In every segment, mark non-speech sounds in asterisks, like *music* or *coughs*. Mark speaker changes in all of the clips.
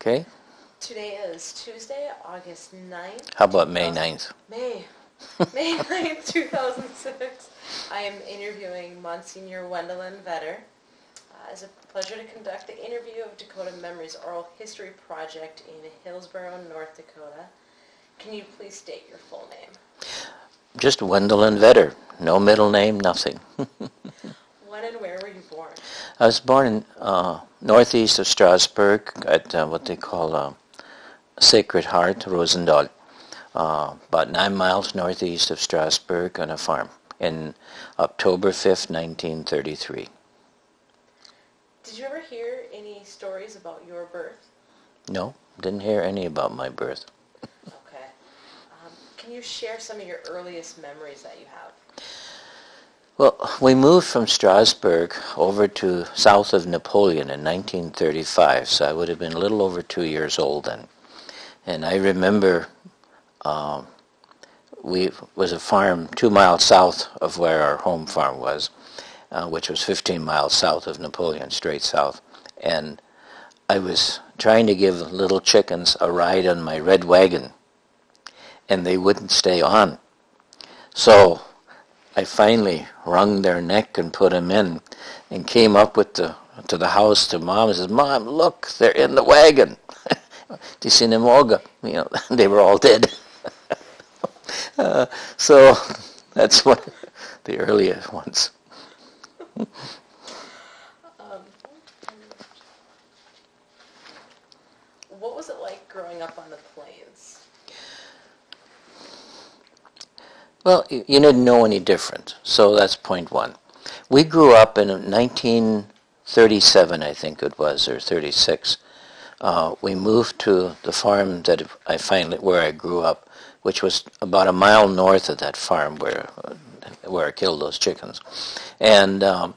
Speaker 1: Okay?
Speaker 2: Today is Tuesday, August 9th.
Speaker 1: How about May
Speaker 2: 2000
Speaker 1: 9th?
Speaker 2: May. *laughs* May 9th, 2006. I am interviewing Monsignor Wendelyn Vetter. Uh, it's a pleasure to conduct the interview of Dakota Memories Oral History Project in Hillsboro, North Dakota. Can you please state your full name?
Speaker 1: Just Wendelyn Vetter. No middle name, nothing. *laughs*
Speaker 2: When and where were you born?
Speaker 1: I was born in uh, northeast of Strasburg at uh, what they call uh, Sacred Heart, Rosendahl, uh, about nine miles northeast of Strasburg on a farm in October 5th, 1933.
Speaker 2: Did you ever hear any stories about your birth?
Speaker 1: No, didn't hear any about my birth.
Speaker 2: Okay. Um, can you share some of your earliest memories that you have?
Speaker 1: Well, we moved from Strasburg over to south of Napoleon in 1935, so I would have been a little over two years old then. And I remember um, we was a farm two miles south of where our home farm was, uh, which was 15 miles south of Napoleon, straight south. And I was trying to give little chickens a ride on my red wagon, and they wouldn't stay on. So I finally wrung their neck and put them in, and came up with the to the house to mom and says, "Mom, look, they're in the wagon." *laughs* You know, *laughs* they were all dead. *laughs* uh, so that's one the earliest ones.
Speaker 2: Um, what was it like growing up on the plains?
Speaker 1: Well, you didn't know any different, so that's point one. We grew up in 1937, I think it was, or 36. Uh, we moved to the farm that I finally, where I grew up, which was about a mile north of that farm where uh, where I killed those chickens, and um,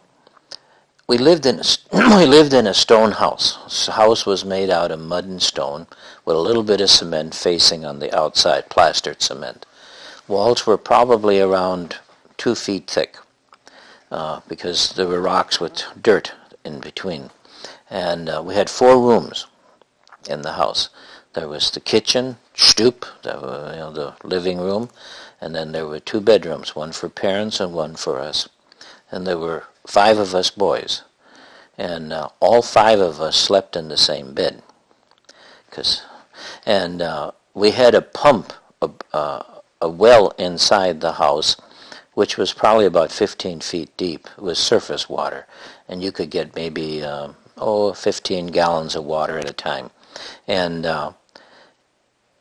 Speaker 1: we lived in a, *clears throat* we lived in a stone house. The house was made out of mud and stone with a little bit of cement facing on the outside, plastered cement walls were probably around two feet thick uh, because there were rocks with dirt in between. And uh, we had four rooms in the house. There was the kitchen, stoop, the, you know, the living room, and then there were two bedrooms, one for parents and one for us. And there were five of us boys. And uh, all five of us slept in the same bed. 'Cause- and uh, we had a pump, a, uh, a well inside the house, which was probably about 15 feet deep. Was surface water, and you could get maybe um, oh 15 gallons of water at a time. And uh,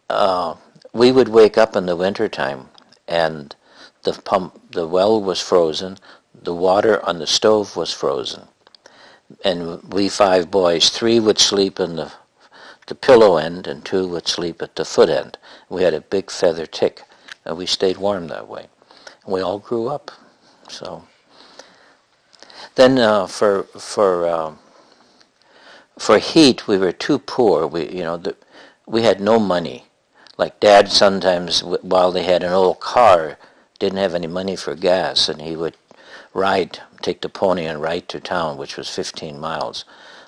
Speaker 1: uh, we would wake up in the wintertime, and the pump, the well was frozen, the water on the stove was frozen, and we five boys, three would sleep in the the pillow end, and two would sleep at the foot end. We had a big feather tick, and we stayed warm that way. And We all grew up. So then uh, for for um, for heat, we were too poor. We you know the, we had no money. Like Dad sometimes, while they had an old car, didn't have any money for gas, and he would ride, take the pony and ride to town, which was 15 miles,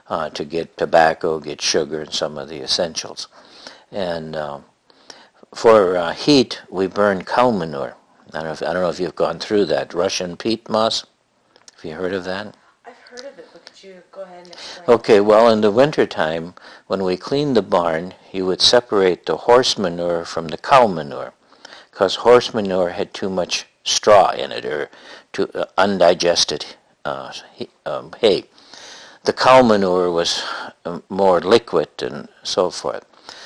Speaker 1: uh, to get tobacco, get sugar, and some of the essentials. And uh, for uh, heat, we burn cow manure. I don't, know if, I don't know if you've gone through that. Russian peat moss. Have you heard of that?
Speaker 2: I've heard of it, but could you go ahead and explain?
Speaker 1: Okay, well, in the wintertime, when we cleaned the barn, you would separate the horse manure from the cow manure, because horse manure had too much straw in it, or too uh, undigested uh, he- um, hay. The cow manure was um, more liquid and so forth.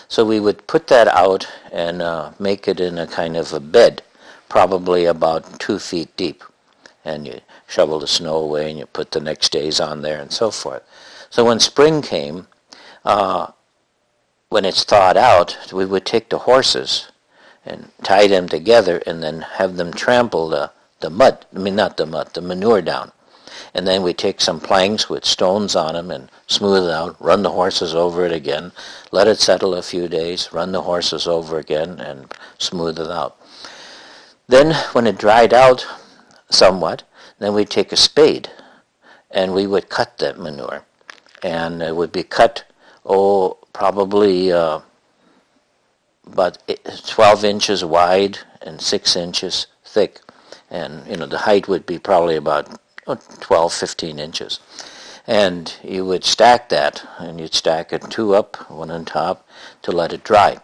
Speaker 1: So we would put that out and uh, make it in a kind of a bed, probably about two feet deep. And you shovel the snow away and you put the next days on there and so forth. So when spring came, uh, when it's thawed out, we would take the horses and tie them together and then have them trample the, the mud, I mean not the mud, the manure down. And then we take some planks with stones on them and smooth it out, run the horses over it again, let it settle a few days, run the horses over again and smooth it out. Then when it dried out somewhat, then we'd take a spade and we would cut that manure. And it would be cut, oh, probably uh, about 12 inches wide and 6 inches thick. And, you know, the height would be probably about 12, 15 inches. And you would stack that, and you'd stack it two up, one on top, to let it dry.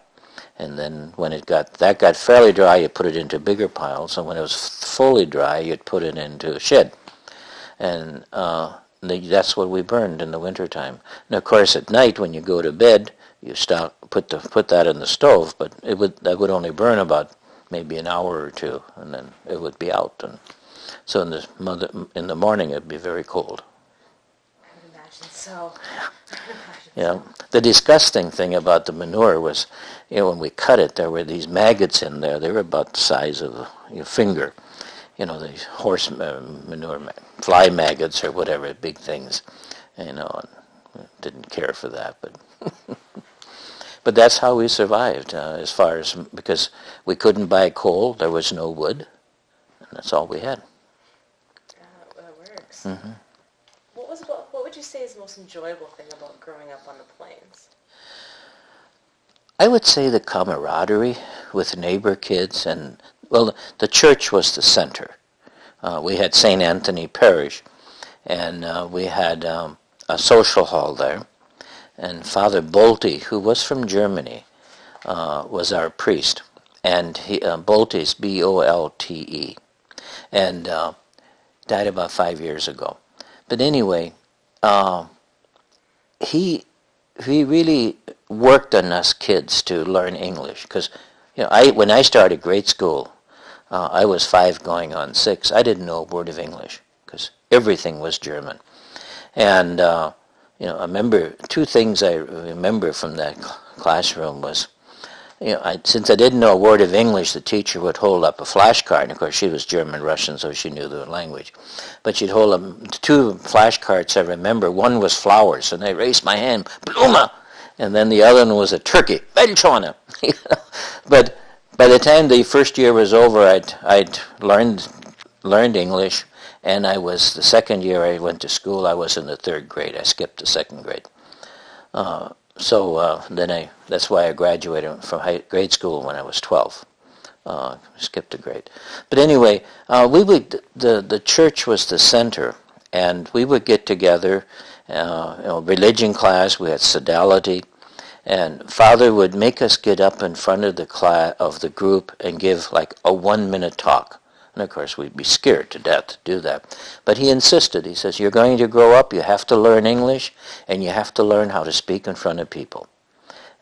Speaker 1: And then when it got that got fairly dry, you put it into bigger piles. And when it was fully dry, you'd put it into a shed. And uh, that's what we burned in the wintertime. And of course, at night when you go to bed, you stop put the put that in the stove, but it would that would only burn about maybe an hour or two, and then it would be out. And so in the mother, in the morning, it'd be very cold.
Speaker 2: I would imagine so. *laughs*
Speaker 1: Yeah. The disgusting thing about the manure was, you know, when we cut it, there were these maggots in there. They were about the size of your finger. You know, these horse manure, fly maggots or whatever, big things. You know, and didn't care for that, but. *laughs* but that's how we survived, uh, as far as because we couldn't buy coal, there was no wood, and that's all we had.
Speaker 2: Mm-hmm. What was what, what would you say is the most enjoyable thing about growing up on the plains?
Speaker 1: I would say the camaraderie with neighbor kids, and well, the church was the center. Uh, we had St. Anthony Parish, and uh, we had um, a social hall there and Father Bolte, who was from Germany, uh, was our priest, and he uh, Bolte is B-O-L-T-E, and uh, died about five years ago. But anyway, uh, he he really worked on us kids to learn English because you know I when I started grade school, uh, I was five going on six. I didn't know a word of English because everything was German, and uh, you know, I remember two things I remember from that classroom was, you know, I, since I didn't know a word of English, the teacher would hold up a flashcard. And of course, she was German Russian, so she knew the language. But she'd hold up two flashcards. I remember one was flowers, and I raised my hand, Bluma, and then the other one was a turkey, Belchona. *laughs* but by the time the first year was over, I'd I'd learned learned English and I was, the second year I went to school, I was in the third grade. I skipped the second grade. Uh, so uh, then I, that's why I graduated from high, grade school when I was 12. Uh, skipped a grade. But anyway, uh, we would, the, the church was the center, and we would get together, uh, you know, religion class, we had sodality, and father would make us get up in front of the class, of the group and give like a one minute talk and of course, we'd be scared to death to do that. But he insisted. He says, you're going to grow up, you have to learn English, and you have to learn how to speak in front of people.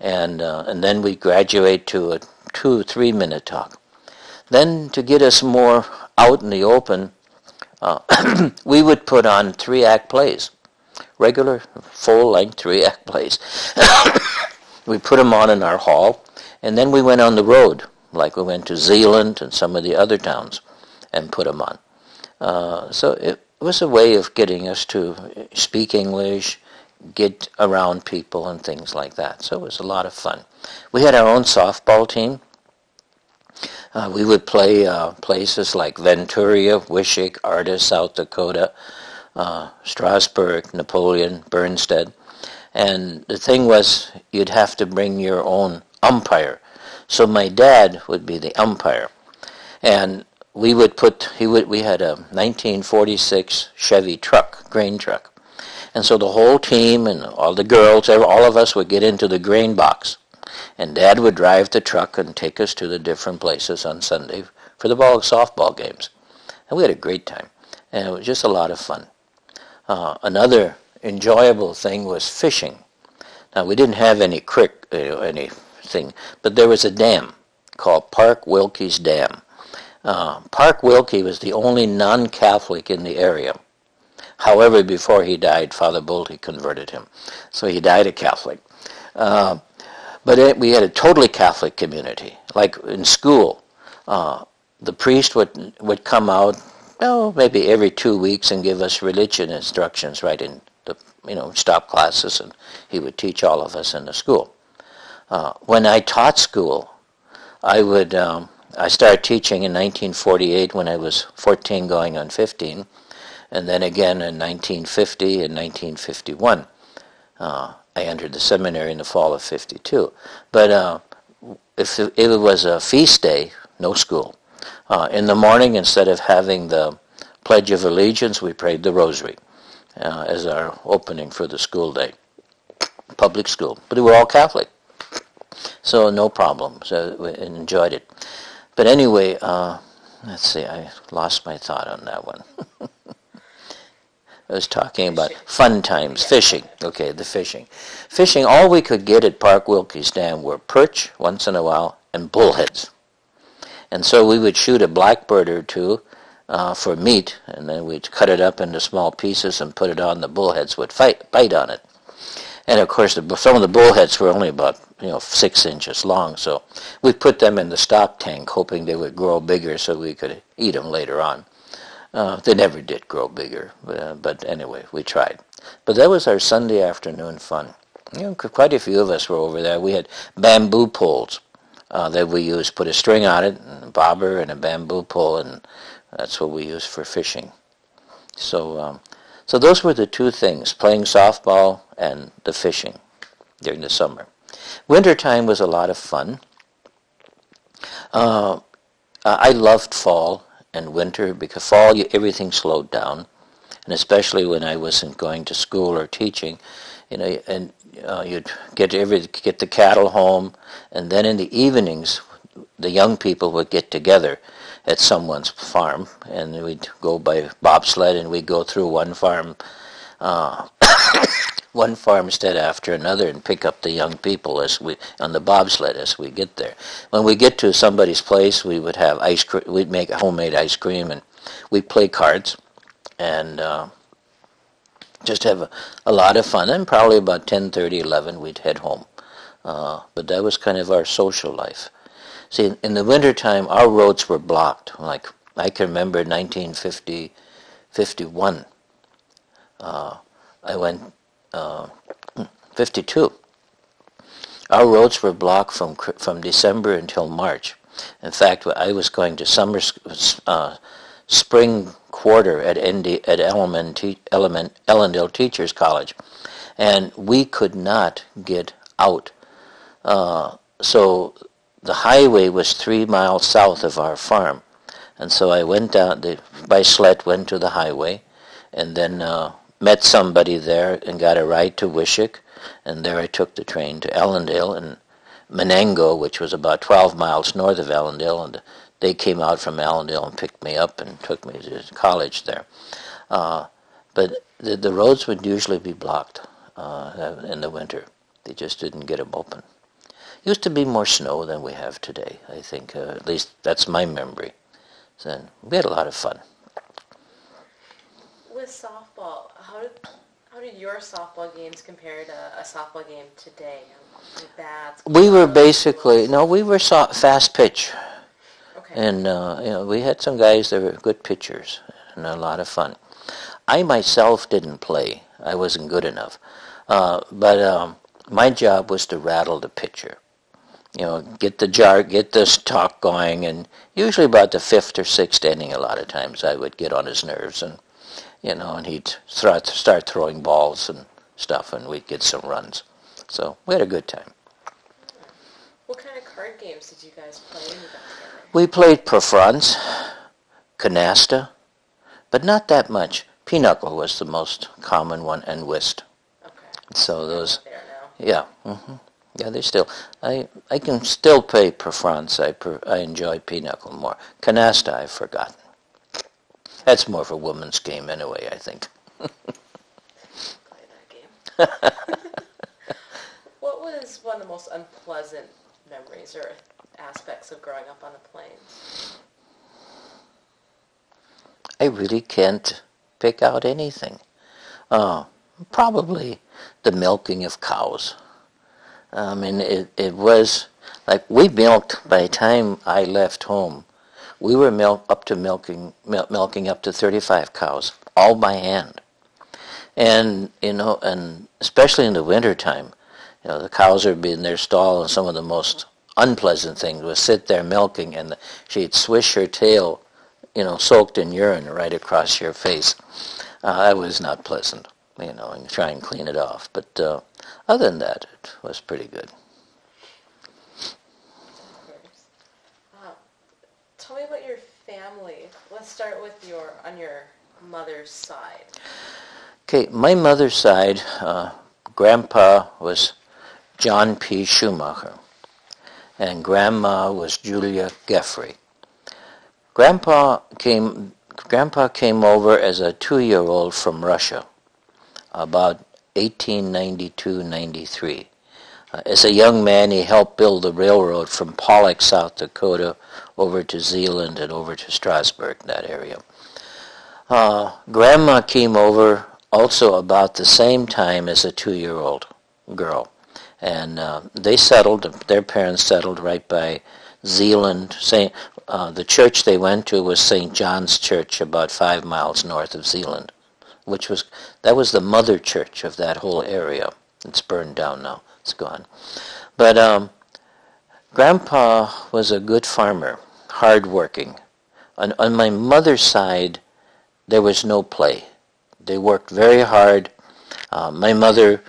Speaker 1: And, uh, and then we graduate to a two, three minute talk. Then to get us more out in the open, uh, *clears throat* we would put on three act plays, regular full length three act plays. *coughs* we put them on in our hall, and then we went on the road, like we went to Zeeland and some of the other towns and put them on. Uh, so it was a way of getting us to speak English, get around people and things like that. So it was a lot of fun. We had our own softball team. Uh, we would play uh, places like Venturia, Wishek, Artas, South Dakota, uh, Strasburg, Napoleon, Bernstead. And the thing was, you'd have to bring your own umpire. So my dad would be the umpire. And we would put he would we had a 1946 Chevy truck, grain truck, and so the whole team and all the girls, all of us would get into the grain box, and Dad would drive the truck and take us to the different places on Sunday for the ball softball games, and we had a great time, and it was just a lot of fun. Uh, another enjoyable thing was fishing. Now we didn't have any creek, know, anything, but there was a dam called Park Wilkie's Dam uh, Park Wilkie was the only non-Catholic in the area. However, before he died, Father Bolte converted him. So he died a Catholic. Uh, but it, we had a totally Catholic community. Like in school, uh, the priest would, would come out, well, maybe every two weeks and give us religion instructions right in the, you know, stop classes, and he would teach all of us in the school. Uh, when I taught school, I would um, I started teaching in 1948 when I was 14 going on 15, and then again in 1950 and 1951. Uh, I entered the seminary in the fall of 52. But uh, if it was a feast day, no school. Uh, in the morning, instead of having the Pledge of Allegiance, we prayed the Rosary uh, as our opening for the school day. Public school. But we were all Catholic. So no problem. So we enjoyed it. But anyway, uh, let's see, I lost my thought on that one. *laughs* I was talking about fun times, fishing. Okay, the fishing. Fishing, all we could get at Park Wilkie's Dam were perch once in a while and bullheads. And so we would shoot a blackbird or two uh, for meat, and then we'd cut it up into small pieces and put it on the bullheads would fight, bite on it. And of course, the, some of the bullheads were only about you know six inches long, so we put them in the stock tank, hoping they would grow bigger so we could eat them later on. Uh, they never did grow bigger, uh, but anyway, we tried. But that was our Sunday afternoon fun. You know, quite a few of us were over there. We had bamboo poles uh, that we used, put a string on it, and a bobber and a bamboo pole, and that's what we used for fishing. So, um, so those were the two things, playing softball and the fishing during the summer. Wintertime was a lot of fun. Uh, I loved fall and winter because fall everything slowed down, and especially when I wasn't going to school or teaching, you know, and uh, you'd get every get the cattle home, and then in the evenings, the young people would get together at someone's farm, and we'd go by bobsled, and we'd go through one farm. Uh, *coughs* one farmstead after another and pick up the young people as we on the bobsled as we get there. When we get to somebody's place, we would have ice cream. We'd make homemade ice cream, and we'd play cards, and uh, just have a, a, lot of fun. And probably about 10:30, 11, we'd head home. Uh, but that was kind of our social life. See, in the wintertime, our roads were blocked. Like I can remember 1950, 51. Uh, I went uh, 52. Our roads were blocked from from December until March. In fact, I was going to summer uh, spring quarter at ND, at Element, Element, Ellendale Teachers College, and we could not get out. Uh, so the highway was three miles south of our farm, and so I went down the, by sled, went to the highway, and then uh, met somebody there and got a ride to Wishek, and there I took the train to Ellendale and Monango, which was about 12 miles north of Ellendale, and they came out from Ellendale and picked me up and took me to college there. Uh, but the, the, roads would usually be blocked uh, in the winter. They just didn't get them open. Used to be more snow than we have today, I think. Uh, at least that's my memory. So we had a lot of fun.
Speaker 2: With softball, how did, how did your softball games compare to a softball game today? Bats,
Speaker 1: we were basically no, we were soft, fast pitch, okay. and uh, you know we had some guys that were good pitchers and a lot of fun. I myself didn't play; I wasn't good enough, uh, but um, my job was to rattle the pitcher you know, get the jar, get this talk going, and usually about the fifth or sixth inning, a lot of times I would get on his nerves, and you know, and he'd start start throwing balls and stuff, and we'd get some runs. So we had a good time.
Speaker 2: What kind of card games did you guys play
Speaker 1: We played Prefrance, Canasta, but not that much. Pinochle was the most common one, and whist.
Speaker 2: Okay.
Speaker 1: So those, yeah. Mm-hmm. Yeah, they still. I I can still play Prefrance. I per, I enjoy Pinochle more. Canasta, I've forgotten. That's more of a woman's game anyway. I think.
Speaker 2: play *laughs* that game. *laughs* what was one of the most unpleasant memories or aspects of growing up on the plains?
Speaker 1: I really can't pick out anything. Uh, probably the milking of cows. I mean, it, it was like we milked by the time I left home. We were milk up to milking mil- milking up to 35 cows, all by hand. And you know, and especially in the wintertime, you know, the cows would be in their stall, and some of the most unpleasant things was sit there milking, and she'd swish her tail, you know, soaked in urine right across your face. Uh, that was not pleasant, you know, and try and clean it off. But uh, other than that, it was pretty good.
Speaker 2: Uh, tell me about your family. Let's start with your on your mother's side.
Speaker 1: Okay, my mother's side, uh, grandpa was John P. Schumacher, and grandma was Julia Geffrey. Grandpa came, grandpa came over as a two-year-old from Russia, about 1892-93. Uh, as a young man, he helped build the railroad from Pollock, South Dakota, over to Zeeland and over to Strasburg, that area. Uh, grandma came over also about the same time as a two-year-old girl. And uh, they settled, their parents settled right by Zeeland. Saint, uh, the church they went to was St. John's Church about five miles north of Zeeland, which was, that was the mother church of that whole area. It's burned down now. It's gone. But um, Grandpa was a good farmer, hardworking. On, on my mother's side, there was no play. They worked very hard. Uh, my mother,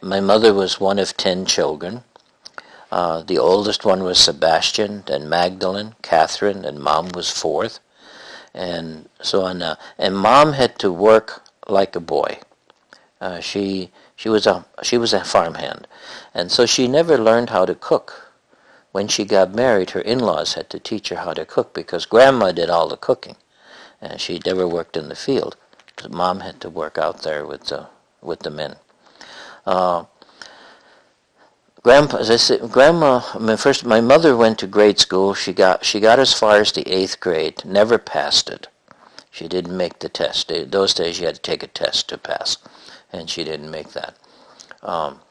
Speaker 1: my mother was one of ten children. Uh, the oldest one was Sebastian, then Magdalene, Catherine, and mom was fourth, and so on. Uh, and mom had to work like a boy. Uh, she she was a she was a farmhand, and so she never learned how to cook. When she got married, her in-laws had to teach her how to cook because grandma did all the cooking, and she never worked in the field because mom had to work out there with the with the men. Uh, grandpa, as I said, grandma. My first, my mother went to grade school. She got she got as far as the eighth grade. Never passed it. She didn't make the test. Those days, you had to take a test to pass, and she didn't make that. Um,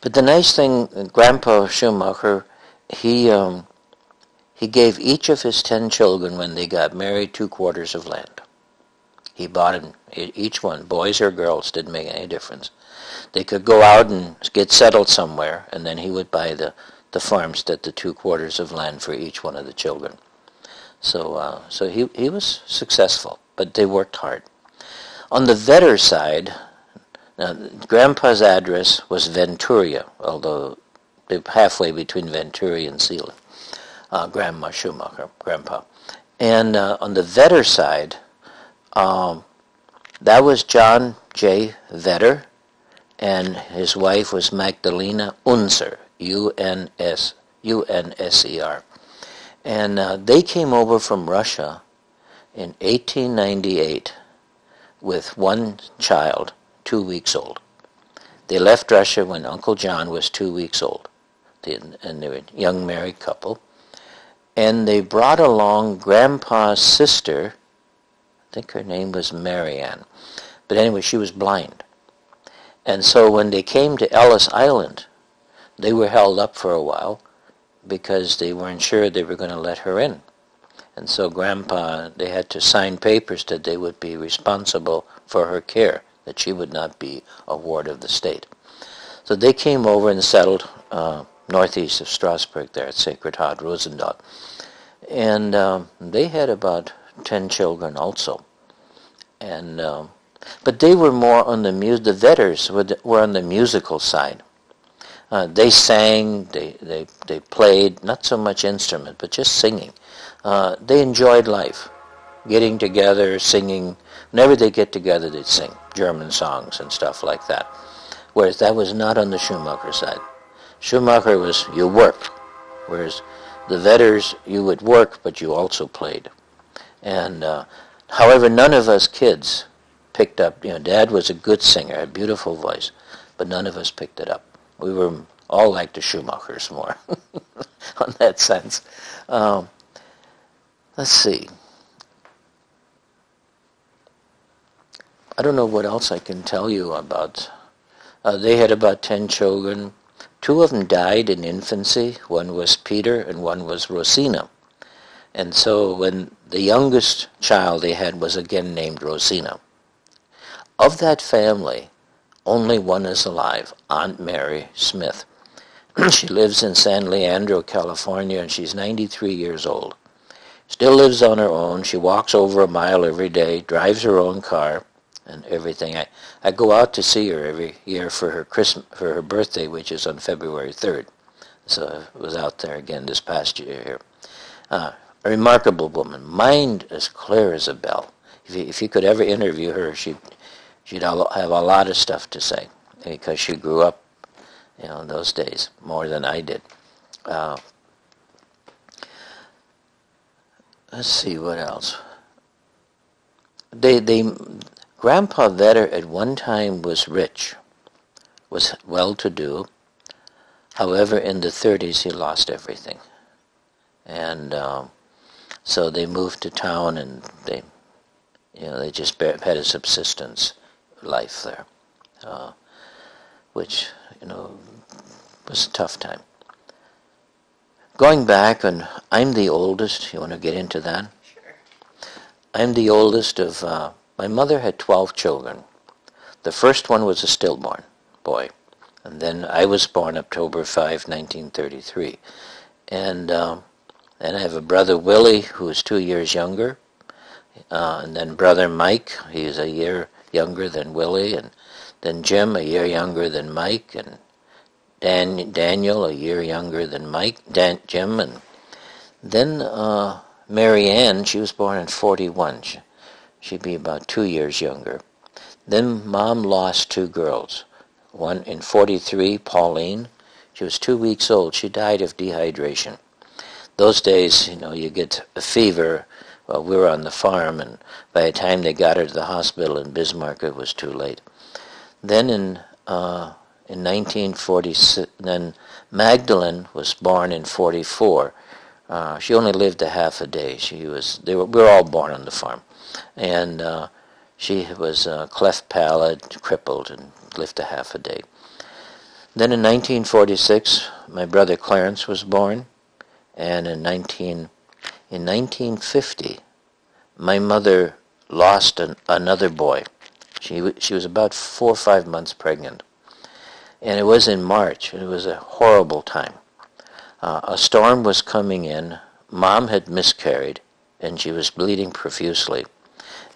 Speaker 1: but the nice thing, Grandpa Schumacher, he um, he gave each of his ten children when they got married two quarters of land. He bought them, each one, boys or girls, didn't make any difference. They could go out and get settled somewhere, and then he would buy the, the farmstead, the two quarters of land for each one of the children. So, uh, so he, he was successful, but they worked hard. On the Vetter side, now, Grandpa's address was Venturia, although halfway between Venturia and Zeeland. Uh, Grandma Schumacher, Grandpa. And uh, on the Vetter side, um, that was John J. Vetter, and his wife was Magdalena Unser, U-N-S, U-N-S-E-R. And uh, they came over from Russia in 1898 with one child, two weeks old. They left Russia when Uncle John was two weeks old, and they were a young married couple. And they brought along Grandpa's sister, I think her name was Marianne. But anyway, she was blind. And so when they came to Ellis Island, they were held up for a while because they weren't sure they were going to let her in. And so Grandpa, they had to sign papers that they would be responsible for her care, that she would not be a ward of the state. So they came over and settled uh, northeast of Strasburg there at Sacred Heart, Rosendahl. And um, they had about 10 children also. And, um, but they were more on the music, the Vetters were, the, were on the musical side. Uh, they sang, they, they, they played, not so much instrument, but just singing. Uh, they enjoyed life, getting together, singing. Whenever they get together, they'd sing German songs and stuff like that. Whereas that was not on the Schumacher side. Schumacher was, you work. Whereas the Vetters, you would work, but you also played. And uh, however, none of us kids picked up. You know, Dad was a good singer, a beautiful voice, but none of us picked it up. We were all like the Schumachers more, *laughs* on that sense. Um, let's see. I don't know what else I can tell you about. Uh, they had about ten children. Two of them died in infancy. One was Peter and one was Rosina. And so when the youngest child they had was again named Rosina. Of that family, only one is alive, Aunt Mary Smith. *clears throat* she lives in San Leandro, California, and she's 93 years old. Still lives on her own. She walks over a mile every day, drives her own car, and everything. I, I go out to see her every year for her Christmas, for her birthday, which is on February 3rd. So I was out there again this past year here. Uh, a remarkable woman, mind as clear as a bell. If you, if you could ever interview her, she'd, she'd have a lot of stuff to say because she grew up, you know, in those days more than I did. Uh, let's see what else. They, they, Grandpa Vetter at one time was rich, was well-to-do. However, in the 30s he lost everything, and um, so they moved to town and they, you know, they just had a subsistence life there, uh, which you know was a tough time. Going back, and I'm the oldest. You want to get into that?
Speaker 2: Sure.
Speaker 1: I'm the oldest of. Uh, my mother had 12 children. The first one was a stillborn boy, and then I was born October 5, 1933, and um, then I have a brother Willie who is two years younger, uh, and then brother Mike. He's a year younger than Willie, and then Jim a year younger than Mike, and Dan, Daniel, a year younger than Mike, Dan, Jim, and then uh, Mary Ann, she was born in 41. She, she'd be about two years younger. Then mom lost two girls. One in 43, Pauline. She was two weeks old. She died of dehydration. Those days, you know, you get a fever. Well, we were on the farm, and by the time they got her to the hospital in Bismarck, it was too late. Then in uh, in 1946. Then Magdalene was born in 44. Uh, she only lived a half a day. She was. They were. We were all born on the farm, and uh, she was uh, cleft palate, crippled, and lived a half a day. Then in 1946, my brother Clarence was born, and in 19 in 1950, my mother lost an, another boy. She she was about four or five months pregnant, and it was in March. It was a horrible time. Uh, a storm was coming in. Mom had miscarried, and she was bleeding profusely.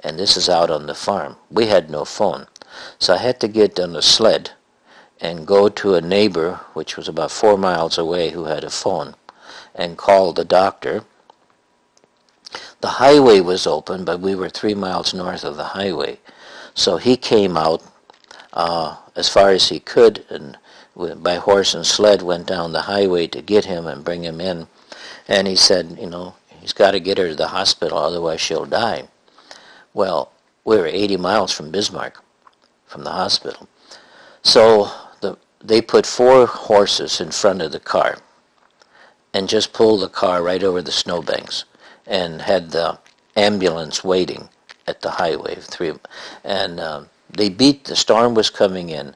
Speaker 1: And this is out on the farm. We had no phone. So I had to get on a sled and go to a neighbor, which was about four miles away, who had a phone, and call the doctor. The highway was open, but we were three miles north of the highway. So he came out uh, as far as he could, and by horse and sled went down the highway to get him and bring him in. And he said, you know, he's got to get her to the hospital, otherwise she'll die. Well, we were 80 miles from Bismarck, from the hospital. So the, they put four horses in front of the car and just pulled the car right over the snowbanks and had the ambulance waiting at the highway. Three, and um, they beat, the storm was coming in.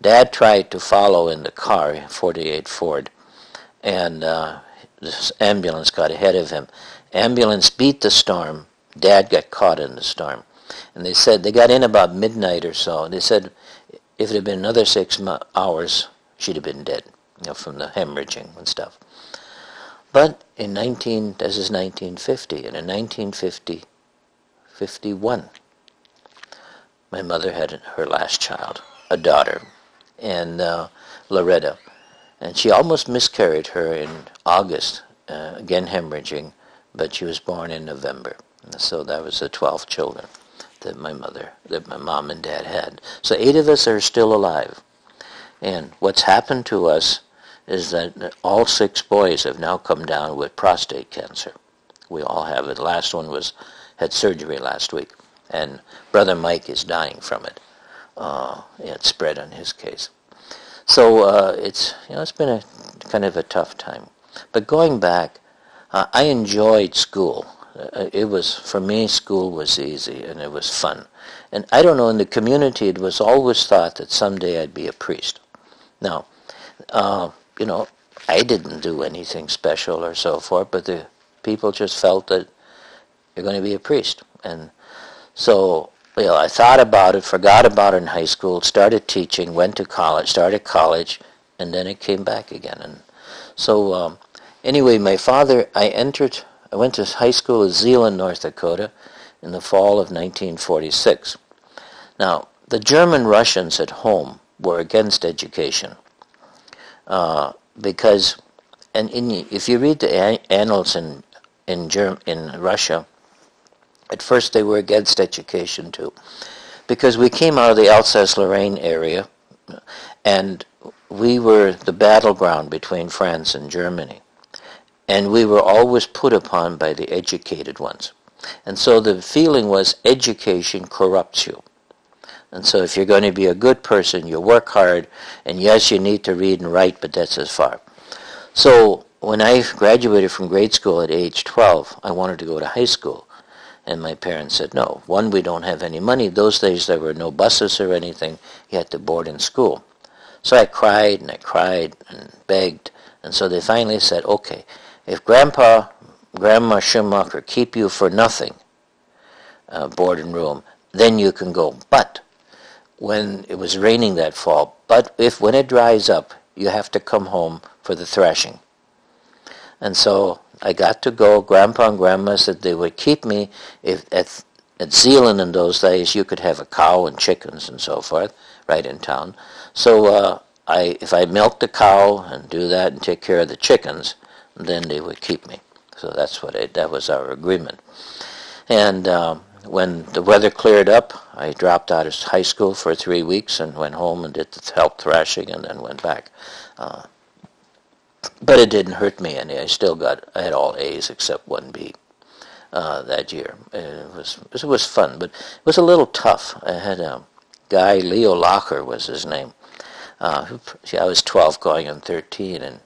Speaker 1: Dad tried to follow in the car, 48 Ford, and uh, this ambulance got ahead of him. Ambulance beat the storm. Dad got caught in the storm. And they said, they got in about midnight or so. and They said if it had been another six hours, she'd have been dead, you know, from the hemorrhaging and stuff. But in 19, this is 1950, and in 1950, 51, my mother had her last child, a daughter, and uh, Loretta. And she almost miscarried her in August, uh, again hemorrhaging, but she was born in November. So that was the 12 children that my mother, that my mom and dad had. So eight of us are still alive. And what's happened to us is that all six boys have now come down with prostate cancer. We all have it. The last one was had surgery last week and brother Mike is dying from it. Uh, it spread on his case. So uh, it's you know it's been a kind of a tough time. But going back, uh, I enjoyed school. Uh, it was for me school was easy and it was fun. And I don't know in the community it was always thought that someday I'd be a priest. Now, uh, you know, I didn't do anything special or so forth, but the people just felt that you're going to be a priest and so, you know, I thought about it, forgot about it in high school, started teaching, went to college, started college, and then it came back again. And so, um, anyway, my father, I entered, I went to high school in Zeeland, North Dakota, in the fall of 1946. Now, the German Russians at home were against education uh, because, and in, if you read the annals in in Germ- in Russia, at first they were against education too, because we came out of the Alsace-Lorraine area, and we were the battleground between France and Germany, and we were always put upon by the educated ones, and so the feeling was education corrupts you. And so if you're going to be a good person, you work hard, and yes, you need to read and write, but that's as far. So when I graduated from grade school at age 12, I wanted to go to high school. And my parents said, no. One, we don't have any money. Those days there were no buses or anything. You had to board in school. So I cried and I cried and begged. And so they finally said, okay, if Grandpa, Grandma Schumacher keep you for nothing, uh, board and room, then you can go. But when it was raining that fall. But if when it dries up, you have to come home for the threshing. And so I got to go. Grandpa and Grandma said they would keep me. If at, at Zeeland in those days, you could have a cow and chickens and so forth right in town. So uh, I, if I milked the cow and do that and take care of the chickens, then they would keep me. So that's what I, that was our agreement. And um, when the weather cleared up, I dropped out of high school for three weeks and went home and did the help thrashing and then went back. Uh, but it didn't hurt me any. I still got, I had all A's except one B uh, that year. It was, it was fun, but it was a little tough. I had a guy, Leo Locker was his name. Uh, who, I was 12 going on 13 and,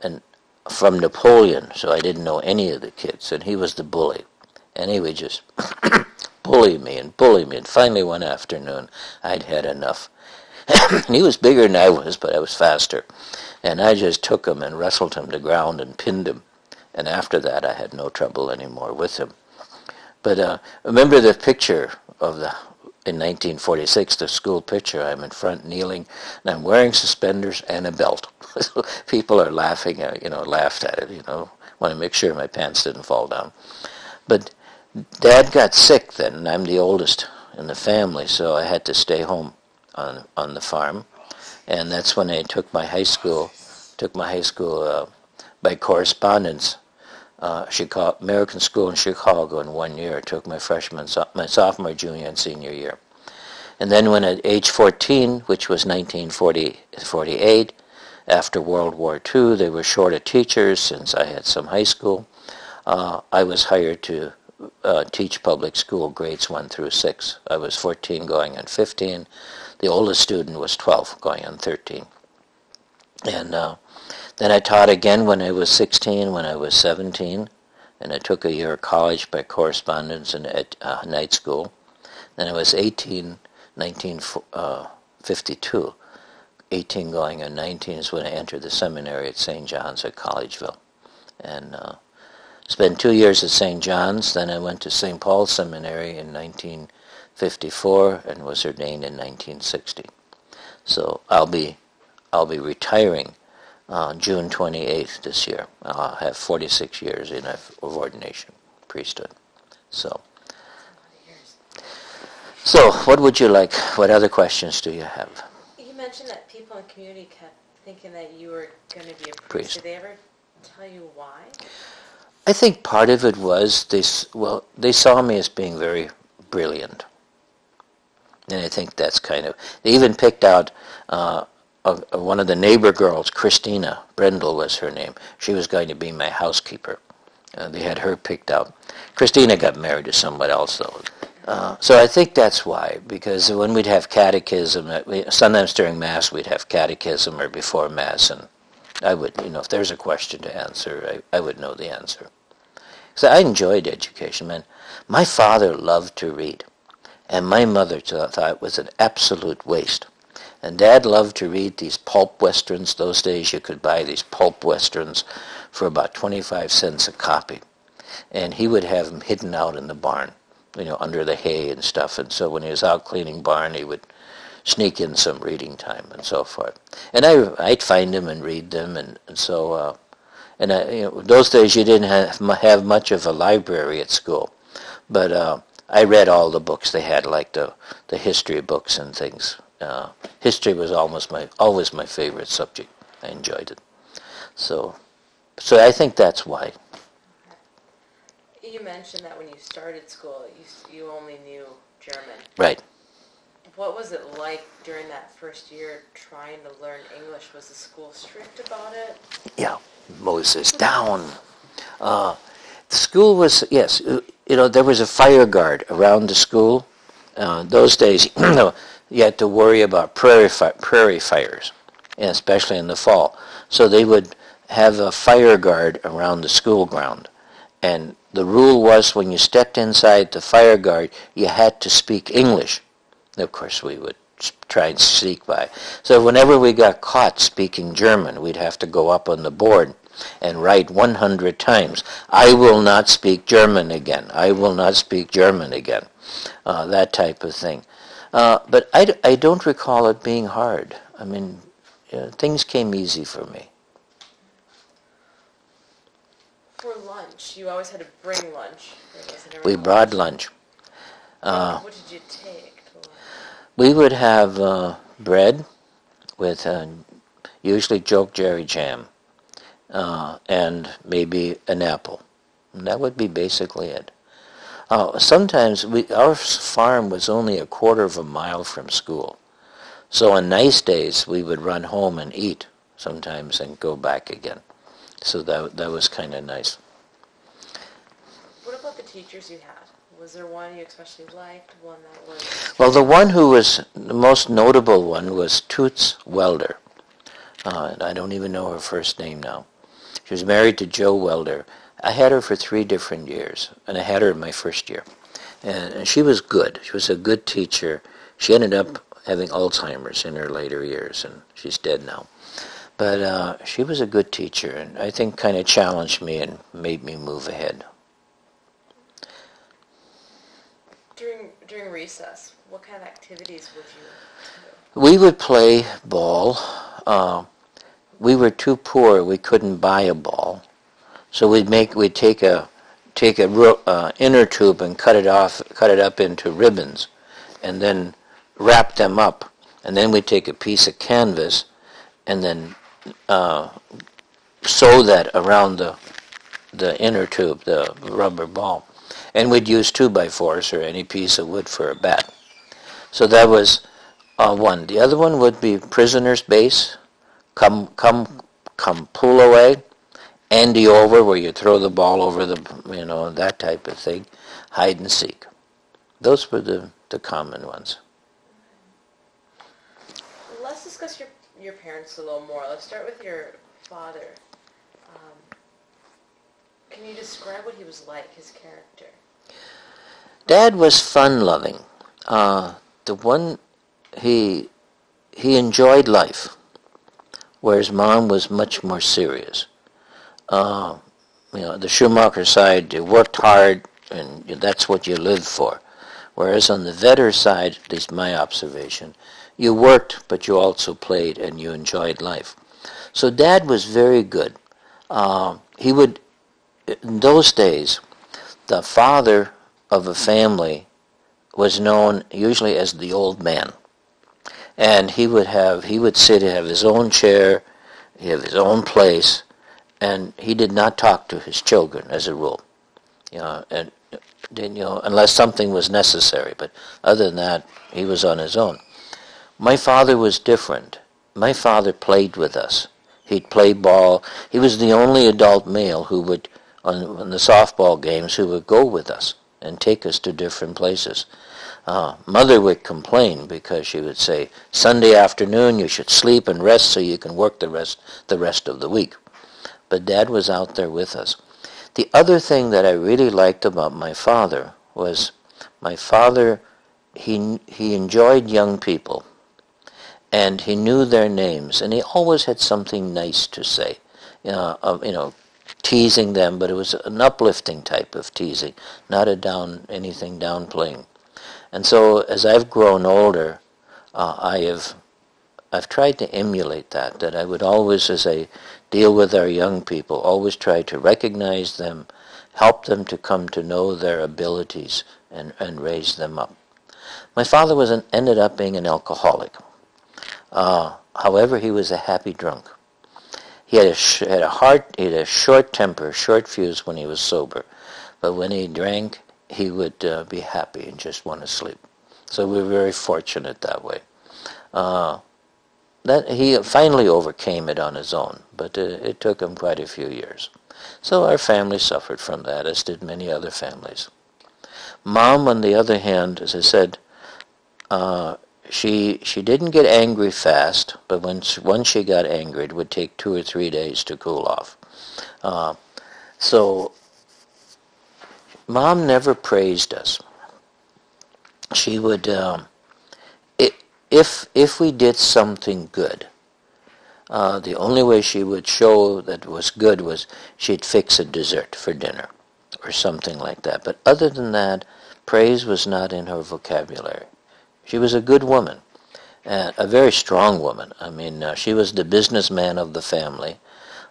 Speaker 1: and from Napoleon, so I didn't know any of the kids, and he was the bully and he would just *clears throat* bully me and bully me. And finally, one afternoon, I'd had enough. *clears throat* he was bigger than I was, but I was faster. And I just took him and wrestled him to ground and pinned him. And after that, I had no trouble anymore with him. But uh, remember the picture of the in 1946, the school picture. I'm in front kneeling, and I'm wearing suspenders and a belt. *laughs* People are laughing, at, you know, laughed at it. You know, want to make sure my pants didn't fall down. But Dad got sick then, and I'm the oldest in the family, so I had to stay home on on the farm, and that's when I took my high school, took my high school uh, by correspondence, uh, Chicago American school in Chicago in one year. I took my freshman, my sophomore, junior, and senior year, and then when at age 14, which was 1948, after World War II, they were short of teachers since I had some high school. Uh, I was hired to uh, teach public school grades 1 through 6. I was 14 going on 15. The oldest student was 12 going on 13. And uh, then I taught again when I was 16, when I was 17, and I took a year of college by correspondence and at uh, night school. Then I was 18, 1952. Uh, 18 going on 19 is when I entered the seminary at St. John's at Collegeville. And uh, Spent two years at St. John's, then I went to St. Paul's Seminary in 1954 and was ordained in 1960. So I'll be, I'll be retiring uh, June 28th this year. I'll have 46 years in of ordination, priesthood. So, so what would you like? What other questions do you have?
Speaker 2: You mentioned that people in the community kept thinking that you were going to be a priest.
Speaker 1: priest.
Speaker 2: Did they ever tell you why?
Speaker 1: I think part of it was they well they saw me as being very brilliant, and I think that's kind of they even picked out uh, a, a, one of the neighbor girls, Christina Brendel was her name. She was going to be my housekeeper. Uh, they had her picked out. Christina got married to someone else though. Uh, so I think that's why, because when we'd have catechism, uh, sometimes during Mass we'd have catechism or before Mass, and I would, you know, if there's a question to answer, I, I would know the answer. So I enjoyed education, man. My father loved to read, and my mother thought it was an absolute waste. And Dad loved to read these pulp westerns. Those days you could buy these pulp westerns for about 25 cents a copy. And he would have them hidden out in the barn, you know, under the hay and stuff. And so when he was out cleaning barn, he would sneak in some reading time and so forth. And I, I'd find them and read them, and, and so, uh, and I, you know, those days you didn't have, have much of a library at school. But uh, I read all the books they had, like the the history books and things. Uh, history was almost my always my favorite subject. I enjoyed it. So, so I think that's why.
Speaker 2: You mentioned that when you started school, you you only knew German.
Speaker 1: Right.
Speaker 2: What was it like during that first year trying to learn English? Was the school strict about it?
Speaker 1: Yeah, Moses down. Uh, the school was yes. uh, You know there was a fire guard around the school. Uh, those days, *clears throat* you know, you had to worry about prairie fi- prairie fires, and especially in the fall. So they would have a fire guard around the school ground, and the rule was when you stepped inside the fire guard, you had to speak English. Of course, we would try and sneak by. So whenever we got caught speaking German, we'd have to go up on the board and write 100 times, I will not speak German again. I will not speak German again. Uh, that type of thing. Uh, but I, d- I don't recall it being hard. I mean, uh, things came easy for me.
Speaker 2: For lunch, you always had to bring lunch. or was it
Speaker 1: We brought
Speaker 2: lunch?
Speaker 1: Uh,
Speaker 2: what did you take lunch?
Speaker 1: We would have uh, bread with uh, usually chokecherry jam uh, and maybe an apple. And that would be basically it. Uh, sometimes we, our farm was only a quarter of a mile from school. So on nice days, we would run home and eat sometimes and go back again. So that, that was kind of nice.
Speaker 2: What about the teachers you had? Was there one you especially liked? One that was
Speaker 1: Well, the one who was the most notable one was Toots Welder. Uh, I don't even know her first name now. She was married to Joe Welder. I had her for three different years, and I had her in my first year. And, and she was good. She was a good teacher. She ended up having Alzheimer's in her later years, and she's dead now. But uh, she was a good teacher, and I think kind of challenged me and made me move ahead.
Speaker 2: During recess. What kind of activities would you do?
Speaker 1: We would play ball. Uh, we were too poor; we couldn't buy a ball, so we'd make we'd take a take a uh, inner tube and cut it off, cut it up into ribbons, and then wrap them up, and then we'd take a piece of canvas, and then uh, sew that around the the inner tube, the rubber ball, and we'd use two by fours or any piece of wood for a bat. So that was uh, one. The other one would be prisoner's base, come come come pull away, Andy over where you throw the ball over the you know that type of thing, hide and seek. Those were the the common ones.
Speaker 2: Let's discuss your your parents a little more. Let's start with your father. Um, can you describe what he was like, his character?
Speaker 1: Dad was fun loving. Uh, the one he he enjoyed life, whereas mom was much more serious. Uh, you know, the Schumacher side, you worked hard, and that's what you lived for. Whereas on the Vetter side, at least my observation, you worked, but you also played and you enjoyed life. So Dad was very good. Uh, he would, in those days, the father of a family was known usually as the old man. And he would have, he would sit, have his own chair, he have his own place, and he did not talk to his children as a rule. You know, and didn't you know, unless something was necessary. But other than that, he was on his own. My father was different. My father played with us. He'd play ball. He was the only adult male who would, on, on the softball games, who would go with us and take us to different places. Uh, mother would complain because she would say, Sunday afternoon you should sleep and rest so you can work the rest, the rest of the week. But Dad was out there with us. The other thing that I really liked about my father was my father, he, he enjoyed young people and he knew their names and he always had something nice to say. Uh, you know, teasing them, but it was an uplifting type of teasing, not a down anything downplaying. And so as I've grown older, uh, I have I've tried to emulate that. That I would always, as I deal with our young people, always try to recognize them, help them to come to know their abilities, and, and raised them up. My father was an, ended up being an alcoholic. Uh, however, he was a happy drunk. He had a, had a heart, he had a short temper, short fuse when he was sober, but when he drank, he would uh, be happy and just want to sleep. So we were very fortunate that way. Uh, that he finally overcame it on his own, but it, it took him quite a few years. So our family suffered from that, as did many other families. Mom, on the other hand, as I said, uh, she she didn't get angry fast, but when once she got angry, it would take two or three days to cool off. Uh, so, mom never praised us. She would, um, if if we did something good, uh, the only way she would show that was good was she'd fix a dessert for dinner, or something like that. But other than that, praise was not in her vocabulary. She was a good woman, and a very strong woman. I mean, uh, she was the businessman of the family.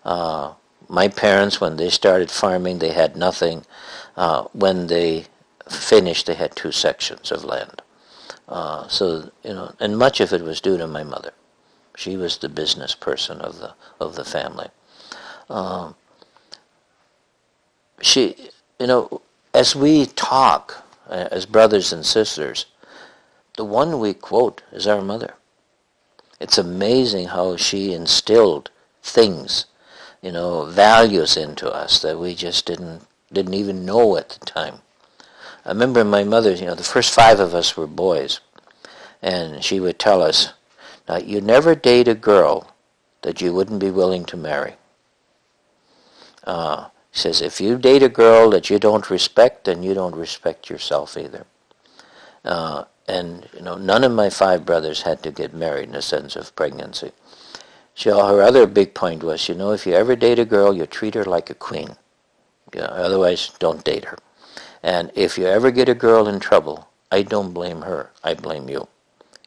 Speaker 1: Uh, my parents, when they started farming, they had nothing. Uh, when they finished, they had two sections of land. Uh, so you know, and much of it was due to my mother. She was the business person of the of the family. Um, she, you know, as we talk uh, as brothers and sisters, the one we quote is our mother. It's amazing how she instilled things, you know, values into us that we just didn't didn't even know at the time. I remember my mother, you know, the first five of us were boys, and she would tell us, "Now, you never date a girl that you wouldn't be willing to marry." Uh, she says, "If you date a girl that you don't respect, then you don't respect yourself either." Uh, and you know none of my five brothers had to get married in a sense of pregnancy. So her other big point was, you know, if you ever date a girl, you treat her like a queen. Yeah, otherwise, don't date her. And if you ever get a girl in trouble, I don't blame her. I blame you.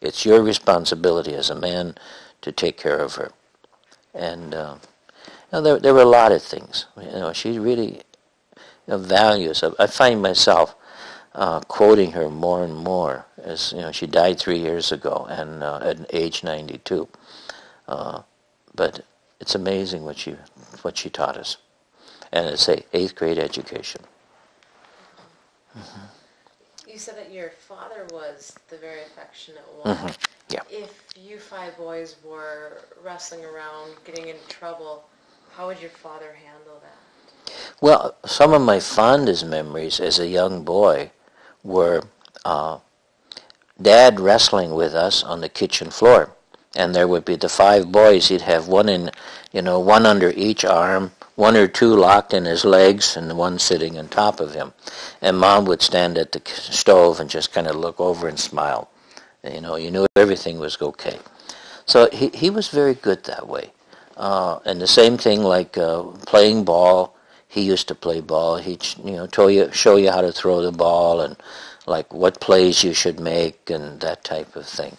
Speaker 1: It's your responsibility as a man to take care of her. And uh, you know, there, there were a lot of things. You know, she really you know, values. I find myself uh, quoting her more and more. As you know, she died three years ago, and uh, at age 92. Uh, but it's amazing what she what she taught us, and it's a eighth grade education.
Speaker 2: Mm-hmm. You said that your father was the very affectionate one.
Speaker 1: Mm-hmm. Yeah.
Speaker 2: If you five boys were wrestling around, getting into trouble, how would your father handle that?
Speaker 1: Well, some of my fondest memories as a young boy were uh, Dad wrestling with us on the kitchen floor, and there would be the five boys. He'd have one in, you know, one under each arm, one or two locked in his legs, and the one sitting on top of him. And Mom would stand at the stove and just kind of look over and smile. And, you know, you knew everything was okay. So he he was very good that way. Uh, and the same thing like uh, playing ball he used to play ball. He'd you know you show you how to throw the ball and like what plays you should make and that type of thing.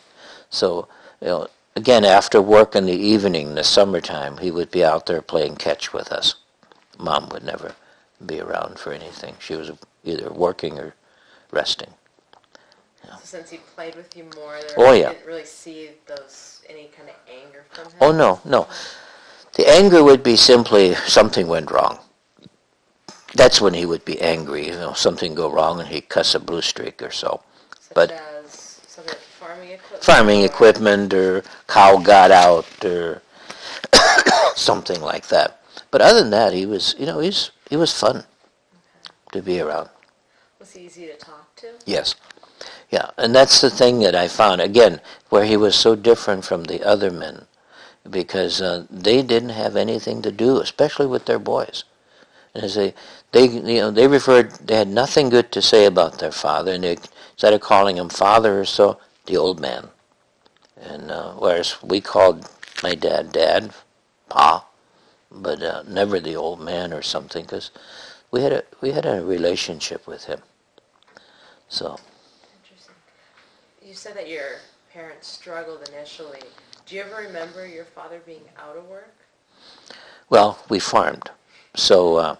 Speaker 1: So you know again after work in the evening in the summertime he would be out there playing catch with us. Mom would never be around for anything. She was either working or resting.
Speaker 2: Yeah. So since he played with you more, there
Speaker 1: oh, yeah.
Speaker 2: didn't really see those any kind of anger from him.
Speaker 1: Oh no, no. The anger would be simply something went wrong that's when he would be angry. You know, something go wrong and he'd cuss a blue streak or so.
Speaker 2: Such
Speaker 1: but
Speaker 2: farming equipment.
Speaker 1: Farming or equipment or cow got out or *coughs* something like that. But other than that, he was, you know, he's he was fun okay. to be around.
Speaker 2: Was he easy to talk to?
Speaker 1: Yes. Yeah, and that's the thing that I found again, where he was so different from the other men, because uh, they didn't have anything to do, especially with their boys. And as they they you know they referred they had nothing good to say about their father, and they instead of calling him father or so, the old man. And uh, whereas we called my dad dad, pa, but uh, never the old man or something, because we had a we had a relationship with him. So.
Speaker 2: Interesting. You said that your parents struggled initially. Do you ever remember your father being out of work?
Speaker 1: Well, we farmed, so. Uh,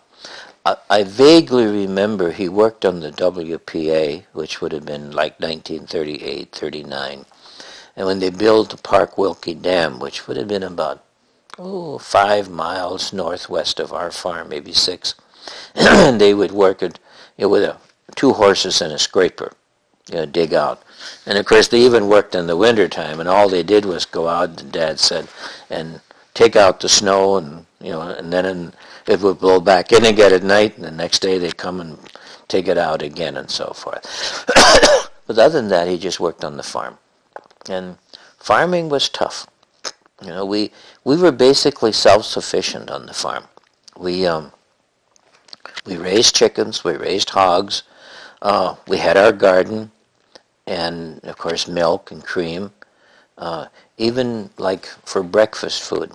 Speaker 1: I, vaguely remember he worked on the WPA, which would have been like 1938, 39. And when they built the Park Wilkie Dam, which would have been about oh, five miles northwest of our farm, maybe six, and *clears throat* they would work it you know, with a, two horses and a scraper, you know, dig out. And of course, they even worked in the winter time, and all they did was go out. The dad said, and take out the snow, and you know, and then in, it would blow back in again at night, and the next day they'd come and take it out again, and so forth. *coughs* but other than that, he just worked on the farm, and farming was tough. You know, we we were basically self-sufficient on the farm. We um, we raised chickens, we raised hogs, uh, we had our garden, and of course milk and cream. Uh, even like for breakfast food,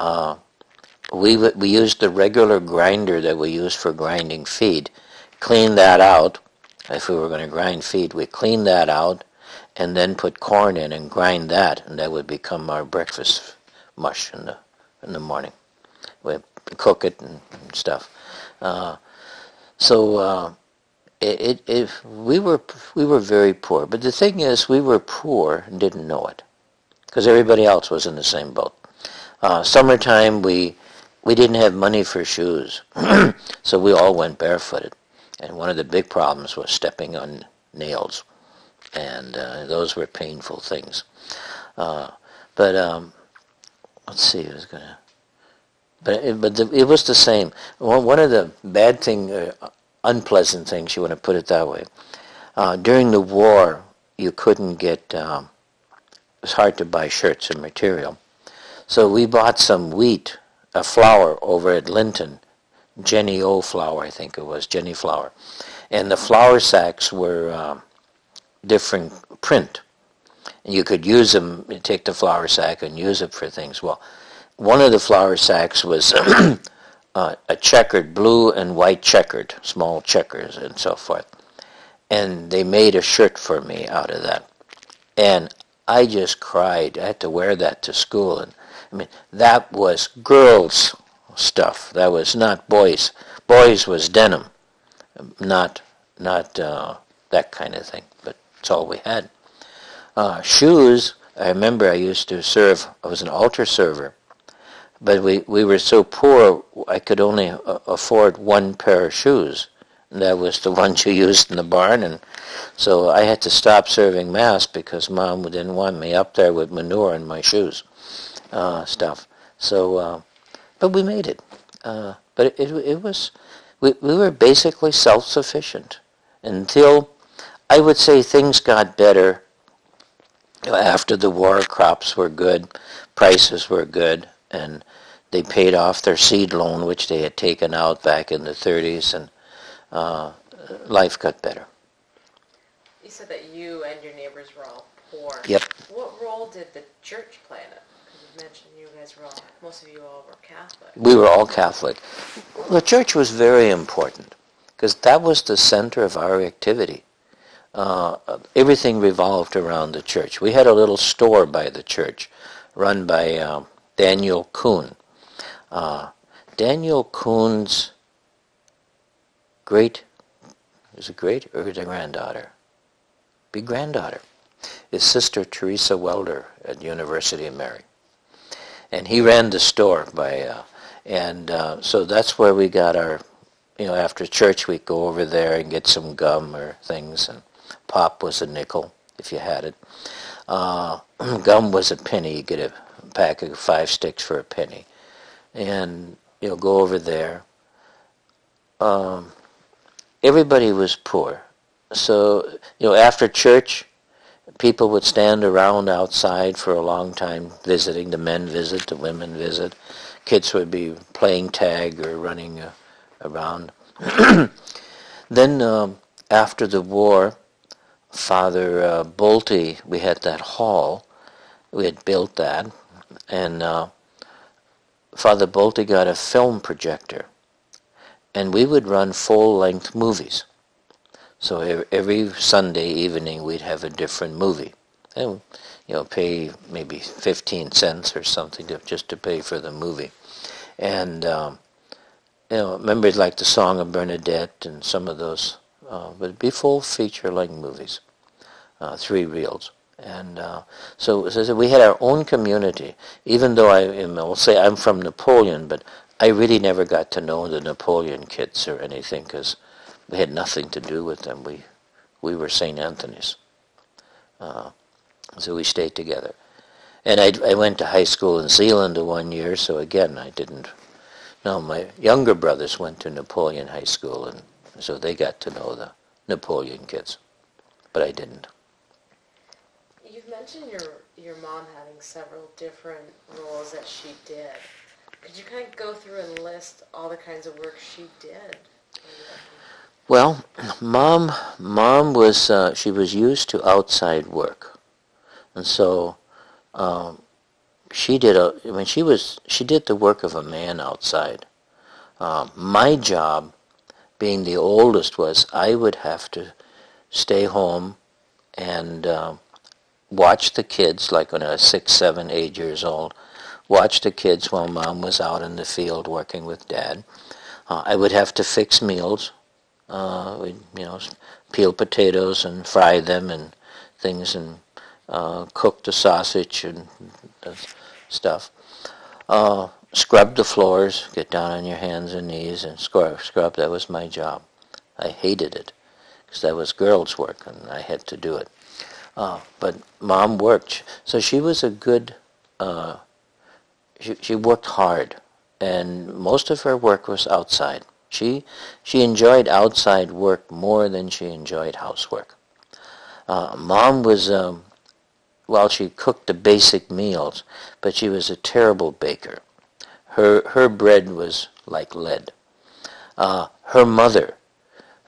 Speaker 1: uh, we we used the regular grinder that we use for grinding feed. Clean that out. If we were going to grind feed, we clean that out, and then put corn in and grind that, and that would become our breakfast mush in the in the morning. We cook it and, and stuff. Uh, so uh, it, it, we were we were very poor. But the thing is, we were poor and didn't know it, because everybody else was in the same boat. Uh, summertime, we we didn't have money for shoes, *clears throat* so we all went barefooted. And one of the big problems was stepping on nails, and uh, those were painful things. Uh, but um, let's see, I was gonna. But it, but the, it was the same. One, one of the bad thing, uh, unpleasant things, you want to put it that way. Uh, during the war, you couldn't get. Um, it was hard to buy shirts and material, so we bought some wheat, a flower over at Linton, Jenny O flour, I think it was Jenny Flower. and the flour sacks were um, different print. And you could use them, take the flour sack and use it for things. Well, one of the flour sacks was *clears throat* uh, a checkered, blue and white checkered, small checkers and so forth. And they made a shirt for me out of that. And I just cried. I had to wear that to school. And I mean, that was girls' stuff. That was not boys. Boys was denim, not not uh, that kind of thing. But it's all we had. Uh, shoes. I remember I used to serve. I was an altar server, but we, we were so poor, I could only uh, afford one pair of shoes. That was the *laughs* ones you used in the barn. And so I had to stop serving Mass because Mom didn't want me up there with manure in my shoes, uh, stuff. So, uh, but we made it. Uh, but it, it, it was, we, we were basically self-sufficient until I would say things got better after the war. Crops were good, prices were good, and they paid off their seed loan, which they had taken out back in the 30s, and uh, life got better.
Speaker 2: You said that you and your neighbors were all poor.
Speaker 1: Yep.
Speaker 2: What role did the church play in it? Mentioned you guys were all, most of you all were Catholic.
Speaker 1: We were all Catholic. The church was very important because that was the center of our activity. Uh, everything revolved around the church. We had a little store by the church run by uh, Daniel Kuhn. Uh, Daniel Kuhn's great, is it great or is it granddaughter? Big granddaughter. His sister Teresa Welder at University of Mary. And he ran the store by, uh, and uh, so that's where we got our, you know, after church we'd go over there and get some gum or things, and pop was a nickel if you had it. Uh, *clears throat* gum was a penny. You get a pack of five sticks for a penny and you know go over there. Um, everybody was poor, so you know after church, people would stand around outside for a long time visiting. The men visit, the women visit. Kids would be playing tag or running uh, around. *clears throat* then um, after the war, Father uh, Bolte, we had that hall. We had built that, and uh, Father Bolte got a film projector, and we would run full-length movies. So every Sunday evening we'd have a different movie, and you know pay maybe 15 cents or something to, just to pay for the movie, and um, you know, remember like the Song of Bernadette and some of those, uh, but it'd be full feature-length movies, uh, three reels. And uh, so, so we had our own community, even though I am, will say I'm from Napoleon, but I really never got to know the Napoleon kids or anything because we had nothing to do with them. We, we were St. Anthony's. Uh, so we stayed together. And I, I went to high school in Zeeland one year, so again, I didn't. No, my younger brothers went to Napoleon High School, and so they got to know the Napoleon kids, but I didn't You've
Speaker 2: mentioned your your mom having several different roles that she did. Could you kind of go through and list all the kinds of work she did?
Speaker 1: Well, mom, mom was uh, she was used to outside work, and so um, she did a when she was she did the work of a man outside. Uh, my job, being the oldest, was I would have to stay home and uh, watch the kids, like when I was six, seven, eight years old, watch the kids while mom was out in the field working with dad. Uh, I would have to fix meals. Uh, we'd, you know, peel potatoes and fry them and things and uh, cook the sausage and stuff. Uh, scrub the floors, get down on your hands and knees and scrub. Scrub. That was my job. I hated it because that was girls' work and I had to do it. Uh, but mom worked, so she was a good. Uh, she she worked hard, and most of her work was outside. She she enjoyed outside work more than she enjoyed housework. Uh, mom was um, well, she cooked the basic meals, but she was a terrible baker. Her her bread was like lead. Uh, her mother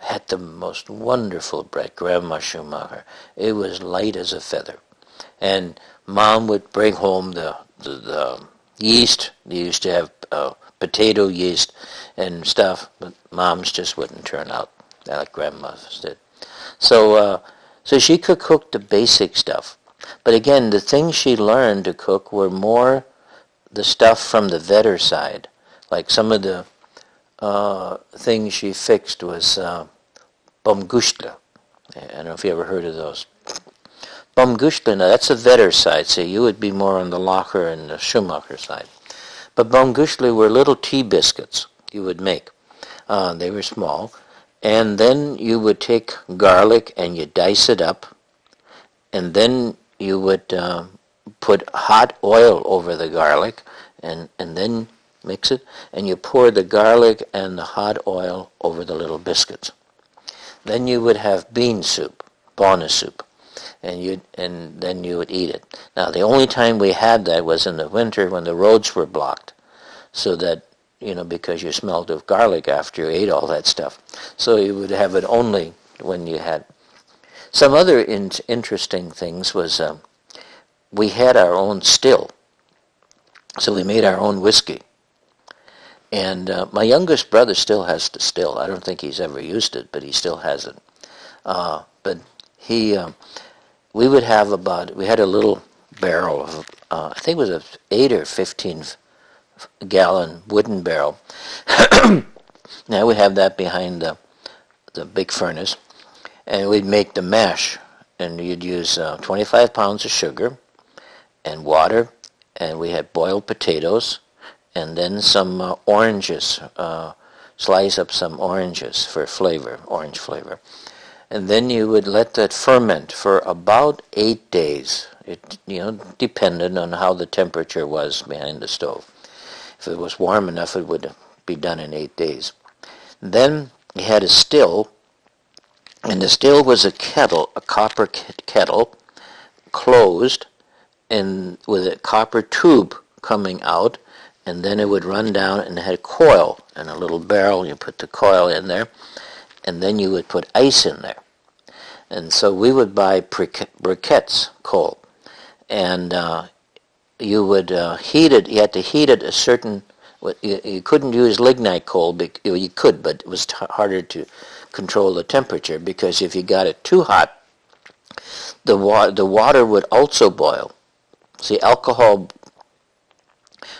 Speaker 1: had the most wonderful bread, Grandma Schumacher. It was light as a feather. And Mom would bring home the, the, the yeast. They used to have uh, potato yeast and stuff, but Mom's just wouldn't turn out like Grandma's did. So, uh, so she could cook the basic stuff. But again, the things she learned to cook were more the stuff from the Vetter side. Like some of the uh, thing she fixed was uh, I don't know if you ever heard of those. Baumguschle, now that's the Vetter side, so you would be more on the Locher and the Schumacher side. But Baumguschle were little tea biscuits you would make. Uh, they were small. And then you would take garlic and you dice it up. And then you would uh, put hot oil over the garlic and, and then mix it, and you pour the garlic and the hot oil over the little biscuits. Then you would have bean soup, bona soup, and you and then you would eat it. Now the only time we had that was in the winter when the roads were blocked, so that you know because you smelled of garlic after you ate all that stuff. So you would have it only when you had. Some other in- interesting things was um, we had our own still, so we made our own whiskey. And uh, my youngest brother still has the still. I don't think he's ever used it, but he still has it. Uh, but he, uh, we would have about, we had a little barrel of, uh, I think it was a 8 or 15 gallon wooden barrel. *coughs* now we have that behind the, the big furnace. And we'd make the mash. And you'd use uh, 25 pounds of sugar and water. And we had boiled potatoes and then some uh, oranges. Uh, slice up some oranges for flavor, orange flavor. And then you would let that ferment for about eight days. It, you know, depended on how the temperature was behind the stove. If it was warm enough, it would be done in eight days. Then you had a still, and the still was a kettle, a copper kettle, closed, and with a copper tube coming out, and then it would run down and it had a coil and a little barrel. You put the coil in there, and then you would put ice in there. And so we would buy briquettes coal, and uh, you would uh, heat it. You had to heat it a certain. You, you couldn't use lignite coal. You could, but it was t- harder to control the temperature because if you got it too hot, the wa- the water would also boil. See, alcohol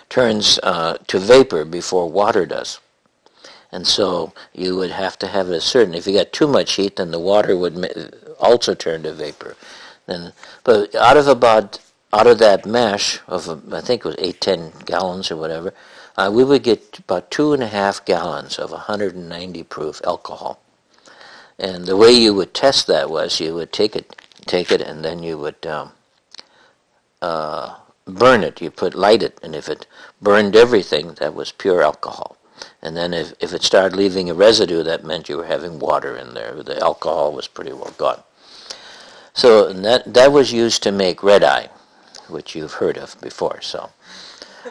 Speaker 1: turns uh, to vapor before water does. And so you would have to have a certain, if you got too much heat, then the water would also turn to vapor. Then, but out of about, out of that mash of, I think it was eight ten gallons or whatever, uh, we would get about two and a half gallons of 190 proof alcohol. And the way you would test that was you would take it, take it, and then you would um, uh, burn it. You put light it, and if it burned everything, that was pure alcohol. And then if, if it started leaving a residue, that meant you were having water in there. The alcohol was pretty well gone. So that that was used to make red eye, which you've heard of before. So,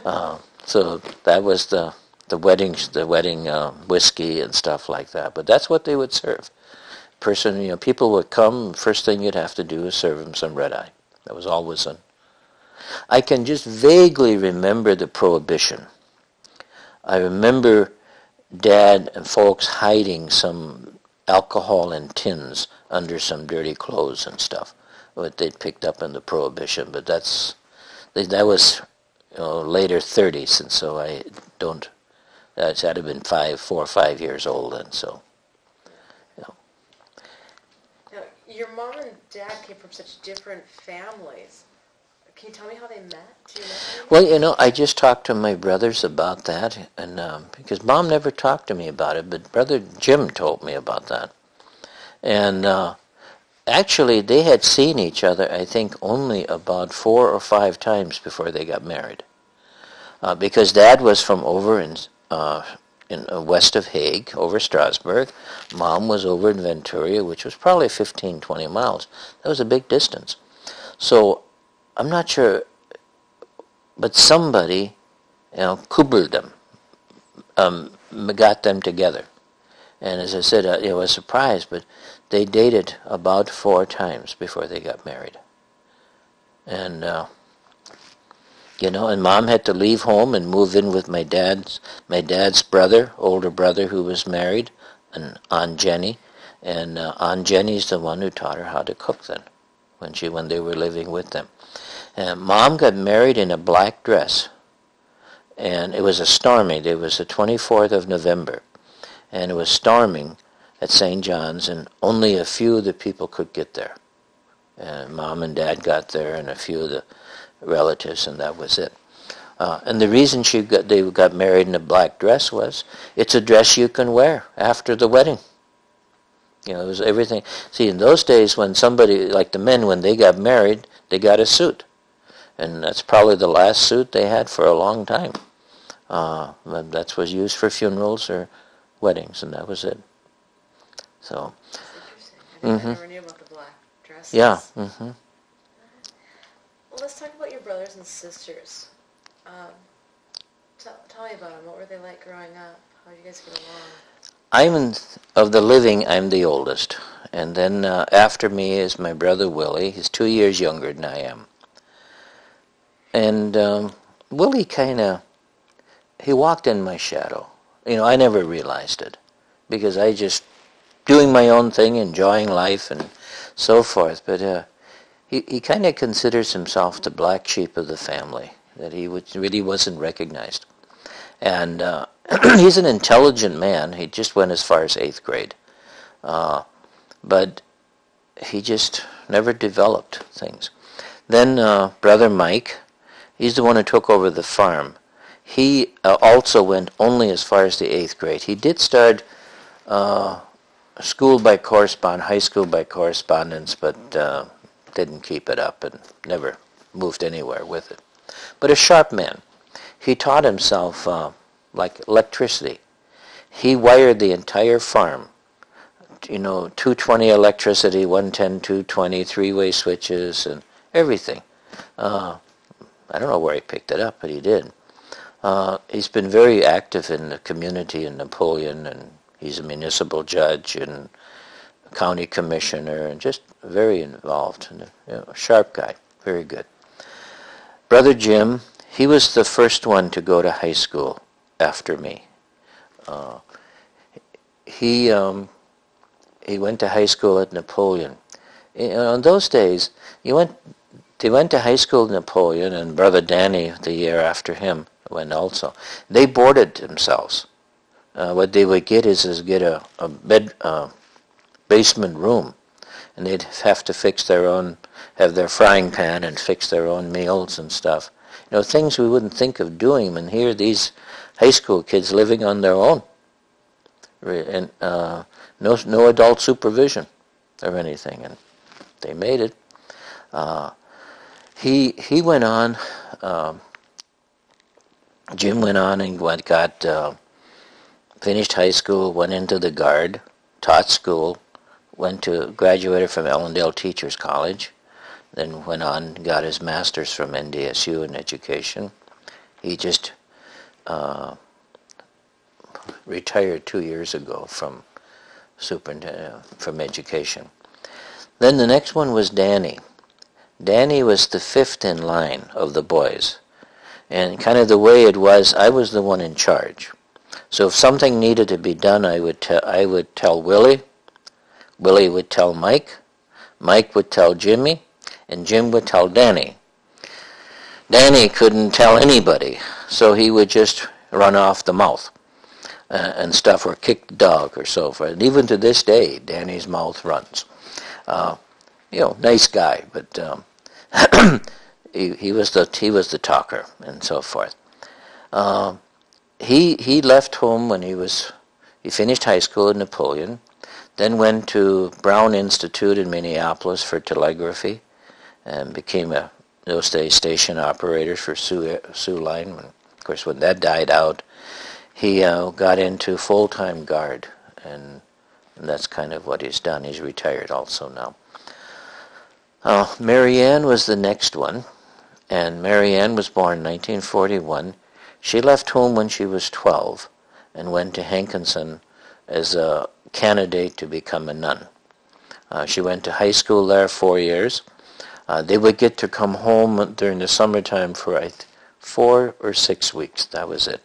Speaker 1: uh, so that was the the wedding the wedding uh, whiskey and stuff like that. But that's what they would serve. Person, you know, people would come. First thing you'd have to do is serve them some red eye. That was always an I can just vaguely remember the prohibition. I remember dad and folks hiding some alcohol in tins under some dirty clothes and stuff what they'd picked up in the prohibition but that's that was you know, later 30s and so I don't that's had to have been five four or five years old and so
Speaker 2: you know. Now, your mom and dad came from such different families can you tell me how they met? You know
Speaker 1: well, you know, I just talked to my brothers about that, and um, because mom never talked to me about it, but brother Jim told me about that, and uh, actually they had seen each other, I think, only about four or five times before they got married, uh, because dad was from over in. Uh, in uh, west of Hague, over Strasburg. Mom was over in Venturia, which was probably 15, 20 miles. That was a big distance. So I'm not sure, but somebody, you know, kubbeled them, um, got them together. And as I said, I, I was surprised, but they dated about four times before they got married. And, uh, you know, and mom had to leave home and move in with my dad's, my dad's brother, older brother who was married, and Aunt Jenny. And uh, Aunt Jenny's the one who taught her how to cook then, when she, when they were living with them. And mom got married in a black dress. And it was a storming. It was the 24th of November. And it was storming at St. John's, and only a few of the people could get there. And mom and dad got there, and a few of the relatives, and that was it. Uh, and the reason she got, they got married in a black dress was it's a dress you can wear after the wedding. You know, it was everything. See, in those days, when somebody, like the men, when they got married, they got a suit and that's probably the last suit they had for a long time. Uh, that was used for funerals or weddings, and that was it. So.
Speaker 2: Mm-hmm. I never knew about the black dresses.
Speaker 1: Yeah. Mm-hmm. Well,
Speaker 2: let's talk about your brothers and sisters. Um, tell, tell me about them. What were they like growing up? How did you guys get along?
Speaker 1: I'm of the living. I'm the oldest, and then uh, after me is my brother Willie. He's two years younger than I am. And um, Willie kind of, he walked in my shadow. You know, I never realized it because I just doing my own thing, enjoying life and so forth. But uh, he, he kind of considers himself the black sheep of the family, that he really wasn't recognized. And uh, *clears throat* he's an intelligent man. He just went as far as eighth grade. Uh, but he just never developed things. Then uh, brother Mike, He's the one who took over the farm. He uh, also went only as far as the eighth grade. He did start uh, school by correspondence, high school by correspondence, but uh, didn't keep it up and never moved anywhere with it. But a sharp man. He taught himself uh, like electricity. He wired the entire farm. You know, 220 electricity, 110, 220, three-way switches, and everything. Uh, I don't know where he picked it up, but he did. Uh, he's been very active in the community in Napoleon, and he's a municipal judge and county commissioner, and just very involved. And you know, a sharp guy, very good. Brother Jim, he was the first one to go to high school after me. Uh, he um, he went to high school at Napoleon. In those days, you went they went to high school in Napoleon, and Brother Danny, the year after him, went also. They boarded themselves. uh, what they would get is, is get a, a bed uh, basement room, and they'd have to fix their own, have their frying pan and fix their own meals and stuff. You know, things we wouldn't think of doing. And here, these high school kids living on their own, and uh, no no adult supervision or anything, and they made it. Uh, he he went on. Um, Jim went on and went, got uh, finished high school, went into the guard, taught school, went to graduated from Ellendale Teachers College, then went on got his master's from NDSU in education. He just uh, retired two years ago from superintendent from education. Then the next one was Danny. Danny was the fifth in line of the boys. And kind of the way it was, I was the one in charge. So if something needed to be done, I would I would tell Willie. Willie would tell Mike. Mike would tell Jimmy, and Jim would tell Danny. Danny couldn't tell anybody, so he would just run off the mouth uh, and stuff, or kick the dog, or so forth. And even to this day, Danny's mouth runs. Uh, you know, nice guy, but um, *clears throat* he, he was the he was the talker and so forth. Uh, he he left home when he was he finished high school in Napoleon, then went to Brown Institute in Minneapolis for telegraphy, and became a those days station operator for Sioux, Soo Line. Of course, when that died out, he uh, got into full-time guard, and, and that's kind of what he's done. He's retired also now. Uh, Marianne was the next one and Marianne was born in 1941. She left home when she was 12 and went to Hankinson as a candidate to become a nun. Uh, she went to high school there four years. Uh, they would get to come home during the summertime for I four or six weeks. That was it.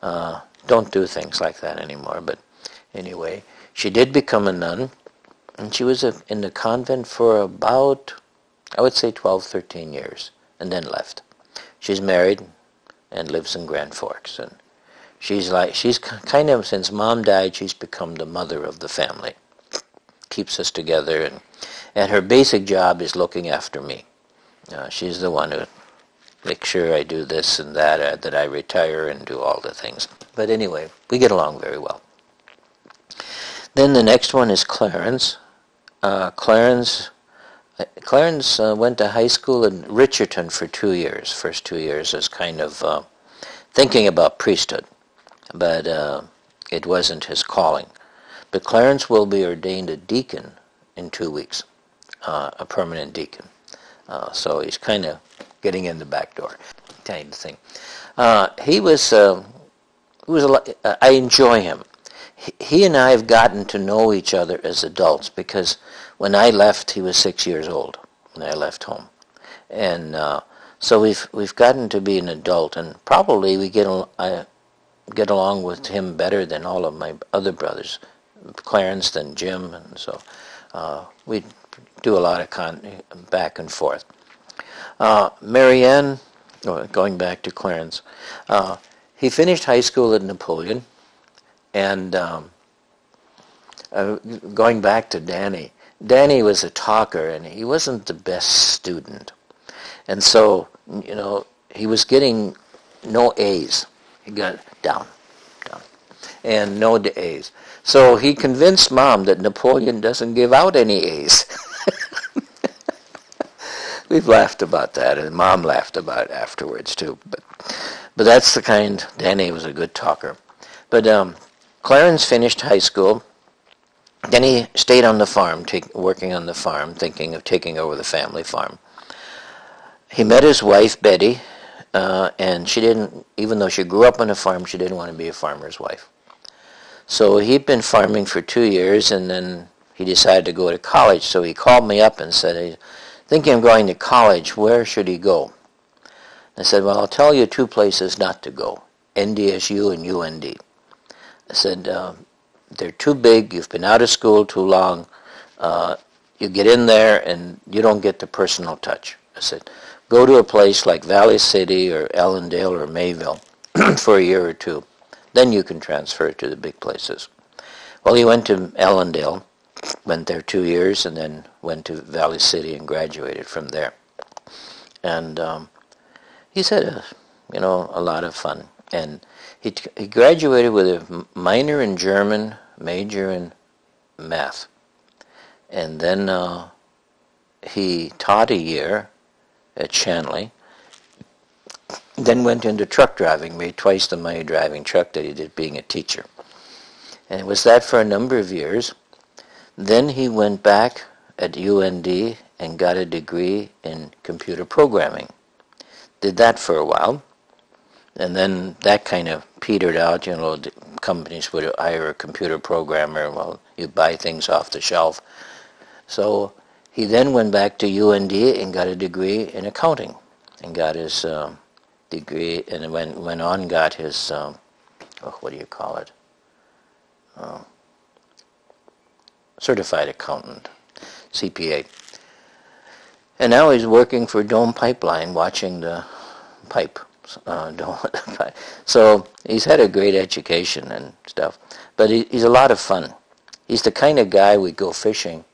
Speaker 1: Uh, don't do things like that anymore. But anyway, she did become a nun, and she was a, in the convent for about, I would say, 12, 13 years and then left. She's married and lives in Grand Forks, and she's like she's kind of since mom died, she's become the mother of the family, keeps us together, and and her basic job is looking after me. Uh, she's the one who makes sure I do this and that, uh, that I retire and do all the things. But anyway, we get along very well. Then the next one is Clarence. Uh, Clarence Clarence uh, went to high school in Richardton for two years. First two years was kind of uh, thinking about priesthood, but uh, it wasn't his calling. But Clarence will be ordained a deacon in two weeks, uh, a permanent deacon. Uh, so he's kind of getting in the back door, kind of thing. Uh, he was, he was I enjoy him. He, he and I have gotten to know each other as adults because when I left, he was six years old when I left home, and uh, so we've we've gotten to be an adult, and probably we get I get along with him better than all of my other brothers, Clarence than Jim, and so uh, we do a lot of con- back and forth. Uh, Marianne, oh, going back to Clarence, uh, he finished high school at Napoleon, and um, uh, going back to Danny, Danny was a talker and he wasn't the best student. And so, you know, he was getting no A's. He got down, down, and no A's. So he convinced mom that Napoleon doesn't give out any A's. *laughs* *laughs* We've laughed about that, and mom laughed about it afterwards too. But, but that's the kind. Danny was a good talker. But um, Clarence finished high school then he stayed on the farm, take, working on the farm, thinking of taking over the family farm. He met his wife, Betty, uh, and she didn't, even though she grew up on a farm, she didn't want to be a farmer's wife. So he'd been farming for two years, and then he decided to go to college. So he called me up and said, thinking of going to college, where should he go? I said, well, I'll tell you two places not to go, NDSU and UND. I said, uh, they're too big, you've been out of school too long, uh, you get in there and you don't get the personal touch. I said, go to a place like Valley City or Ellendale or Mayville *clears throat* for a year or two. Then you can transfer to the big places. Well, he went to Ellendale, went there two years, and then went to Valley City and graduated from there. And um, he's had a, you know, a lot of fun. And he, he graduated with a minor in German, major in math. And then uh, he taught a year at Shanley, then went into truck driving, made twice the money driving truck that he did being a teacher. And it was that for a number of years. Then he went back at UND and got a degree in computer programming. Did that for a while. And then that kind of petered out, you know, companies would hire a computer programmer, well, you buy things off the shelf. So he then went back to UND and got a degree in accounting and got his uh, degree and went, went on got his, um, oh, what do you call it? Uh, certified accountant, CPA. And now he's working for Dome Pipeline, watching the pipe. Uh, *laughs* so he's had a great education and stuff, but he, he's a lot of fun. He's the kind of guy we go fishing,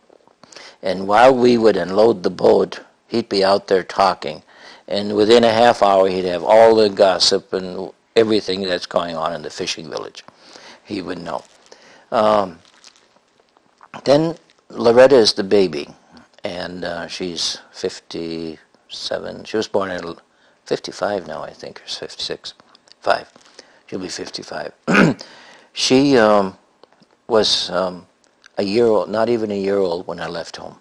Speaker 1: and while we would unload the boat, he'd be out there talking, and within a half hour he'd have all the gossip and everything that's going on in the fishing village. He would know. Um, then Loretta is the baby, and uh, she's 57. She was born in 55 now, I think, or 56. Five. She'll be 55. *clears throat* she um, was um, a year old, not even a year old when I left home.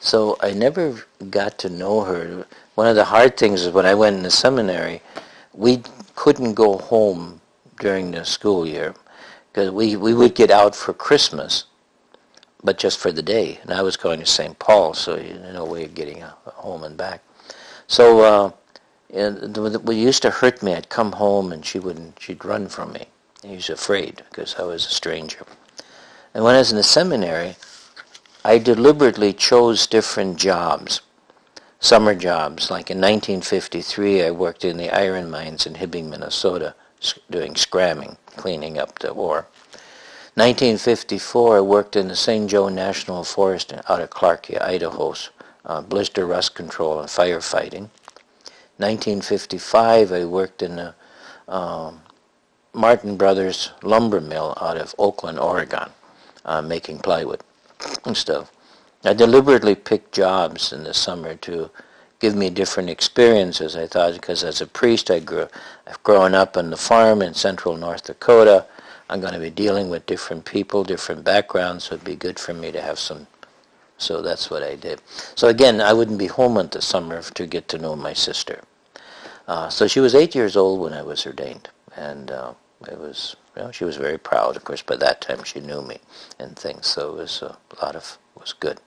Speaker 1: So I never got to know her. One of the hard things is when I went in the seminary, we couldn't go home during the school year because we, we would get out for Christmas, but just for the day. And I was going to St. Paul, so you no way of getting home and back. So uh, it used to hurt me. I'd come home and she wouldn't. She'd run from me. She was afraid because I was a stranger. And when I was in the seminary, I deliberately chose different jobs, summer jobs. Like in 1953, I worked in the iron mines in Hibbing, Minnesota, doing scramming cleaning up the war. 1954, I worked in the St. Joe National Forest out of Clarkia, Idaho, uh, blister rust control and firefighting. 1955, I worked in the um, Martin Brothers lumber mill out of Oakland, Oregon, uh, making plywood and stuff. I deliberately picked jobs in the summer to give me different experiences. I thought because as a priest, I grew, I've grown up on the farm in central North Dakota. I'm going to be dealing with different people, different backgrounds, so it'd be good for me to have some. So that's what I did. So again, I wouldn't be home the summer to get to know my sister. Uh, so she was eight years old when I was ordained, and uh, it was, you know, she was very proud. Of course, by that time she knew me and things, so it was a lot of was good.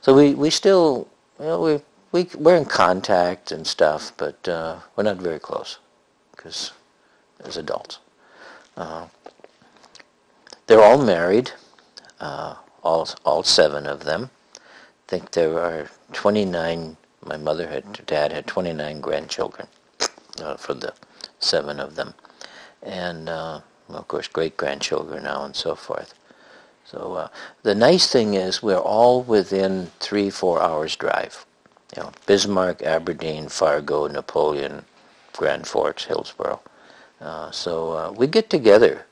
Speaker 1: So we we still, you know, we we we're in contact and stuff, but uh, we're not very close because as adults, uh, they're all married, uh, all all seven of them. I think there are 29. My mother had, dad had 29 grandchildren uh, for the seven of them, and uh, of course great grandchildren now and so forth. So uh, the nice thing is we're all within three, four hours drive you know, Bismarck, Aberdeen, Fargo, Napoleon, Grand Forks, Hillsboro. Uh, so uh, we get together.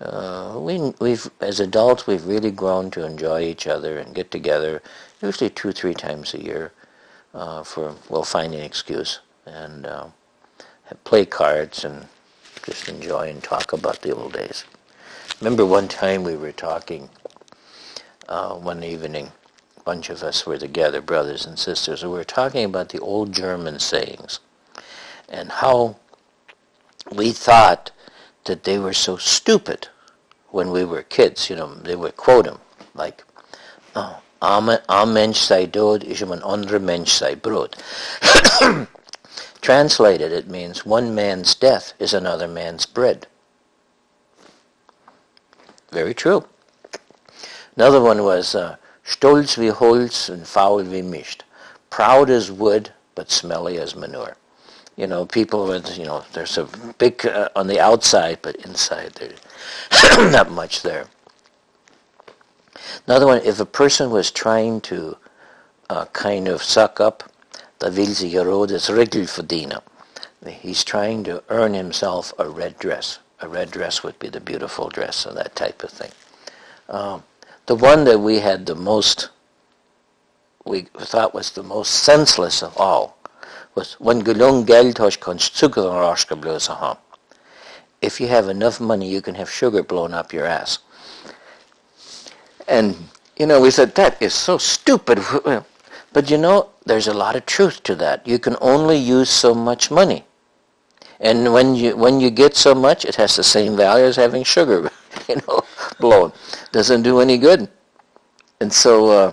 Speaker 1: Uh, we, we've, as adults, we've really grown to enjoy each other and get together, usually two, three times a year, uh, for we'll find an excuse and uh, play cards and just enjoy and talk about the old days. Remember one time we were talking uh, one evening a bunch of us were together, brothers and sisters, and we were talking about the old German sayings and how we thought that they were so stupid when we were kids. You know, they would quote them like, oh, "Ein Mensch sei tot, ist ein anderer Mensch sei Brot." *coughs* Translated, it means one man's death is another man's bread. Very true. Another one was, uh, Stolz wie Holz und foul wie Mist. Proud as wood, but smelly as manure. You know, people with, you know, there's a big uh, on the outside, but inside there's *coughs* not much there. Another one, if a person was trying to uh, kind of suck up the vil sig rådets regelfordina, he's trying to earn himself a red dress. A red dress would be the beautiful dress and that type of thing. Um, the one that we had the most, we thought was the most senseless of all, was when gulung geld If you have enough money, you can have sugar blown up your ass. And, you know, we said, that is so stupid. *laughs* But, you know, there's a lot of truth to that. You can only use so much money. And when you, when you get so much, it has the same value as having sugar, *laughs* you know, blown. Doesn't do any good. And so, uh,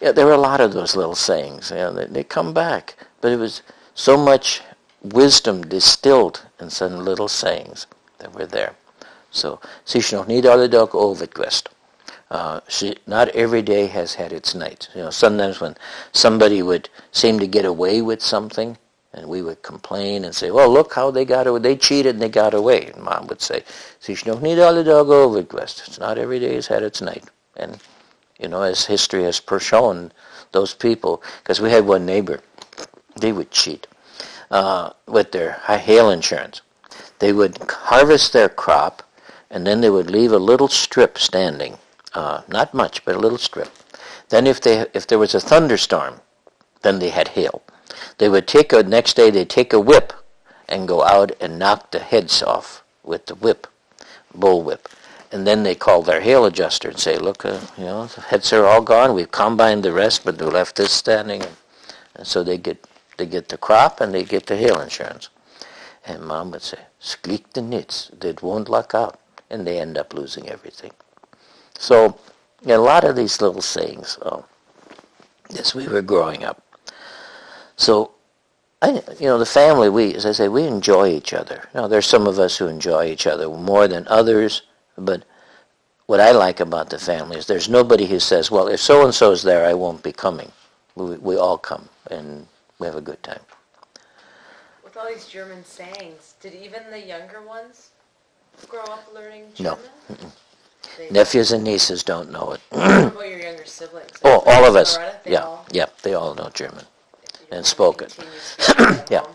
Speaker 1: yeah, there are a lot of those little sayings. You know, they, they come back. But it was so much wisdom distilled in some little sayings that were there. So, sich noch nie alle Tag not every day has had its night. You know, sometimes when somebody would seem to get away with something, and we would complain and say, well, look how they got away. They cheated and they got away. And Mom would say, sich noch nie alle Tag. It's not every day has had its night. And, you know, as history has shown, those people, because we had one neighbor, they would cheat uh, with their hail insurance. They would harvest their crop, and then they would leave a little strip standing, uh, not much, but a little strip. Then if they if there was a thunderstorm, then they had hail. They would take a next day they take a whip and go out and knock the heads off with the whip, bull whip. And then they call their hail adjuster and say, look, uh, you know, the heads are all gone. We've combined the rest, but we left this standing. And so they get they get the crop and they get the hail insurance. And mom would say, skleek the nits, they won't luck out. And they end up losing everything. So a lot of these little sayings, oh, as we were growing up. So, I, you know, the family, we, as I say, we enjoy each other. You know, there's some of us who enjoy each other more than others, but what I like about the family is there's nobody who says, well, if so-and-so is there, I won't be coming. We, we all come, and we have a good time.
Speaker 2: With all these German sayings, did even the younger ones grow up learning
Speaker 1: No.
Speaker 2: German? They-
Speaker 1: Nephews and nieces don't know it.
Speaker 2: What about your younger siblings?
Speaker 1: Oh, all of us.
Speaker 2: They
Speaker 1: Yeah,
Speaker 2: all-
Speaker 1: yeah, they all know German. and spoke it.
Speaker 2: continue *clears throat* speaking at
Speaker 1: Yeah.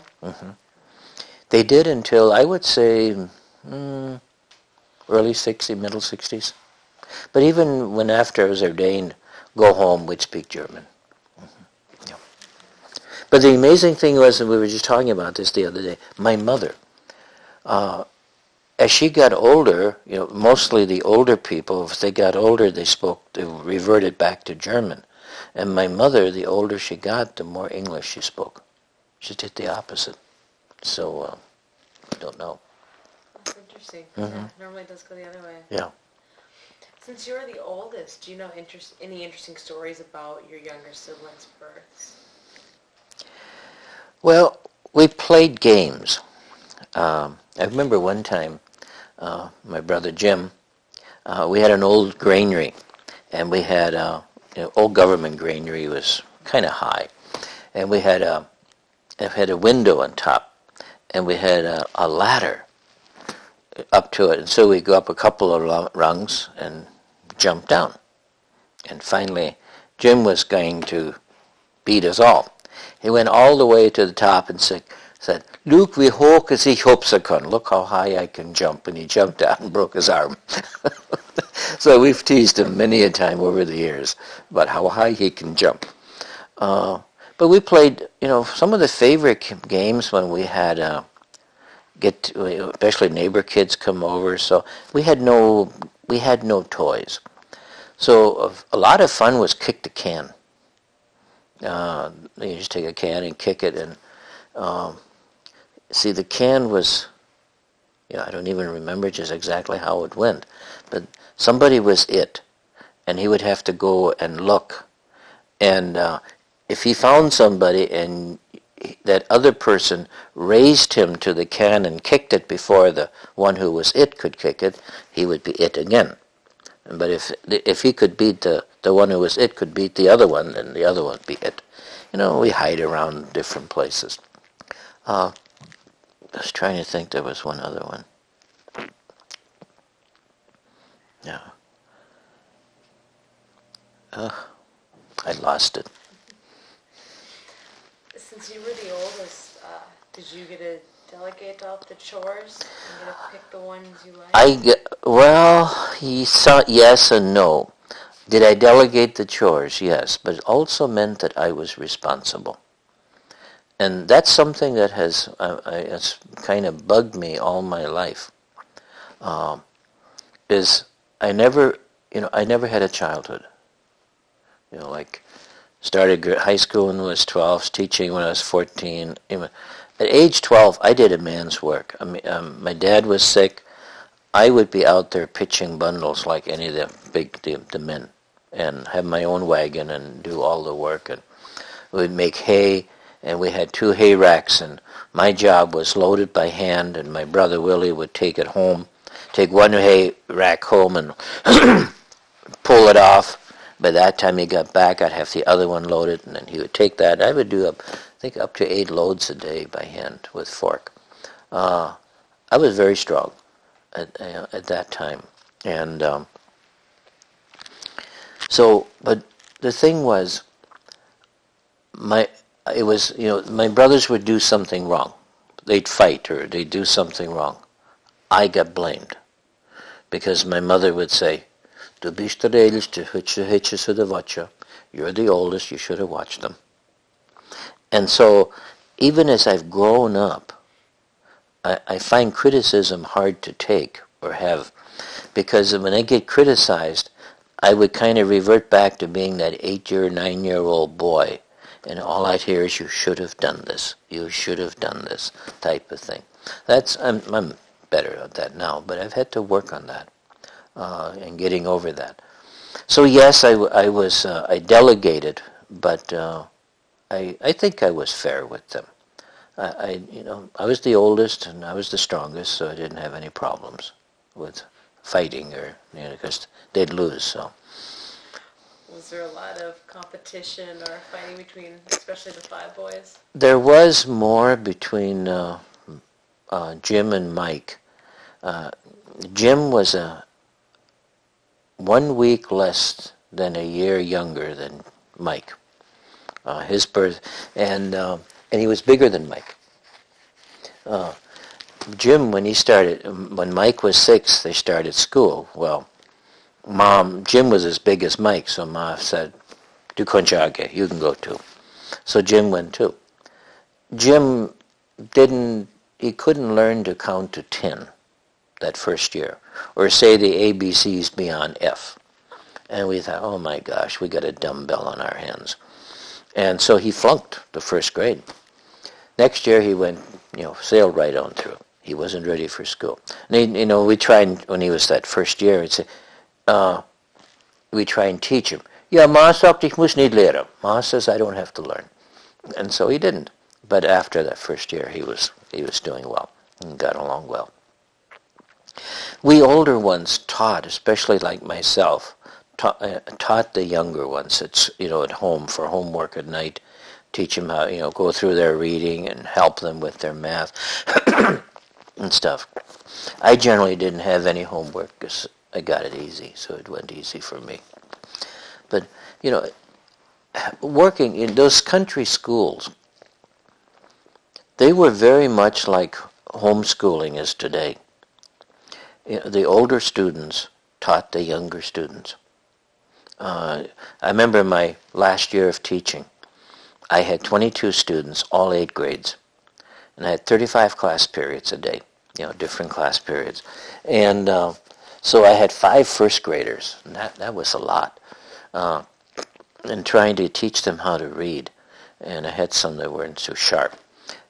Speaker 1: They did until, I would say, mm, early 60s, middle 60s. But even when after I was ordained, go home, we'd speak German. But the amazing thing was, and we were just talking about this the other day, my mother, uh, as she got older, you know, mostly the older people, if they got older, they spoke, they reverted back to German. And my mother, the older she got, the more English she spoke. She did the opposite. So, uh, I don't know.
Speaker 2: That's interesting.
Speaker 1: Mhm.
Speaker 2: Yeah, normally it does go the other way.
Speaker 1: Yeah.
Speaker 2: Since you're the oldest, do you know interest, any interesting stories about your younger siblings' births?
Speaker 1: Well, we played games. Um, I remember one time, uh, my brother Jim, uh, we had an old granary, and we had uh, you know, old government granary was kind of high, and we had a it had a window on top, and we had a, a ladder up to it, and so we go up a couple of rungs and jump down, and finally, Jim was going to beat us all. He went all the way to the top and said, said, Luke, wie hoch is ich hopsa kann. Look how high I can jump. And he jumped out and broke his arm. *laughs* so we've teased him many a time over the years about how high he can jump. Uh, but we played, you know, some of the favorite games when we had uh, get, to, especially neighbor kids come over. So we had no, we had no toys. So a lot of fun was kick the can. Uh, you just take a can and kick it, and um, see the can was, yeah, I don't even remember just exactly how it went, but somebody was it, and he would have to go and look, and uh, if he found somebody and that other person raised him to the can and kicked it before the one who was it could kick it, he would be it again. But if if he could beat the, the one who was it could beat the other one, and the other one would be it. You know, we hide around different places. Uh, I was trying to think there was one other one. Yeah. Uh, I lost it.
Speaker 2: Since you were the oldest, uh, did you get to delegate all the chores and get to pick the ones you like?
Speaker 1: I get, well, he saw yes and no. Did I delegate the chores? Yes, but it also meant that I was responsible. And that's something that has, uh, has kind of bugged me all my life. Um, is I never, you know, I never had a childhood. You know, like started high school when I was 12, teaching when I was 14. At age 12, I did a man's work. I mean, um, my dad was sick. I would be out there pitching bundles like any of the big the, the men, and have my own wagon and do all the work. And we'd make hay, and we had two hay racks, and my job was loaded by hand, and my brother Willie would take it home, take one hay rack home, and *clears throat* pull it off by that time he got back, I'd have the other one loaded, and then he would take that. I would do up, I think up to eight loads a day by hand with fork. Uh, I was very strong at, uh, at that time, and um, so. But the thing was, my it was you know my brothers would do something wrong, they'd fight or they'd do something wrong. I got blamed because my mother would say, Du bist der Älteste, du watcha. You're the oldest, you should have watched them. And so, even as I've grown up, I, I find criticism hard to take or have, because when I get criticized, I would kind of revert back to being that eight-year, nine-year-old boy, and all I'd hear is, "You should have done this. You should have done this," type of thing. That's I'm, I'm better at that now, but I've had to work on that uh, and getting over that. So yes, I, I was uh, I delegated, but uh, I I think I was fair with them. I, I, you know I was the oldest and I was the strongest, so I didn't have any problems with fighting or you know because they'd lose. So.
Speaker 2: Was there a lot of competition or fighting between, especially the five boys?
Speaker 1: There was more between uh, uh, Jim and Mike. Uh, Jim was a one week less than a year younger than Mike. Uh, his birth, and uh, and he was bigger than Mike. Jim, when he started, when Mike was six, they started school. Well, mom, Jim was as big as Mike, so Ma said, "Do konchage, you can go too." So Jim went too. Jim didn't, he couldn't learn to count to ten that first year, or say the ABCs beyond F. And we thought, oh my gosh, we got a dumbbell on our hands. And so he flunked the first grade. Next year he went, you know, sailed right on through. He wasn't ready for school. And he, you know, we tried, when he was that first year, and say, uh, we try and teach him. Yeah, Ma sagt, ich muss nicht lernen. Ma says, I don't have to learn. And so he didn't. But after that first year, he was, he was doing well and got along well. We older ones taught, especially like myself, taught, uh, taught the younger ones. It's you know at home for homework at night, teach them how you know go through their reading and help them with their math *clears throat* and stuff. I generally didn't have any homework because I got it easy, so it went easy for me. But you know, working in those country schools, they were very much like homeschooling is today the older students taught the younger students. Uh, I remember my last year of teaching, I had 22 students, all eight grades, and I had 35 class periods a day, you know, different class periods. And uh, so I had five first graders, and that, that was a lot, uh, and trying to teach them how to read. And I had some that weren't so sharp.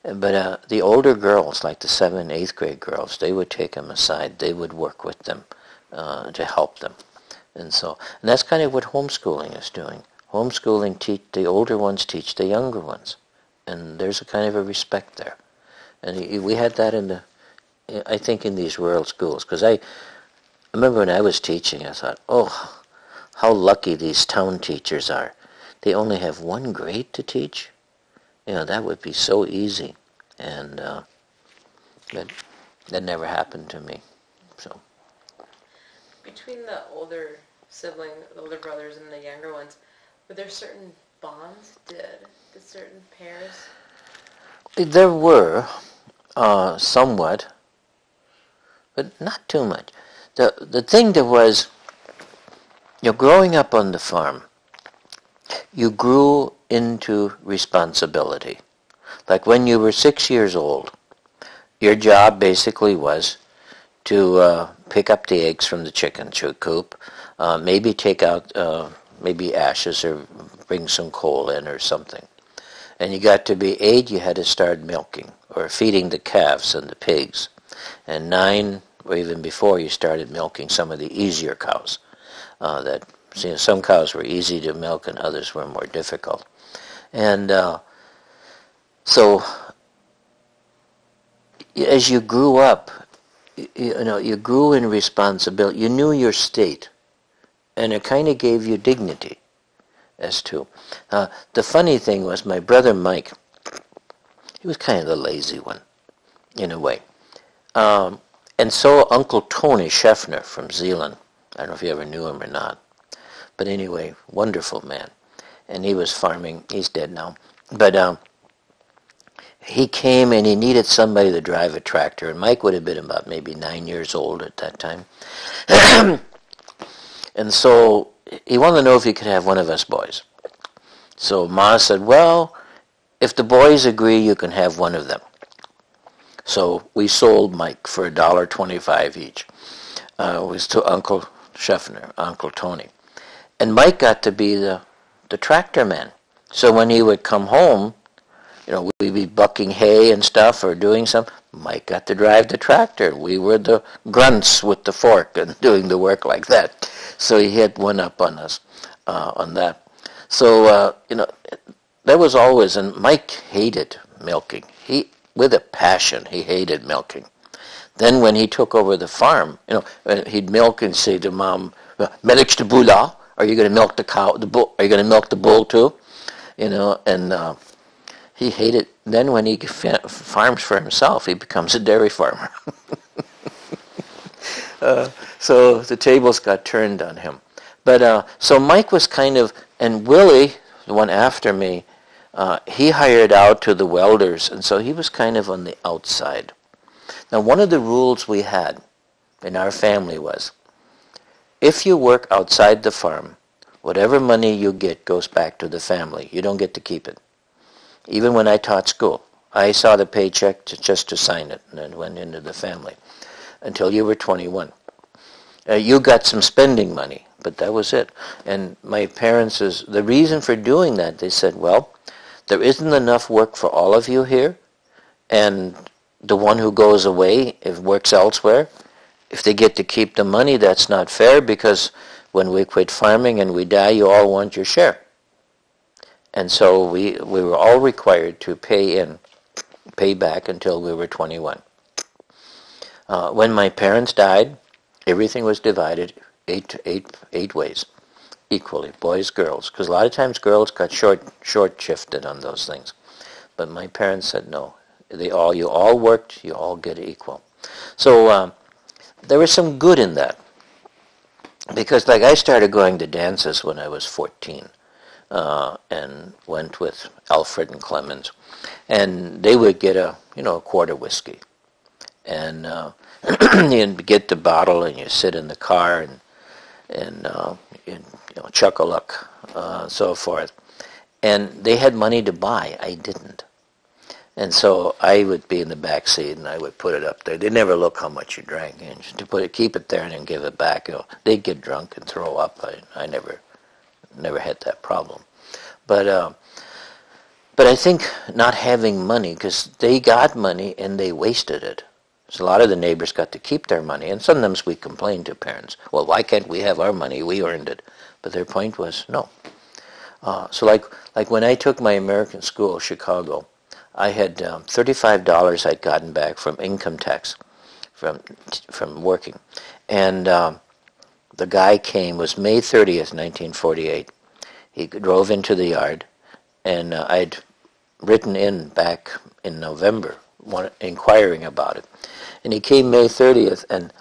Speaker 1: But uh, the older girls, like the seventh, eighth grade girls, they would take them aside. They would work with them uh, to help them, and so and that's kind of what homeschooling is doing. Homeschooling teach the older ones teach the younger ones, and there's a kind of a respect there. And we had that in the, I think, in these rural schools because I, I remember when I was teaching, I thought, oh, how lucky these town teachers are. They only have one grade to teach you know, that would be so easy. And uh, But that never happened to me. So
Speaker 2: Between the older sibling, the older brothers and the younger ones, were there certain bonds? Did, did certain pairs?
Speaker 1: there were uh, somewhat, but not too much. The the thing that was, you know, growing up on the farm, you grew into responsibility. Like when you were six years old, your job basically was to uh, pick up the eggs from the chicken coop, uh, maybe take out uh, maybe ashes or bring some coal in or something. And you got to be eight, you had to start milking or feeding the calves and the pigs. And nine, or even before, you started milking some of the easier cows. Uh, that you know, some cows were easy to milk and others were more difficult. And uh, so, as you grew up, you, you know, you grew in responsibility. You knew your state, and it kind of gave you dignity as to. Uh, the funny thing was my brother Mike, he was kind of the lazy one, in a way. Um, and so Uncle Tony Scheffner from Zeeland, I don't know if you ever knew him or not, but anyway, wonderful man. And he was farming, he's dead now. But um, he came and he needed somebody to drive a tractor, and Mike would have been about maybe nine years old at that time. *clears throat* and so he wanted to know if he could have one of us boys. So Ma said, well, if the boys agree, you can have one of them. So we sold Mike for a dollar twenty-five each. Uh, it was to Uncle Scheffner, Uncle Tony. And Mike got to be the, the tractor man. So when he would come home, you know, we'd be bucking hay and stuff or doing some. Mike got to drive the tractor. We were the grunts with the fork and *laughs* doing the work like that. So he had one up on us uh, on that. So uh, you know, that was always. And Mike hated milking. He, with a passion, he hated milking. Then when he took over the farm, you know, uh, he'd milk and say to mom, "Melich de bula." Are you going to milk the cow? The bull? Are you going to milk the bull too? You know, and uh, he hated. Then when he farms for himself, he becomes a dairy farmer. *laughs* uh, so the tables got turned on him. But uh, so Mike was kind of, and Willie, the one after me, uh, he hired out to the welders, and so he was kind of on the outside. Now, one of the rules we had in our family was if you work outside the farm, whatever money you get goes back to the family. You don't get to keep it. Even when I taught school, I saw the paycheck to, just to sign it, and it went into the family until you were 21. Uh, you got some spending money, but that was it. And my parents is the reason for doing that. They said, well, there isn't enough work for all of you here, and the one who goes away, if works elsewhere, if they get to keep the money, that's not fair because when we quit farming and we die, you all want your share. And so we, we were all required to pay in, pay back until we were 21. Uh, when my parents died, everything was divided eight, eight, eight ways, equally, boys, girls. Because a lot of times girls got short, short shifted on those things. But my parents said no. They all, you all worked, you all get equal. So um, there was some good in that. Because like I started going to dances when I was 14 uh, and went with Alfred and Clemens. And they would get a, you know, a quart of whiskey. And uh, *clears throat* you get the bottle and you sit in the car and, and uh, you, know, chuck-a-luck, uh, so forth. And they had money to buy. I didn't. And so I would be in the back seat and I would put it up there. They never look how much you drank. And to put it, keep it there and then give it back. You know, they'd get drunk and throw up. I, I never, never had that problem. But, uh, but I think not having money, because they got money and they wasted it. So a lot of the neighbors got to keep their money, and sometimes we complained to parents, well, why can't we have our money? We earned it. But their point was, no. Uh, so like, like when I took my American school, Chicago, I had um, $35 I'd gotten back from income tax from from working. And um, the guy came, was May 30th, 1948. He drove into the yard, and uh, I'd written in back in November want, inquiring about it. And he came May 30th, and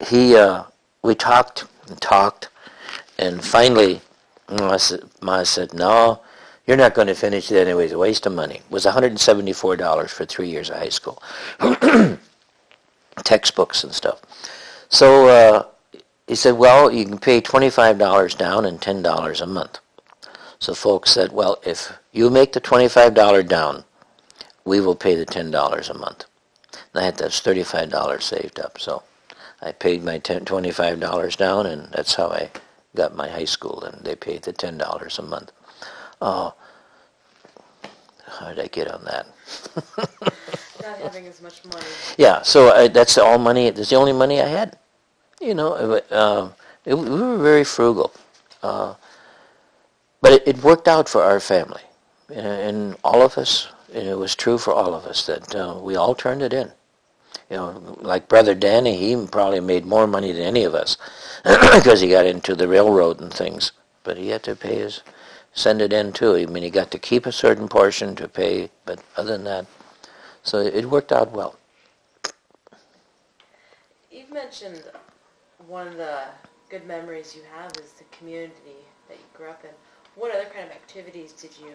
Speaker 1: he, uh, we talked and talked, and finally, Ma said, no, you're not going to finish it anyway. It's a waste of money. It was $174 for three years of high school. *clears throat* Textbooks and stuff. So uh, he said, well, you can pay $25 down and $10 a month. So folks said, well, if you make the $25 down, we will pay the $10 a month. And I had that $35 saved up, so I paid my 10, $25 down, and that's how I got my high school, and they paid the $10 a month. Uh, how did I get on that? *laughs*
Speaker 2: Not having as much money.
Speaker 1: Yeah, so I, that's all money. That's the only money I had. You know, uh, it, we were very frugal, uh, but it, it, worked out for our family, and, and all of us. And it was true for all of us that uh, we all turned it in. You know, like Brother Danny, he probably made more money than any of us *clears throat* because he got into the railroad and things. But he had to pay his, send it in too. I mean, he got to keep a certain portion to pay, but other than that, so it worked out well.
Speaker 2: You've mentioned one of the good memories you have is the community that you grew up in. What other kind of activities did you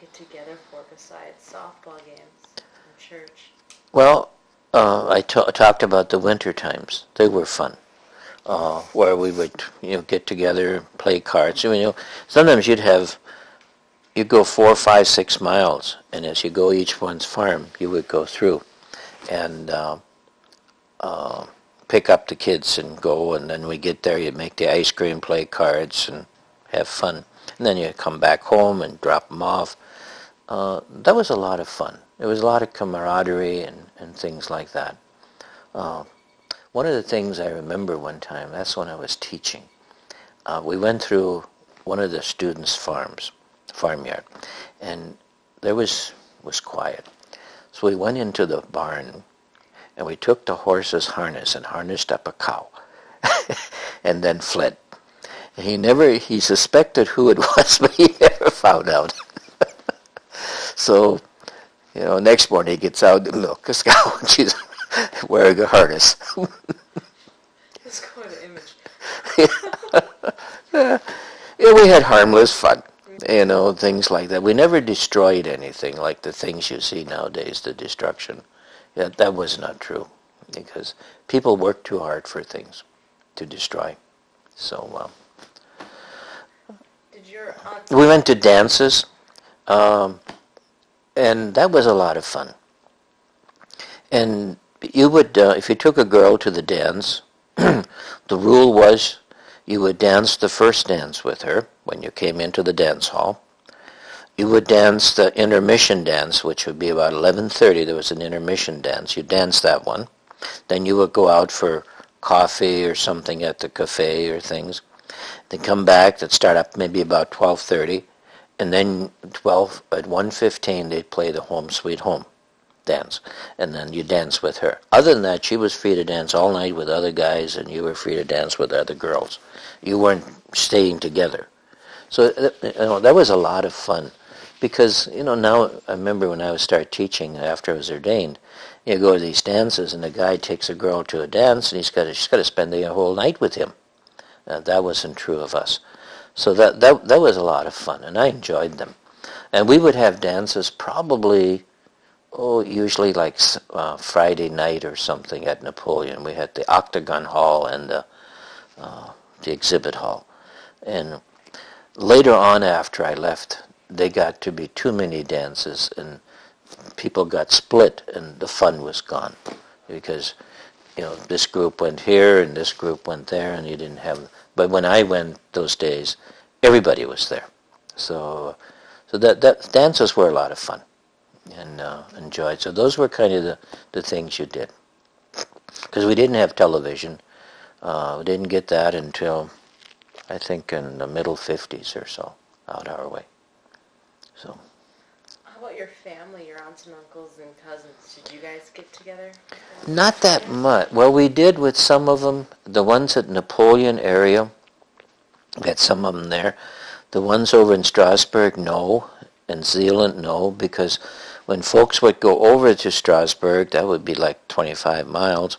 Speaker 2: get together for besides softball games and church?
Speaker 1: Well, uh, I t- talked about the winter times. They were fun. Uh, where we would, you know, get together, play cards. You know, sometimes you'd have, you'd go four, five, six miles, and as you go each one's farm, you would go through, and uh, uh, pick up the kids and go, and then we get there, you'd make the ice cream, play cards, and have fun. And then you come back home and drop them off. Uh, that was a lot of fun. There was a lot of camaraderie and, and things like that. One of the things I remember one time, that's when I was teaching. Uh, we went through one of the students' farms, farmyard, and there was was quiet. So we went into the barn, and we took the horse's harness and harnessed up a cow, *laughs* and then fled. He never he suspected who it *laughs* was, but he never found out. *laughs* so, you know, next morning he gets out and look, a cow, she's *laughs* wearing a harness. *laughs*
Speaker 2: It's quite an image. *laughs*
Speaker 1: yeah, we had harmless fun, you know, things like that. We never destroyed anything like the things you see nowadays, the destruction. Yeah, that was not true because people work too hard for things to destroy. So
Speaker 2: um, Did your
Speaker 1: we went to dances, um, and that was a lot of fun. And you would, uh, if you took a girl to the dance, *clears throat* the rule was you would dance the first dance with her when you came into the dance hall. You would dance the intermission dance, which would be about 11.30. There was an intermission dance. You dance that one. Then you would go out for coffee or something at the cafe or things. Then come back. They'd start up maybe about 12.30. And then 12 at 1.15 they'd play the Home Sweet Home dance, and then you dance with her. Other than that, she was free to dance all night with other guys, and you were free to dance with other girls. You weren't staying together. So uh, you know, that was a lot of fun, because you know now I remember when I was start teaching after I was ordained, you go to these dances, and the guy takes a girl to a dance, and he's got to, she's got to spend the whole night with him. Uh, that wasn't true of us. So that, that that was a lot of fun, and I enjoyed them. And we would have dances probably oh, usually like uh, Friday night or something at Napoleon. We had the Octagon Hall and the, uh, the exhibit hall. And later on after I left, they got to be too many dances and people got split and the fun was gone because you know this group went here and this group went there and you didn't have but when I went those days everybody was there so so that that dances were a lot of fun and uh, enjoyed. So those were kind of the, the things you did. Because we didn't have television. Uh, we didn't get that until, I think, in the middle 50s or so, out our way. So.
Speaker 2: How about your family, your aunts and uncles and cousins? Did you guys get together?
Speaker 1: Not that much. Well, we did with some of them. The ones at Napoleon area, got some of them there. The ones over in Strasburg, no. And Zeeland, no, because when folks would go over to Strasburg, that would be like 25 miles,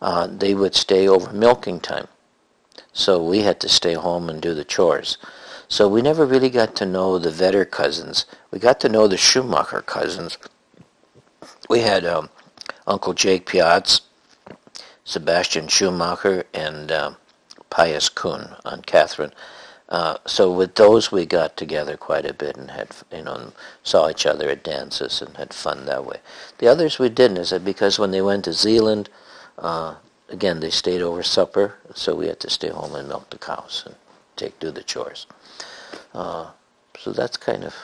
Speaker 1: uh, they would stay over milking time. So we had to stay home and do the chores. So we never really got to know the Vetter cousins. We got to know the Schumacher cousins. We had um, Uncle Jake Piatz, Sebastian Schumacher, and um, Pius Kuhn on Catherine. Uh, so with those we got together quite a bit and had you know saw each other at dances and had fun that way. The others we didn't, is that because when they went to Zeeland, uh, again they stayed over supper, so we had to stay home and milk the cows and take do the chores. Uh, so that's kind of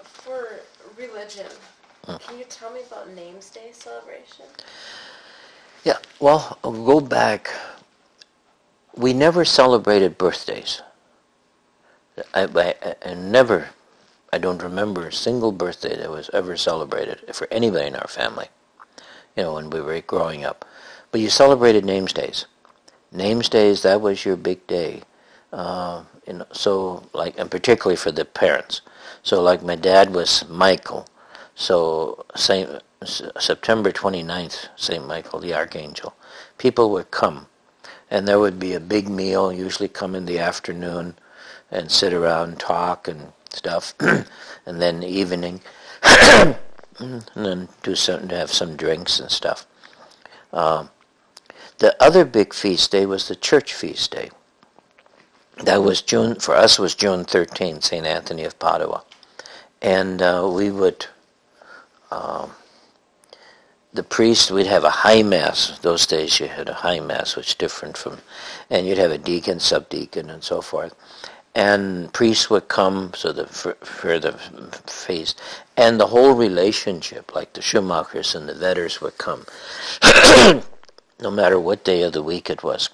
Speaker 2: For religion, can you tell me about Names Day celebration?
Speaker 1: Yeah, well, I'll go back. We never celebrated birthdays. I, I, I never, I don't remember a single birthday that was ever celebrated for anybody in our family, you know, when we were growing up. But you celebrated names days. Names days, that was your big day. Uh, you know, so like, and particularly for the parents. So like my dad was Michael, so Saint, September 29th, St. Michael the Archangel, people would come. And there would be a big meal, usually come in the afternoon, and sit around and talk and stuff. *clears throat* and then the evening, *clears throat* and then do some, have some drinks and stuff. Um, the other big feast day was the church feast day. That was June, for us was June 13th, St. Anthony of Padua. And uh, we would um, the priest, we'd have a high mass. Those days you had a high mass, which different from, and you'd have a deacon, subdeacon, and so forth. And priests would come so the, for, for the feast, and the whole relationship, like the Schumachers and the Vetters would come, *coughs* no matter what day of the week it was.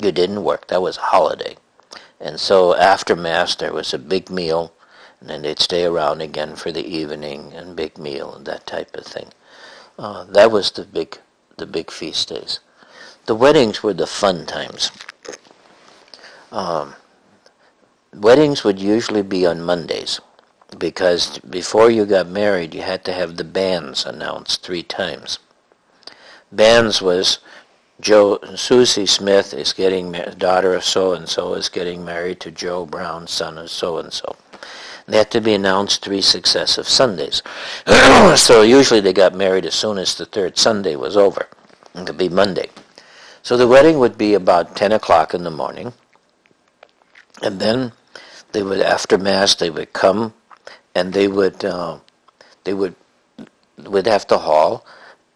Speaker 1: You didn't work. That was a holiday. And so after Mass, there was a big meal, and then they'd stay around again for the evening and big meal and that type of thing. Uh, that was the big, the big feast days. The weddings were the fun times. Um, weddings would usually be on Mondays because before you got married, you had to have the banns announced three times. Banns was Joe Susie Smith is getting daughter of so and so is getting married to Joe Brown, son of so and so. They had to be announced three successive Sundays. *clears throat* so usually they got married as soon as the third Sunday was over. It could be Monday. So the wedding would be about 10 o'clock in the morning. And then they would, after Mass, they would come and they would, uh, they would, would have to hall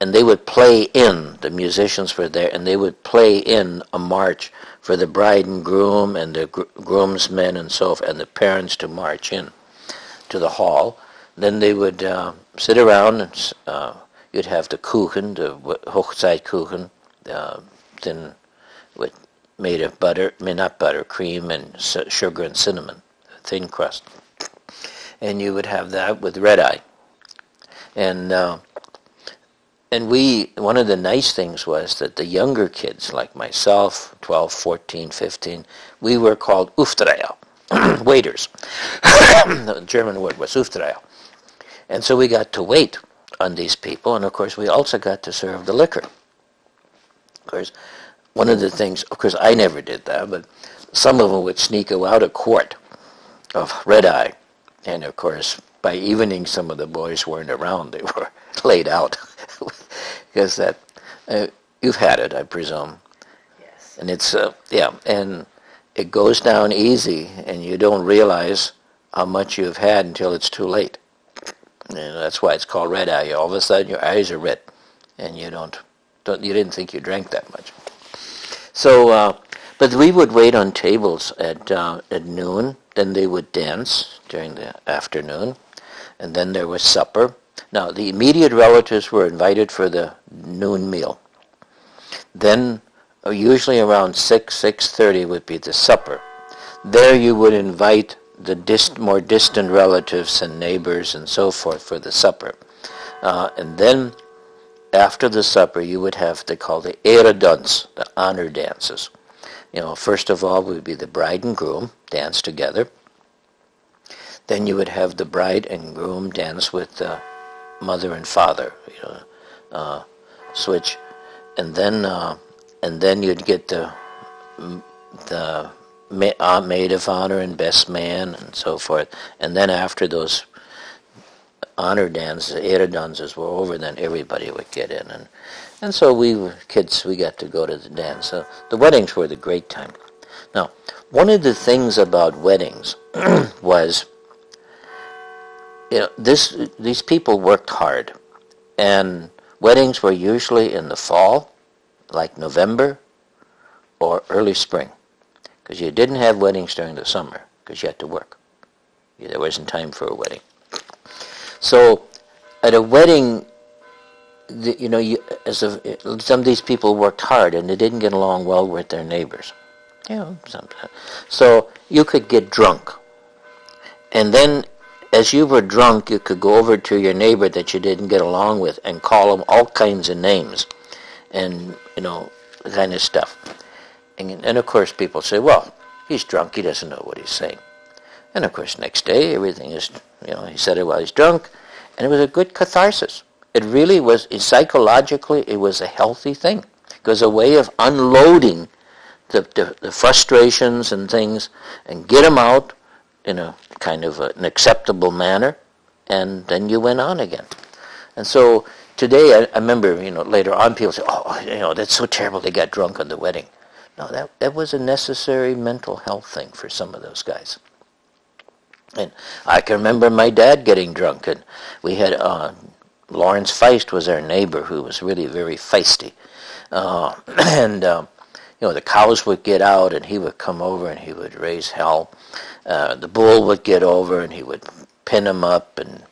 Speaker 1: and they would play in, the musicians were there, and they would play in a march for the bride and groom and the gr- groomsmen and so forth, and the parents to march in to the hall. Then they would uh, sit around and uh, you'd have the kuchen, the Hochzeitkuchen, uh, thin, with, made of butter, I mean not butter, cream and sugar and cinnamon, thin crust. And you would have that with red eye. And uh, and we, one of the nice things was that the younger kids, like myself, 12, 14, 15, we were called Uftreier, *clears throat* waiters. *clears throat* the German word was Uftreier. And so we got to wait on these people, and of course we also got to serve the liquor. Of course, one of the things, of course I never did that, but some of them would sneak out a quart of red eye. And of course, by evening, some of the boys weren't around. They were *laughs* laid out. *laughs* because that, uh, you've had it, I presume.
Speaker 2: Yes.
Speaker 1: And it's, uh, yeah, and it goes down easy, and you don't realize how much you've had until it's too late. And that's why it's called red eye. All of a sudden, your eyes are red, and you don't, don't you didn't think you drank that much. So, uh, but we would wait on tables at uh, at noon. Then they would dance during the afternoon, and then there was supper. Now, the immediate relatives were invited for the noon meal. Then, usually around 6, 6.30 would be the supper. There you would invite the dist- more distant relatives and neighbors and so forth for the supper. Uh, and then, after the supper, you would have, they call the eredans, the honor dances. you know, first of all would be the bride and groom dance together. Then you would have the bride and groom dance with the mother and father, you know, uh, switch, and then uh, and then you'd get the the uh, maid of honor and best man and so forth. And then after those honor dances, era dances were over, then everybody would get in. And, and so we kids, we got to go to the dance. So the weddings were the great time. Now, one of the things about weddings *clears throat* was, you know, this, these people worked hard. And weddings were usually in the fall, like November or early spring because you didn't have weddings during the summer because you had to work. There wasn't time for a wedding. So at a wedding, the, you know, you, as a, some of these people worked hard and they didn't get along well with their neighbors. You know, sometimes. So you could get drunk. And then as you were drunk, you could go over to your neighbor that you didn't get along with and call him all kinds of names and, you know, kind of stuff. And, and of course, people say, well, he's drunk. He doesn't know what he's saying. And of course, next day, everything is, you know, he said it while he's drunk. And it was a good catharsis. It really was, psychologically, it was a healthy thing. It was a way of unloading the, the, the frustrations and things and get them out in a kind of a, an acceptable manner. And then you went on again. And so today, I, I remember, you know, later on, people say, oh, you know, that's so terrible they got drunk on the wedding. No, that, that was a necessary mental health thing for some of those guys. And I can remember my dad getting drunk, and we had uh, Lawrence Feist was our neighbor who was really very feisty. Uh, *clears throat* and, um, you know, the cows would get out, and he would come over and he would raise hell. Uh, the bull would get over, and he would pin him up and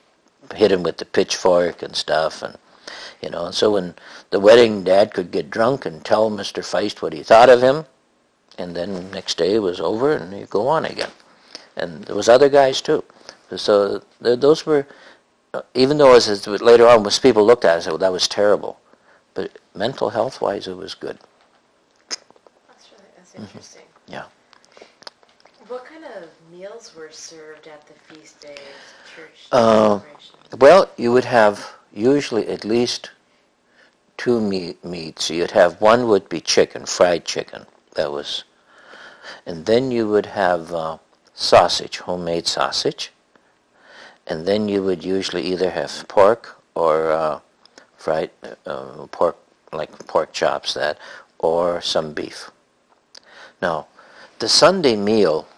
Speaker 1: hit him with the pitchfork and stuff. And you know. And so when the wedding, Dad could get drunk and tell Mr. Feist what he thought of him, and then next day it was over, and you go on again. And there was other guys too. So those were, uh, even though as later on, when people looked at it, said, well, that was terrible. But mental health-wise, it was good.
Speaker 2: That's really that's mm-hmm. interesting.
Speaker 1: Mm-hmm. Yeah.
Speaker 2: What kind of meals were served at the feast days, church
Speaker 1: uh, Well, you would have usually at least two meat, meats. You'd have one would be chicken, fried chicken. That was, and then you would have uh, sausage, homemade sausage, and then you would usually either have pork or uh, fried uh, pork, like pork chops, that, or some beef. Now, the Sunday meal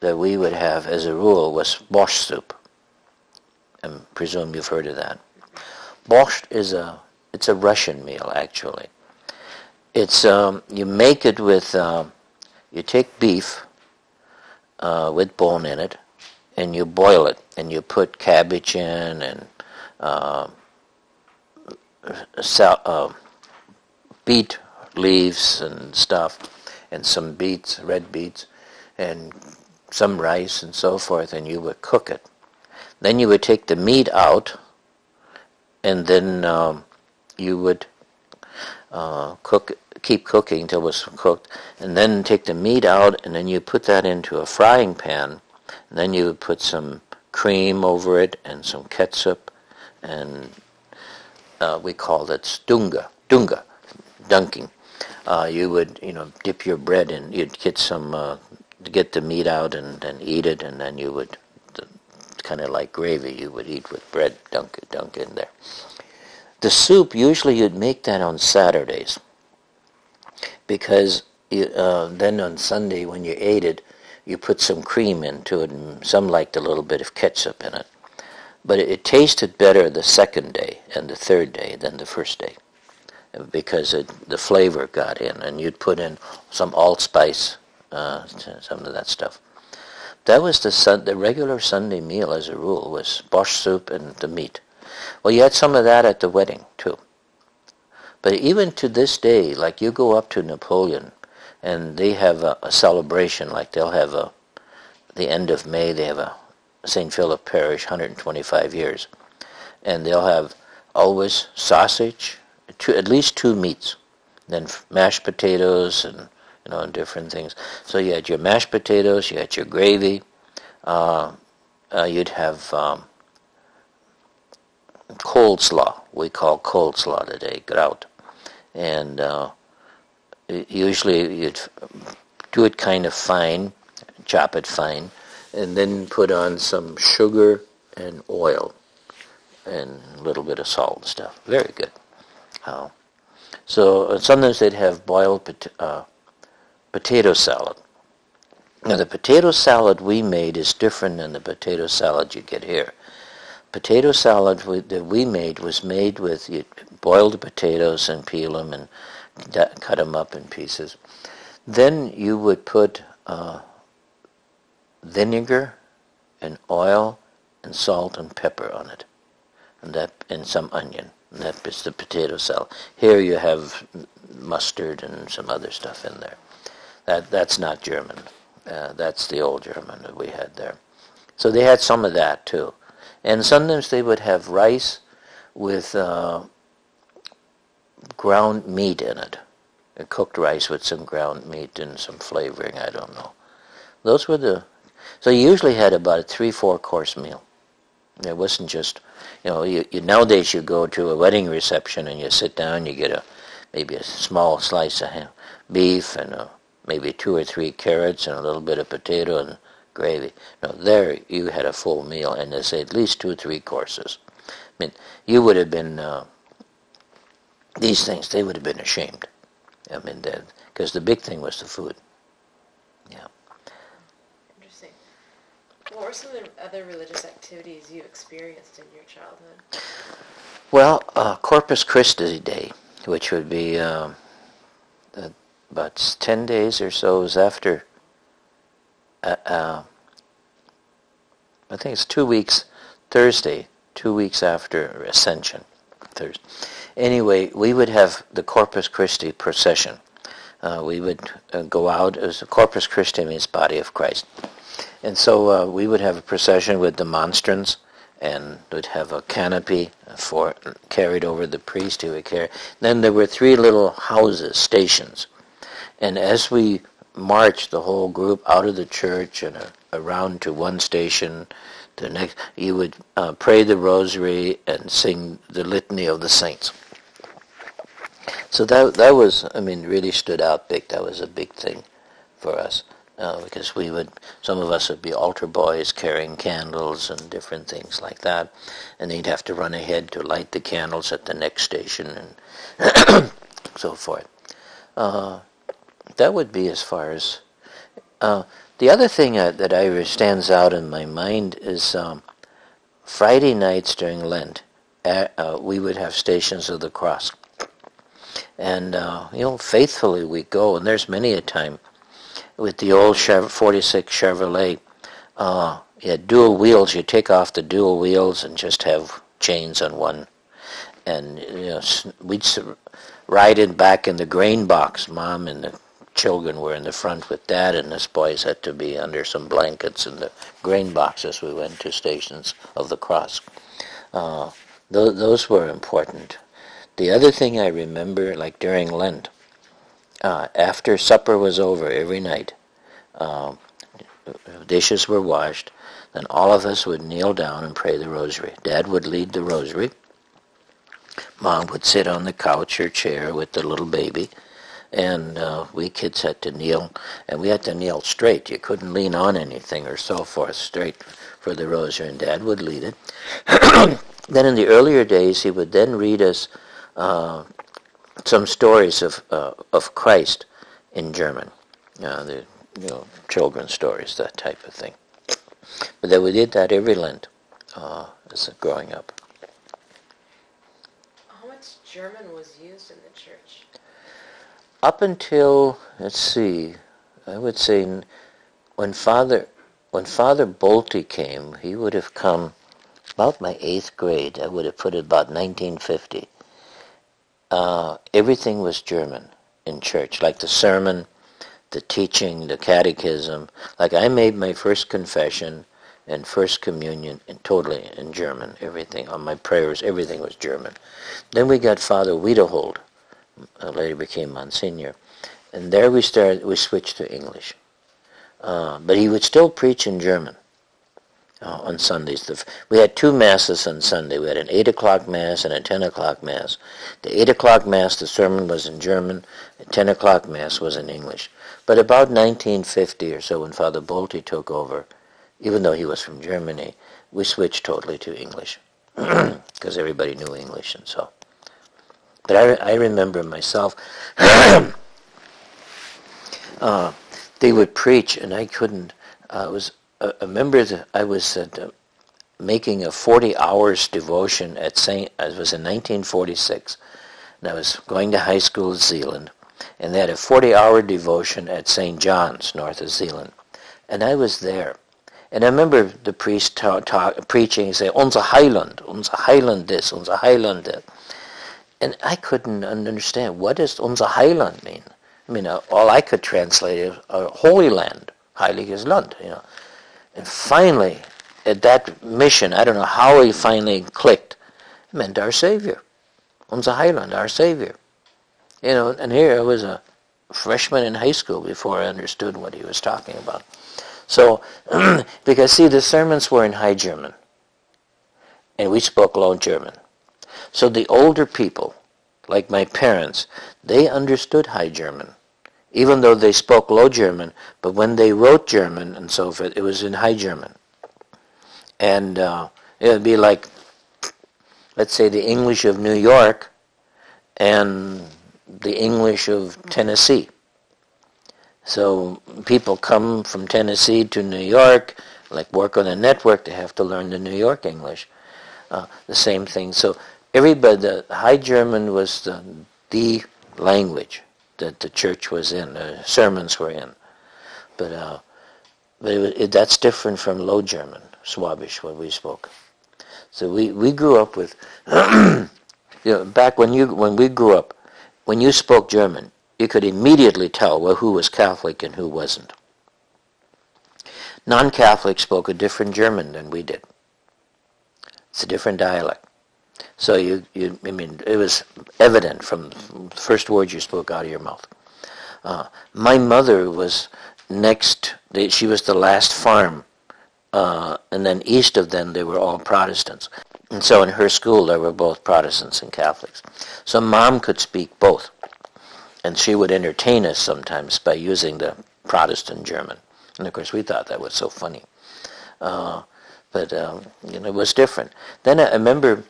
Speaker 1: that we would have as a rule was borscht soup. I presume you've heard of that. Borscht is a it's a Russian meal actually. It's um, you make it with uh, you take beef uh, with bone in it, and you boil it, and you put cabbage in and uh, sal- uh, beet leaves and stuff, and some beets, red beets, and some rice and so forth, and you would cook it. Then you would take the meat out and then um, you would uh, cook, keep cooking it was cooked, and then take the meat out, and then you put that into a frying pan, and then you would put some cream over it and some ketchup, and uh, we called it stunga, dunga, dunking. Uh, you would, you know, dip your bread in. You'd get some, uh, get the meat out and then eat it, and then you would kind of like gravy you would eat with bread, dunk, dunk in there. The soup, usually you'd make that on Saturdays because you, uh, then on Sunday when you ate it, you put some cream into it and some liked a little bit of ketchup in it. But it, it tasted better the second day and the third day than the first day because it, the flavor got in and you'd put in some allspice, uh, some of that stuff. That was the sun, the regular Sunday meal as a rule was borscht soup and the meat. Well, you had some of that at the wedding too. But even to this day, like you go up to Napoleon, and they have a, a celebration, like they'll have a, the end of May, they have a St. Philip Parish, 125 years, and they'll have always sausage, two, at least two meats, then mashed potatoes and you know, and different things. So you had your mashed potatoes, you had your gravy, uh, uh, you'd have um, coleslaw. We call coleslaw today, grout. And uh, usually you'd do it kind of fine, chop it fine, and then put on some sugar and oil and a little bit of salt and stuff. Very good. Uh, so sometimes they'd have boiled pot- uh, potato salad. Now the potato salad we made is different than the potato salad you get here. Potato salad that we made was made with you boil the potatoes and peel them and cut them up in pieces. Then you would put uh, vinegar and oil and salt and pepper on it, and that and some onion. And that is the potato salad. Here you have mustard and some other stuff in there. That that's not German. Uh, that's the old German that we had there. So they had some of that too, and sometimes they would have rice with uh, ground meat in it, a cooked rice with some ground meat and some flavoring. I don't know. Those were the. So you usually had about a three, four course meal. It wasn't just, you know, you, you nowadays you go to a wedding reception and you sit down, you get a maybe a small slice of ham, beef and a maybe two or three carrots and a little bit of potato and gravy. No, there you had a full meal, and there's at least two or three courses. I mean, you would have been uh, these things. They would have been ashamed. I mean, because the big thing was the food. Yeah.
Speaker 2: Interesting. What were some of the other religious activities you experienced in your childhood?
Speaker 1: Well, uh, Corpus Christi Day, which would be um, about 10 days or so is after, uh, uh, I think it's two weeks, Thursday, two weeks after Ascension. Thursday. Anyway, we would have the Corpus Christi procession. Uh, we would uh, go out, as Corpus Christi means body of Christ. And so uh, we would have a procession with the monstrance, and would have a canopy for carried over the priest who would carry. Then there were three little houses, stations, and as we marched the whole group out of the church and uh, around to one station, to next, you would uh, pray the rosary and sing the litany of the saints. So that that was, I mean, really stood out big. That was a big thing for us uh, because we would, some of us would be altar boys carrying candles and different things like that, and they'd have to run ahead to light the candles at the next station and *clears throat* so forth. Uh, that would be as far as. Uh, the other thing uh, that I stands out in my mind is um, Friday nights during Lent. Uh, we would have stations of the cross, and uh, you know, faithfully we go. And there's many a time with the old 46 Chevrolet. Uh, had dual wheels. You take off the dual wheels and just have chains on one, and you know, we'd ride in back in the grain box, mom and the children were in the front with dad, and us boys had to be under some blankets in the grain boxes. We went to stations of the cross. Uh, th- those were important. The other thing I remember, like during Lent, uh, after supper was over every night, uh, dishes were washed, then all of us would kneel down and pray the rosary. Dad would lead the rosary. Mom would sit on the couch or chair with the little baby, and uh, we kids had to kneel, and we had to kneel straight. You couldn't lean on anything or so forth, straight for the rosary, and Dad would lead it. *clears throat* then in the earlier days, he would then read us uh, some stories of uh, of Christ in German, uh, the you know children's stories, that type of thing. But then we did that every Lent uh, as growing up.
Speaker 2: How much German was used in the church?
Speaker 1: Up until let's see, I would say when Father when Father Bolte came, he would have come about my eighth grade. I would have put it about 1950. Uh, everything was German in church, like the sermon, the teaching, the catechism. Like I made my first confession and first communion and totally in German. Everything on my prayers, everything was German. Then we got Father Wiederhold, later became Monsignor. and there we started. We switched to English, uh, but he would still preach in German uh, on Sundays. The, we had two masses on Sunday. We had an 8 o'clock mass and a 10 o'clock mass. The 8 o'clock mass, the sermon was in German. The 10 o'clock mass was in English. But about 1950 or so, when Father Bolte took over, even though he was from Germany, we switched totally to English *clears throat* because everybody knew English and so. But I, I remember myself, *clears throat* uh, they would preach and I couldn't, uh, was a member that I was uh, making a 40 hours devotion at St. It was in 1946, and I was going to high school in Zeeland, and they had a 40-hour devotion at St. John's, north of Zeeland, and I was there. And I remember the priest ta- ta- preaching saying, Unser Heiland, unser Heiland this, unser Heiland that. And I couldn't understand, what does unser Heiland mean? I mean, uh, all I could translate is a Holy Land, Heiliges Land, you know. And finally, at that mission, I don't know how he finally clicked, it meant our Savior. Unser Heiland, our Savior. You know, and here I was a freshman in high school before I understood what he was talking about. So, *clears throat* because see, the sermons were in High German, and we spoke Low German. So the older people, like my parents, they understood High German even though they spoke Low German, but when they wrote German and so forth, it was in High German. And uh, it would be like, let's say, the English of New York and the English of Tennessee. So people come from Tennessee to New York, like work on a network, they have to learn the New York English. Uh, the same thing. So everybody, the High German was the, the language that the church was in, the sermons were in. But uh, but it, it, that's different from Low German, Swabish, what we spoke. So we, we grew up with, *clears throat* you know, back when you when we grew up, when you spoke German, you could immediately tell well, who was Catholic and who wasn't. Non-Catholics spoke a different German than we did. It's a different dialect. So you, you, I mean, it was evident from the first words you spoke out of your mouth. Uh, my mother was next, they, she was the last farm, uh, and then east of them they were all Protestants. And so in her school there were both Protestants and Catholics. So mom could speak both. And she would entertain us sometimes by using the Protestant German. And of course we thought that was so funny. Uh, but um, you know, it was different. Then I remember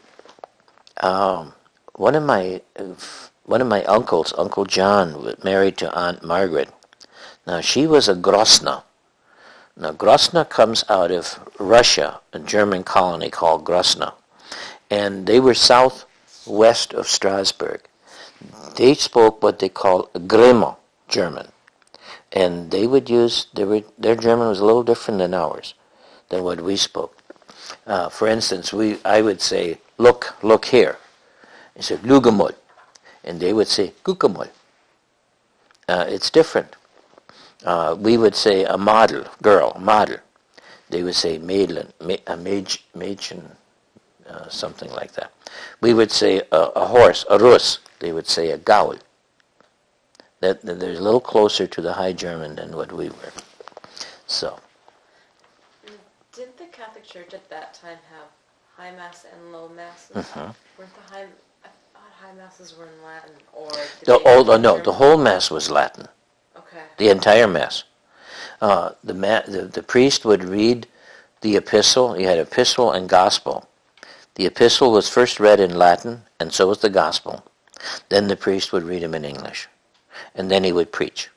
Speaker 1: um, one of my one of my uncles, Uncle John, was married to Aunt Margaret. Now she was a Grosna. Now Grosna comes out of Russia, a German colony called Grosna, and they were southwest of Strasburg. They spoke what they call Grimo German, and they would use they were, their German was a little different than ours, than what we spoke. Uh, for instance, we I would say look, look here. He said, lugamol. And they would say, kukamol. Uh, it's different. Uh, we would say a model, girl, model. They would say maidlen, a mage, machen, uh, something like that. We would say a, a, horse, a rus. They would say a gaul. That, that they're a little closer to the High German than what we were. So.
Speaker 2: Didn't the Catholic Church at that time high mass and low masses. Mm-hmm. Weren't the high? I thought high masses were in Latin, or
Speaker 1: the old, oh, no, the whole mass was Latin.
Speaker 2: Okay.
Speaker 1: The entire mass. Uh, the, ma- the the priest would read the epistle. He had epistle and gospel. The epistle was first read in Latin, and so was the gospel. Then the priest would read them in English, and then he would preach.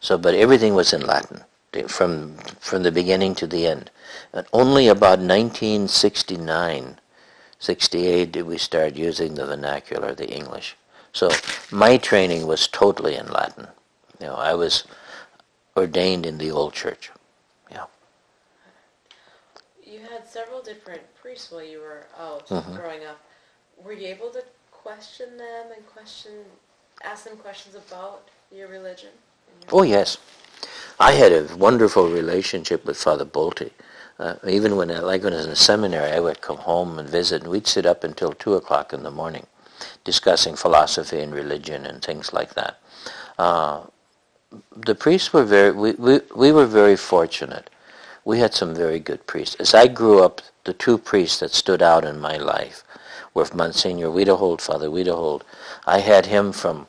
Speaker 1: So, but everything was in Latin from from the beginning to the end. And only about 1969, 68 did we start using the vernacular, the English. So my training was totally in Latin. You know, I was ordained in the old church. Yeah.
Speaker 2: You had several different priests while you were out mm-hmm. growing up. Were you able to question them and question, ask them questions about your religion?
Speaker 1: Your oh yes, I had a wonderful relationship with Father Bolte. Uh, even when, I, like when I was in seminary, I would come home and visit, and we'd sit up until 2 o'clock in the morning discussing philosophy and religion and things like that. Uh, the priests were very, we, we, we were very fortunate. We had some very good priests. As I grew up, the two priests that stood out in my life were Monsignor Wiederhold, Father Wiederhold. I had him from,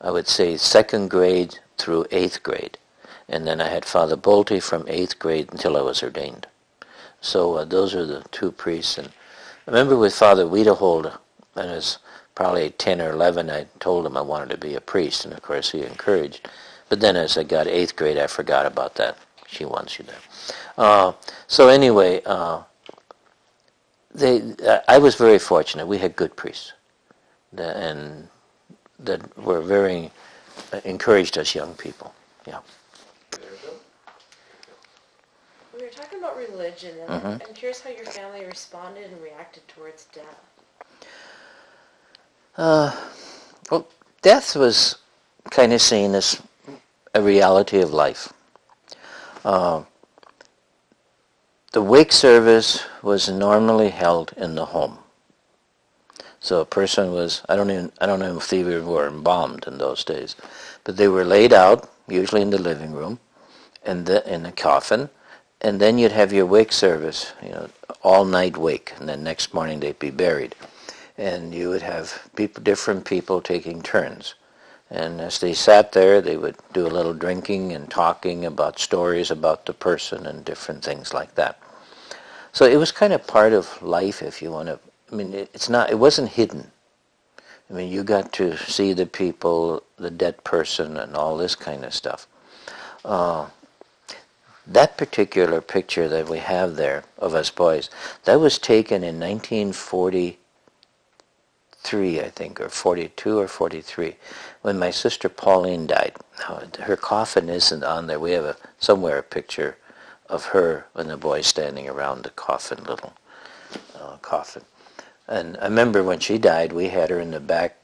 Speaker 1: I would say, second grade through eighth grade. And then I had Father Bolte from eighth grade until I was ordained. So uh, those are the two priests. And I remember with Father Wiederhold, when I was probably 10 or 11, I told him I wanted to be a priest, and of course he encouraged. But then as I got eighth grade, I forgot about that. She wants you there. Uh, so anyway, uh, they, I was very fortunate. We had good priests, and that were very uh, encouraged us young people. Yeah.
Speaker 2: We were talking about religion, and
Speaker 1: Mhm.
Speaker 2: I'm curious how your family responded and reacted towards death.
Speaker 1: Uh, well, death was kind of seen as a reality of life. Uh, the wake service was normally held in the home. So a person was, I don't even, I don't know if they were embalmed in those days, but they were laid out, usually in the living room, in the, in a coffin, and then you'd have your wake service, you know, all night wake, and then next morning they'd be buried and you would have people, different people taking turns. And as they sat there, they would do a little drinking and talking about stories about the person and different things like that. So it was kind of part of life, if you want to. I mean, it's not. It wasn't hidden. I mean, you got to see the people, the dead person, and all this kind of stuff. Uh, that particular picture that we have there of us boys, that was taken in 1943, I think, or 42 or 43, when my sister Pauline died. Now, her coffin isn't on there. We have a, somewhere a picture of her and the boys standing around the coffin, little uh, coffin. And I remember when she died, we had her in the back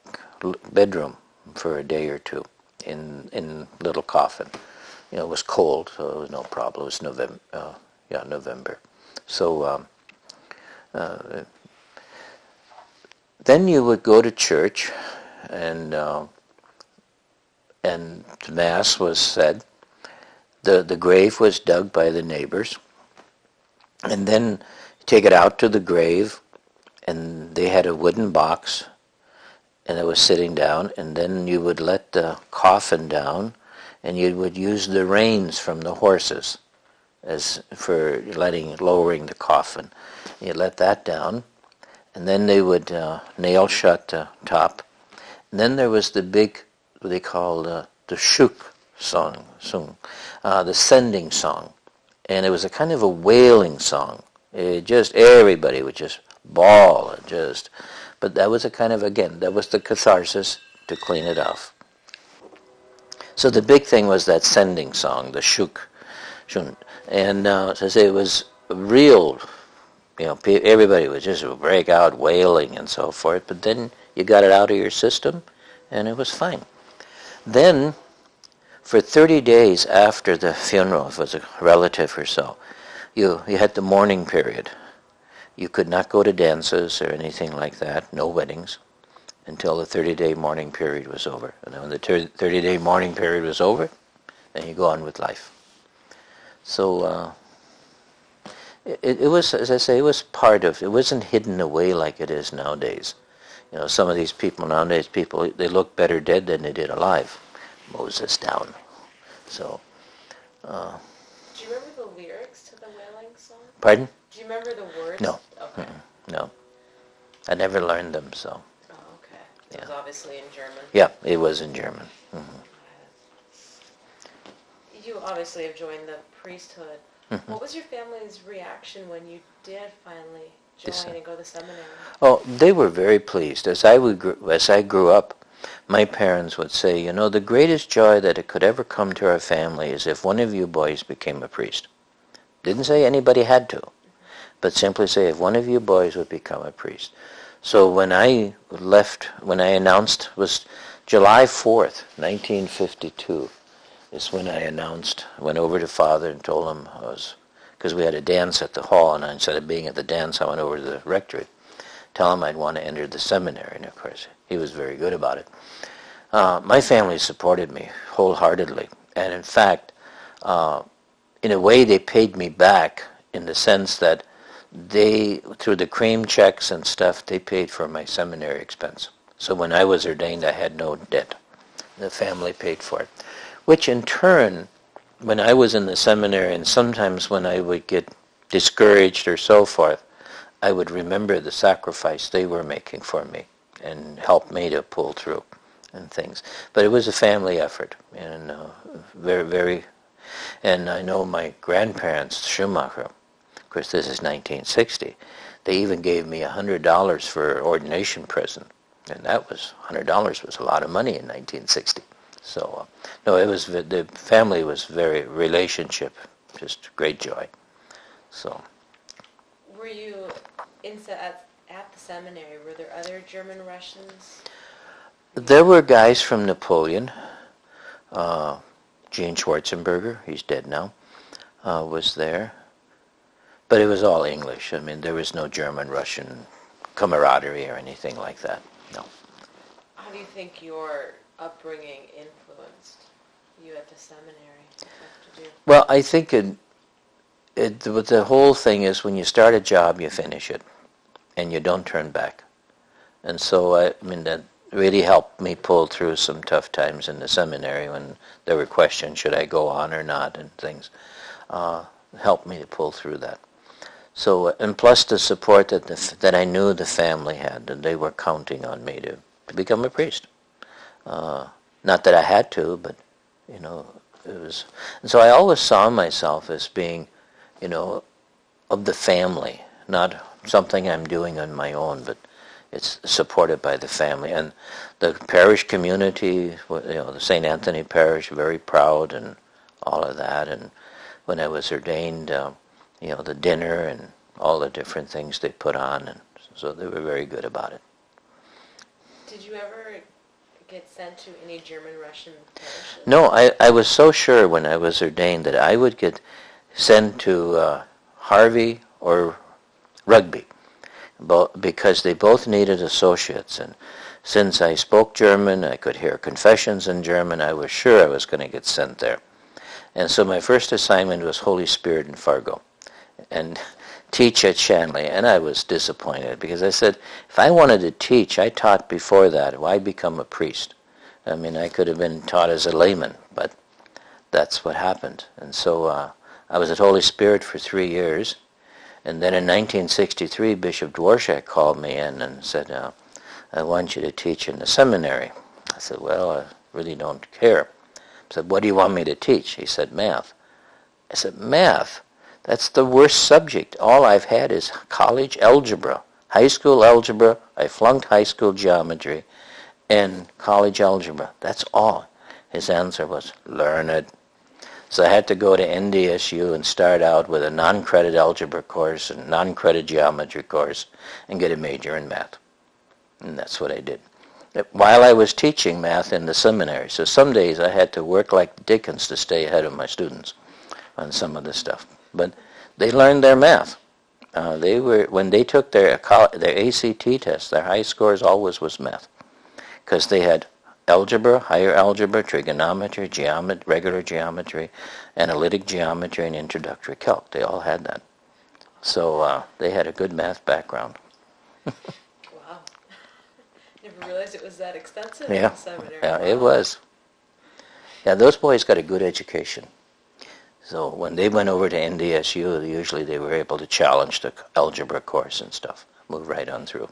Speaker 1: bedroom for a day or two in in little coffin. You know, it was cold, so it was no problem. It was November, uh, yeah, November. So um, uh, then you would go to church, and uh, and mass was said. the The grave was dug by the neighbors, and then take it out to the grave, and they had a wooden box, and it was sitting down, and then you would let the coffin down, and you would use the reins from the horses as for letting lowering the coffin. You let that down, and then they would uh, nail shut the top. And then there was the big, what they called uh, the shuk song, uh, the sending song, and it was a kind of a wailing song. It just everybody would just bawl and just, but that was a kind of again that was the catharsis to clean it off. So the big thing was that sending song, the shuk, shun, and uh, say, it was real you know, everybody would just break out wailing and so forth, but then you got it out of your system and it was fine. Then, for 30 days after the funeral, if it was a relative or so, you, you had the mourning period. You could not go to dances or anything like that, no weddings, until the 30-day mourning period was over. And then when the 30-day mourning period was over, then you go on with life. So uh, it, it was, as I say, it was part of, it wasn't hidden away like it is nowadays. You know, some of these people nowadays, people, they look better dead than they did alive. Moses down. So.
Speaker 2: Uh, Do you remember the lyrics to the wailing song?
Speaker 1: Pardon?
Speaker 2: Do you remember the words?
Speaker 1: No.
Speaker 2: Okay.
Speaker 1: Mm-mm. No. I never learned them, so.
Speaker 2: It
Speaker 1: Yeah.
Speaker 2: was obviously in German.
Speaker 1: Yeah, it was in German. hmm
Speaker 2: You obviously have joined the priesthood.
Speaker 1: Mhm.
Speaker 2: What was your family's reaction when you did finally join and go to seminary?
Speaker 1: Oh, they were very pleased. As I would, gr- as I grew up, my parents would say, you know, the greatest joy that it could ever come to our family is if one of you boys became a priest. Didn't say anybody had to, but simply say if one of you boys would become a priest. So when I left, when I announced, was July 4th, 1952, is when I announced, went over to father and told him I was, because we had a dance at the hall, and instead of being at the dance, I went over to the rectory, tell him I'd want to enter the seminary, and of course he was very good about it. Uh, my family supported me wholeheartedly, and in fact, uh, in a way, they paid me back in the sense that they, through the cream checks and stuff, they paid for my seminary expense. So when I was ordained, I had no debt. The family paid for it, which in turn, when I was in the seminary, and sometimes when I would get discouraged or so forth, I would remember the sacrifice they were making for me and help me to pull through and things. But it was a family effort, and uh, very, very. And I know my grandparents, Schumacher. Of course, this is 1960. They even gave me $100 for ordination present, and that was $100 was a lot of money in 1960. So, uh, no, it was the family was very relationship, just great joy. So.
Speaker 2: Were you in at, at the seminary? Were there other German Russians?
Speaker 1: There were guys from Napoleon. Uh, Gene Schwarzenberger, he's dead now, uh, was there. But it was all English. I mean, there was no German-Russian camaraderie or anything like that. No.
Speaker 2: How do you think your upbringing influenced you at the seminary?
Speaker 1: Well, I think it, it, the whole thing is when you start a job, you finish it, and you don't turn back. And so, I, I mean, that really helped me pull through some tough times in the seminary when there were questions, should I go on or not, and things. Uh, helped me to pull through that. So, and plus the support that the, that I knew the family had, that they were counting on me to, to become a priest. Uh, not that I had to, but you know, it was. And so I always saw myself as being, you know, of the family, not something I'm doing on my own, but it's supported by the family and the parish community. You know, the St. Anthony Parish, very proud and all of that. And when I was ordained, uh, you know, the dinner and all the different things they put on, and so they were very good about it.
Speaker 2: Did you ever get sent to any German Russian parishes?
Speaker 1: No, I, I was so sure when I was ordained that I would get sent to uh, Harvey or Rugby because they both needed associates. And since I spoke German, I could hear confessions in German, I was sure I was going to get sent there. And so my first assignment was Holy Spirit in Fargo and teach at Shanley. And I was disappointed because I said, if I wanted to teach, I taught before that. Why become a priest? I mean, I could have been taught as a layman, but that's what happened. And so uh, I was at Holy Spirit for three years. And then in 1963, Bishop Dworschak called me in and said, uh, I want you to teach in the seminary. I said, well, I really don't care. I said, what do you want me to teach? He said, math. I said, math? That's the worst subject. All I've had is college algebra, high school algebra. I flunked high school geometry and college algebra. That's all. His answer was, learn it. So I had to go to NDSU and start out with a non-credit algebra course and non-credit geometry course and get a major in math. And that's what I did. While I was teaching math in the seminary. So some days I had to work like Dickens to stay ahead of my students on some of the stuff. But they learned their math. Uh, they were when they took their their ACT test, their high scores always was math, because they had algebra, higher algebra, trigonometry, geometry, regular geometry, analytic geometry, and introductory calc. They all had that. So uh, they had a good math background.
Speaker 2: wow. *laughs* Never realized it was that extensive
Speaker 1: yeah. Yeah, it was. Yeah, those boys got a good education. So when they went over to NDSU, usually they were able to challenge the algebra course and stuff, move right on through.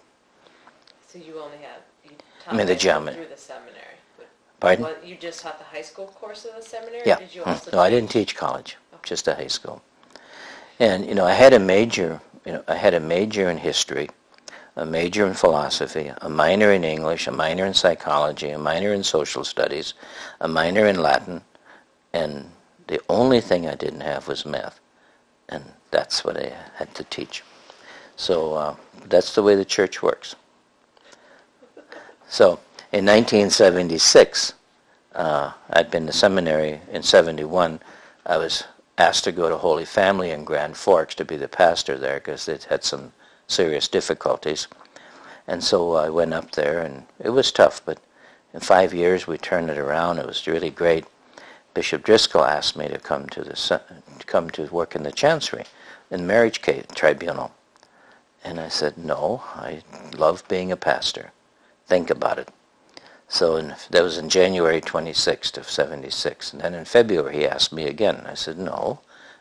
Speaker 2: So you only had, you
Speaker 1: I mean, the geometry.
Speaker 2: through the seminary?
Speaker 1: Pardon?
Speaker 2: What, you just taught the high school course of the seminary?
Speaker 1: Yeah.
Speaker 2: Did you
Speaker 1: Hmm.
Speaker 2: also
Speaker 1: No, I didn't teach college, just the high school. And, you know, I had a major, you know, I had a major in history, a major in philosophy, a minor in English, a minor in psychology, a minor in social studies, a minor in Latin, and the only thing I didn't have was math. And that's what I had to teach. So uh, that's the way the church works. So in 1976, uh, I'd been to seminary in 71. I was asked to go to Holy Family in Grand Forks to be the pastor there because they'd had some serious difficulties. And so I went up there, and it was tough, but In five years, we turned it around. It was really great. Bishop Driscoll asked me to come to the to come to work in the chancery, in marriage case, tribunal, and I said no. I love being a pastor. Think about it. So in, that was in January 26th of 76. And then in February he asked me again. I said, no,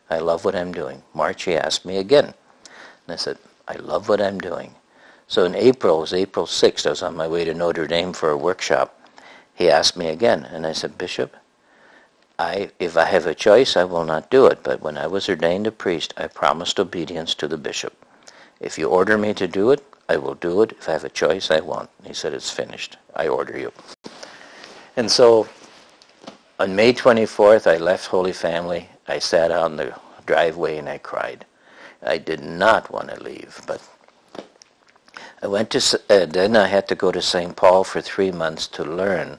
Speaker 1: I love what I'm doing. March he asked me again. And I said, I love what I'm doing. So in April, it was April 6th, I was on my way to Notre Dame for a workshop. He asked me again, and I said, Bishop, I, if I have a choice, I will not do it. But when I was ordained a priest, I promised obedience to the bishop. If you order me to do it, I will do it. If I have a choice, I won't. He said, it's finished. I order you. And so on May 24th, I left Holy Family. I sat on the driveway and I cried. I did not want to leave, but I went to, uh, then I had to go to St. Paul for three months to learn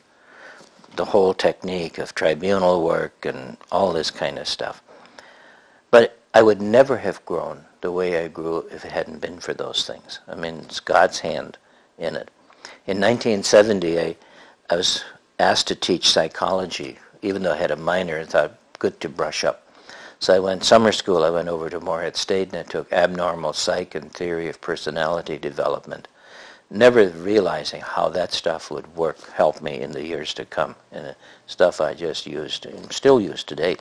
Speaker 1: the whole technique of tribunal work and all this kind of stuff. But I would never have grown the way I grew if it hadn't been for those things. I mean, it's God's hand in it. In 1970, I, I was asked to teach psychology, even though I had a minor, I thought good to brush up. So I went summer school. I went over to Moorhead State and I took abnormal psych and theory of personality development, never realizing how that stuff would work, help me in the years to come, and stuff I just used and still use today,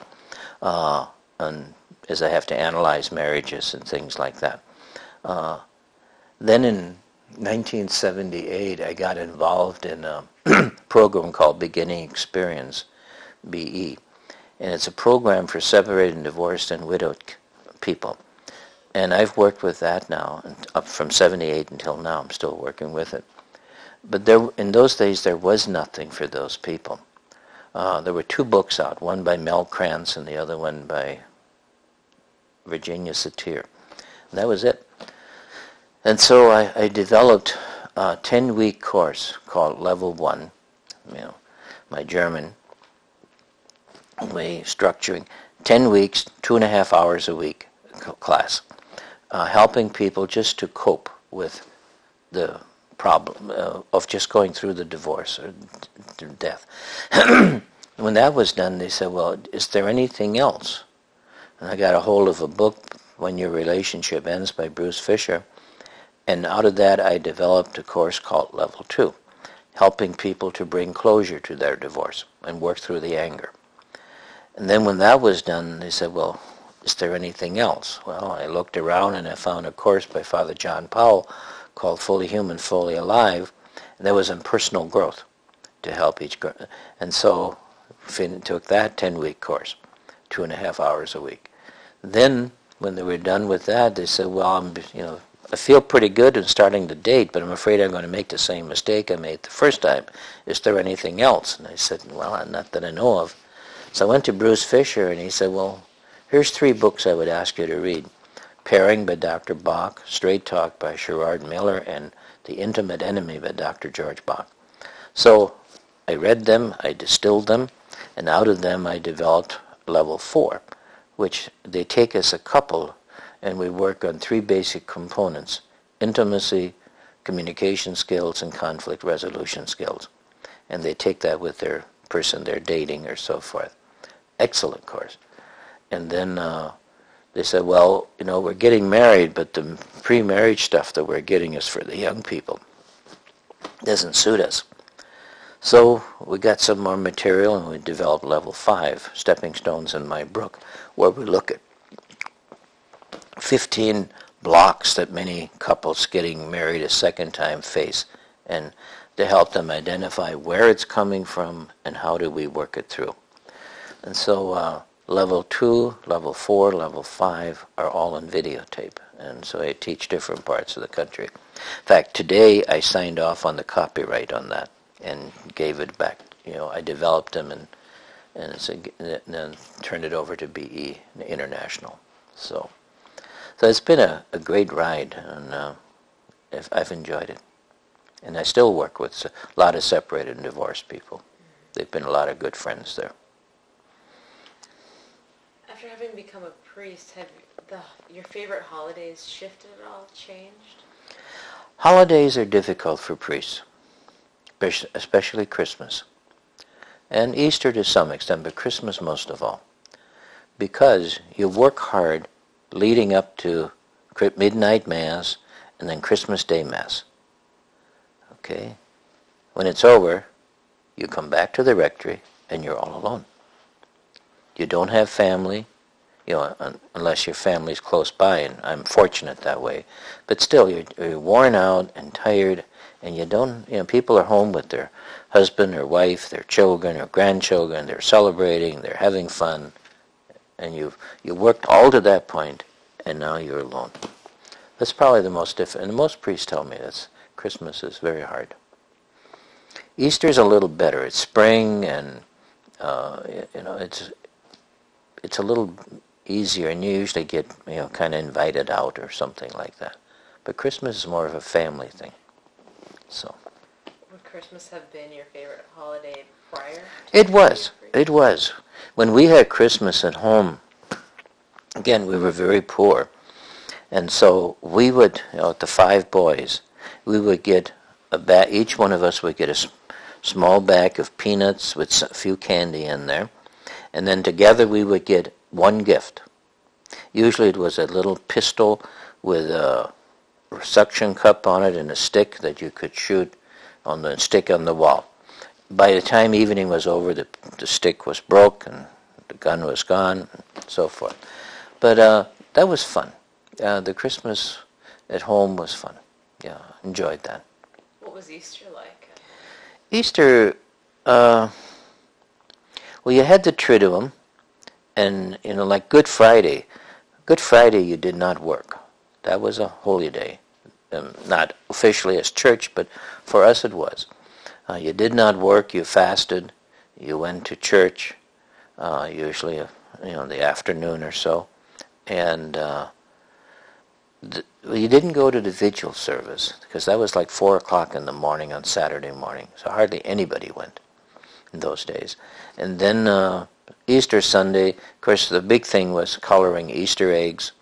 Speaker 1: uh, and as I have to analyze marriages and things like that. Uh, then in 1978, I got involved in a *clears throat* program called Beginning Experience, BE and it's a program for separated and divorced and widowed people. And I've worked with that now, up from 78 until now. I'm still working with it. But there, in those days, there was nothing for those people. Uh, there were two books out, one by Mel Krantzler and the other one by Virginia Satir. And that was it. And so I, I developed a 10-week course called Level 1. You know, my German way structuring 10 weeks, two and a half hours a week class, uh, helping people just to cope with the problem uh, of just going through the divorce or d- death. *clears throat* when that was done, they said, well, is there anything else? And I got a hold of a book, When Your Relationship Ends by Bruce Fisher, and out of that I developed a course called Level 2, helping people to bring closure to their divorce and work through the anger. And then when that was done, they said, well, is there anything else? Well, I looked around and I found a course by Father John Powell called Fully Human, Fully Alive, and that was in personal growth to help each. Girl and so Finn took that 10-week course, two and a half hours a week. Then when they were done with that, they said, well, I'm, you know, I feel pretty good in starting to date, but I'm afraid I'm going to make the same mistake I made the first time. Is there anything else? And I said, well, not that I know of. So I went to Bruce Fisher and he said, well, here's three books I would ask you to read. Pairing by Dr. Bach, Straight Talk by Sherod Miller, and The Intimate Enemy by Dr. George Bach. So I read them, I distilled them, and out of them I developed level four, which they take as a couple and we work on three basic components, intimacy, communication skills, and conflict resolution skills. And they take that with their person they're dating or so forth excellent course. And then uh, they said, well, you know, we're getting married, but the pre-marriage stuff that we're getting is for the young people. Doesn't suit us. So we got some more material and we developed level five, stepping stones in my brook, where we look at 15 blocks that many couples getting married a second time face and to help them identify where it's coming from and how do we work it through. And so uh, level two, level four, level five are all on videotape. And so I teach different parts of the country. In fact, today I signed off on the copyright on that and gave it back. You know, I developed them and and, a, and then turned it over to BE International. So, so it's been a, a great ride, and uh, I've enjoyed it. And I still work with a lot of separated and divorced people. They've been a lot of good friends there
Speaker 2: after having become a priest, have the, your favorite holidays shifted at all, changed?
Speaker 1: Holidays are difficult for priests. especially Christmas. And Easter to some extent, but Christmas most of all. Because you work hard leading up to midnight Mass and then Christmas Day Mass. Okay? When it's over, you come back to the rectory and you're all alone. You don't have family, you know, un- unless your family's close by, and I'm fortunate that way. But still, you're, you're worn out and tired, and you don't, you know, people are home with their husband or wife, their children or grandchildren, they're celebrating, they're having fun, and you've you worked all to that point, and now you're alone. That's probably the most difficult, and most priests tell me that Christmas is very hard. Easter's a little better. It's spring, and uh, you know, it's it's a little easier, and you usually get you know kind of invited out or something like that. But Christmas is more of a family thing. So.
Speaker 2: Would Christmas have been your favorite holiday prior?
Speaker 1: It was. It was. When we had Christmas at home, again, we were very poor. And so we would, you know, the five boys, we would get a bag, each one of us would get a small bag of peanuts with a few candy in there. And then together we would get one gift. Usually it was a little pistol with a suction cup on it and a stick that you could shoot on the stick on the wall. By the time evening was over, the, the stick was broke and the gun was gone and so forth. But uh, that was fun. Uh, the Christmas at home was fun. Yeah, enjoyed that.
Speaker 2: What was Easter like?
Speaker 1: Easter, uh, well, you had the Triduum, and you know, like Good Friday. Good Friday, you did not work. That was a holy day, um, not officially as church, but for us it was. Uh, you did not work. You fasted. You went to church, uh, usually, uh, you know, the afternoon or so, and uh, the, you didn't go to the vigil service because that was like four o'clock in the morning on Saturday morning, so hardly anybody went in those days. And then uh, Easter Sunday, of course, the big thing was coloring Easter eggs,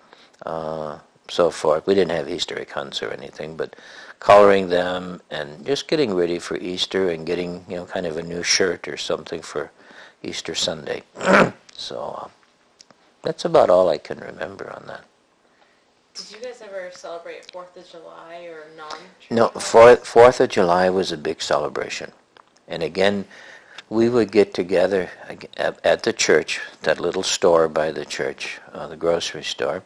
Speaker 1: uh, so forth. We didn't have Easter egg hunts or anything, but coloring them and just getting ready for Easter and getting, you know, kind of a new shirt or something for Easter Sunday. *clears throat* so uh, that's about all I can remember on that.
Speaker 2: Did you guys ever celebrate Fourth of July or non?
Speaker 1: No, Fourth Fourth of July was a big celebration, and again, we would get together at the church, that little store by the church, uh, the grocery store,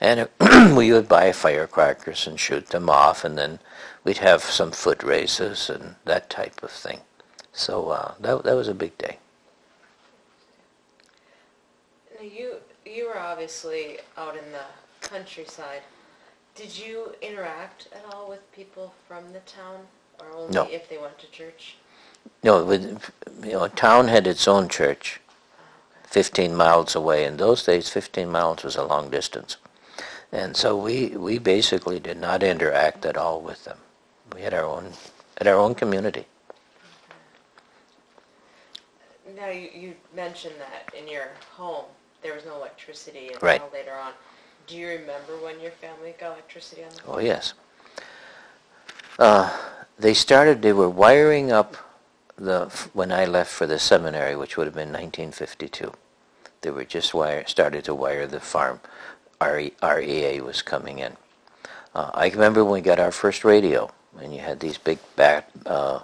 Speaker 1: and *clears throat* we would buy firecrackers and shoot them off, and then we'd have some foot races and that type of thing. So uh, that that was a big day.
Speaker 2: Now you you were obviously out in the countryside. Did you interact at all with people from the town, or only
Speaker 1: No.
Speaker 2: if they went to church?
Speaker 1: No, with, you know, town had its own church, 15 miles away. In those days, 15 miles was a long distance. And so we, we basically did not interact at all with them. We had our own, had our own community.
Speaker 2: Now you, you mentioned that in your home there was no electricity until
Speaker 1: Right.
Speaker 2: later on. Do you remember when your family got electricity on the home?
Speaker 1: Oh, yes. Uh, they started, they were wiring up the, when I left for the seminary, which would have been 1952. They were just wire, started to wire the farm. RE, REA was coming in. Uh, I remember when we got our first radio, and you had these big bat, uh,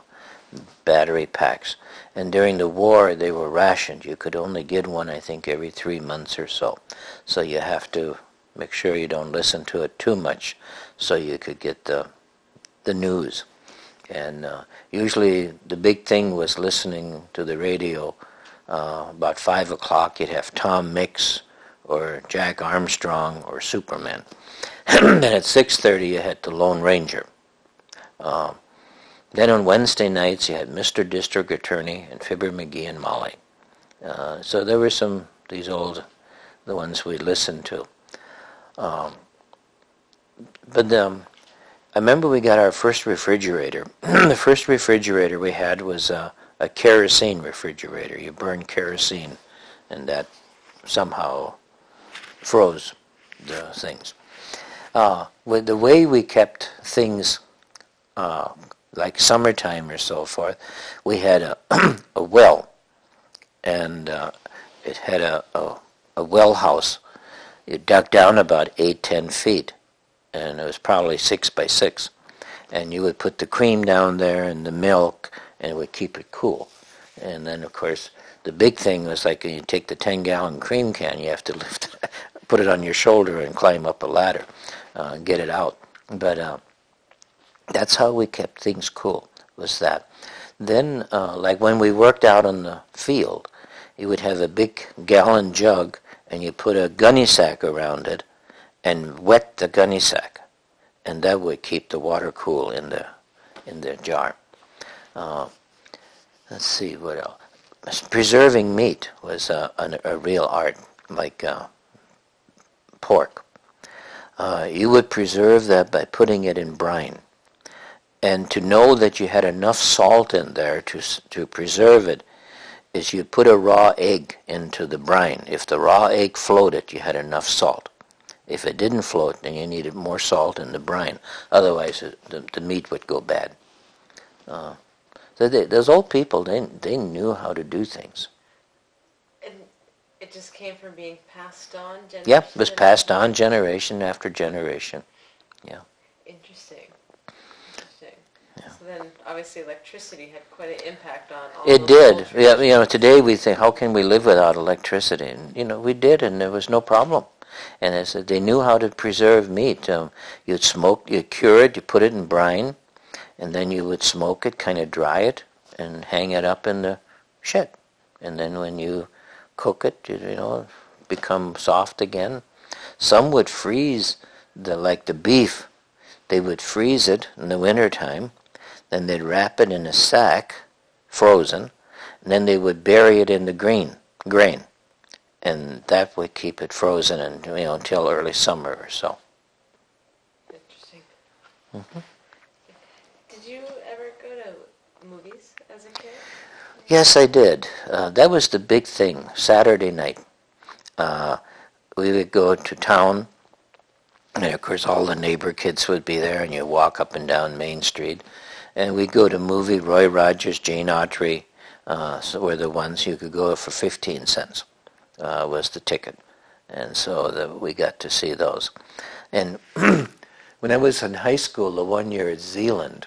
Speaker 1: battery packs. And during the war, they were rationed. You could only get one, I think, every three months or so. So you have to make sure you don't listen to it too much, so you could get the the news. And uh, usually, the big thing was listening to the radio. Uh, about five o'clock, you'd have Tom Mix or Jack Armstrong or Superman. *clears throat* and at 6.30 you had the Lone Ranger. Uh, then on Wednesday nights you had Mr. District Attorney and Fibber McGee and Molly. Uh, so there were some, these old, the ones we listened to. Um, but um, I remember we got our first refrigerator. *clears throat* the first refrigerator we had was a, a kerosene refrigerator. You burn kerosene and that somehow froze the things. Uh, with the way we kept things uh, like summertime or so forth, we had a, *clears throat* a well, and uh, it had a, a, a well house. It dug down about eight, ten feet, and it was probably six by six. And you would put the cream down there and the milk, and it would keep it cool. And then, of course, the big thing was like you take the 10 gallon cream can, you have to *laughs* lift, it, put it on your shoulder and climb up a ladder uh, and get it out. But uh, that's how we kept things cool, was that. Then, uh, like when we worked out on the field, you would have a big gallon jug and you put a gunny sack around it and wet the gunny sack. And that would keep the water cool in the, in the jar. Uh, let's see, what else? preserving meat was a, a, a real art, like uh, pork. Uh, you would preserve that by putting it in brine. And to know that you had enough salt in there to, to preserve it is you put a raw egg into the brine. If the raw egg floated, you had enough salt. If it didn't float, then you needed more salt in the brine. Otherwise, it, the, the meat would go bad. Uh, so they, those old people, they, they knew how to do things.
Speaker 2: And it just came from being passed on generation?
Speaker 1: Yep, it was passed on generation after generation. Yeah.
Speaker 2: Interesting. Interesting. Yeah. So then, obviously, electricity had quite an impact on all
Speaker 1: It did. Yeah, you know, today we think, how can we live without electricity? And, you know, we did, and there was no problem. And they said they knew how to preserve meat. Um, you'd smoke, you'd cure it, you put it in brine, and then you would smoke it, kind of dry it, and hang it up in the shed. And then when you cook it, you, you know, become soft again. Some would freeze the like the beef. They would freeze it in the winter time, then they'd wrap it in a sack, frozen, and then they would bury it in the green grain, and that would keep it frozen and you know until early summer or so.
Speaker 2: Interesting. Mm-hmm. Did you ever go to movies as a kid?
Speaker 1: Yes, I did. Uh, that was the big thing, Saturday night. Uh, we would go to town, and of course all the neighbor kids would be there, and you walk up and down Main Street. And we'd go to movie, Roy Rogers, Gene Autry, uh, so were the ones you could go for 15 cents, uh, was the ticket. And so the, we got to see those. And *clears throat* when I was in high school, the one year at Zeeland,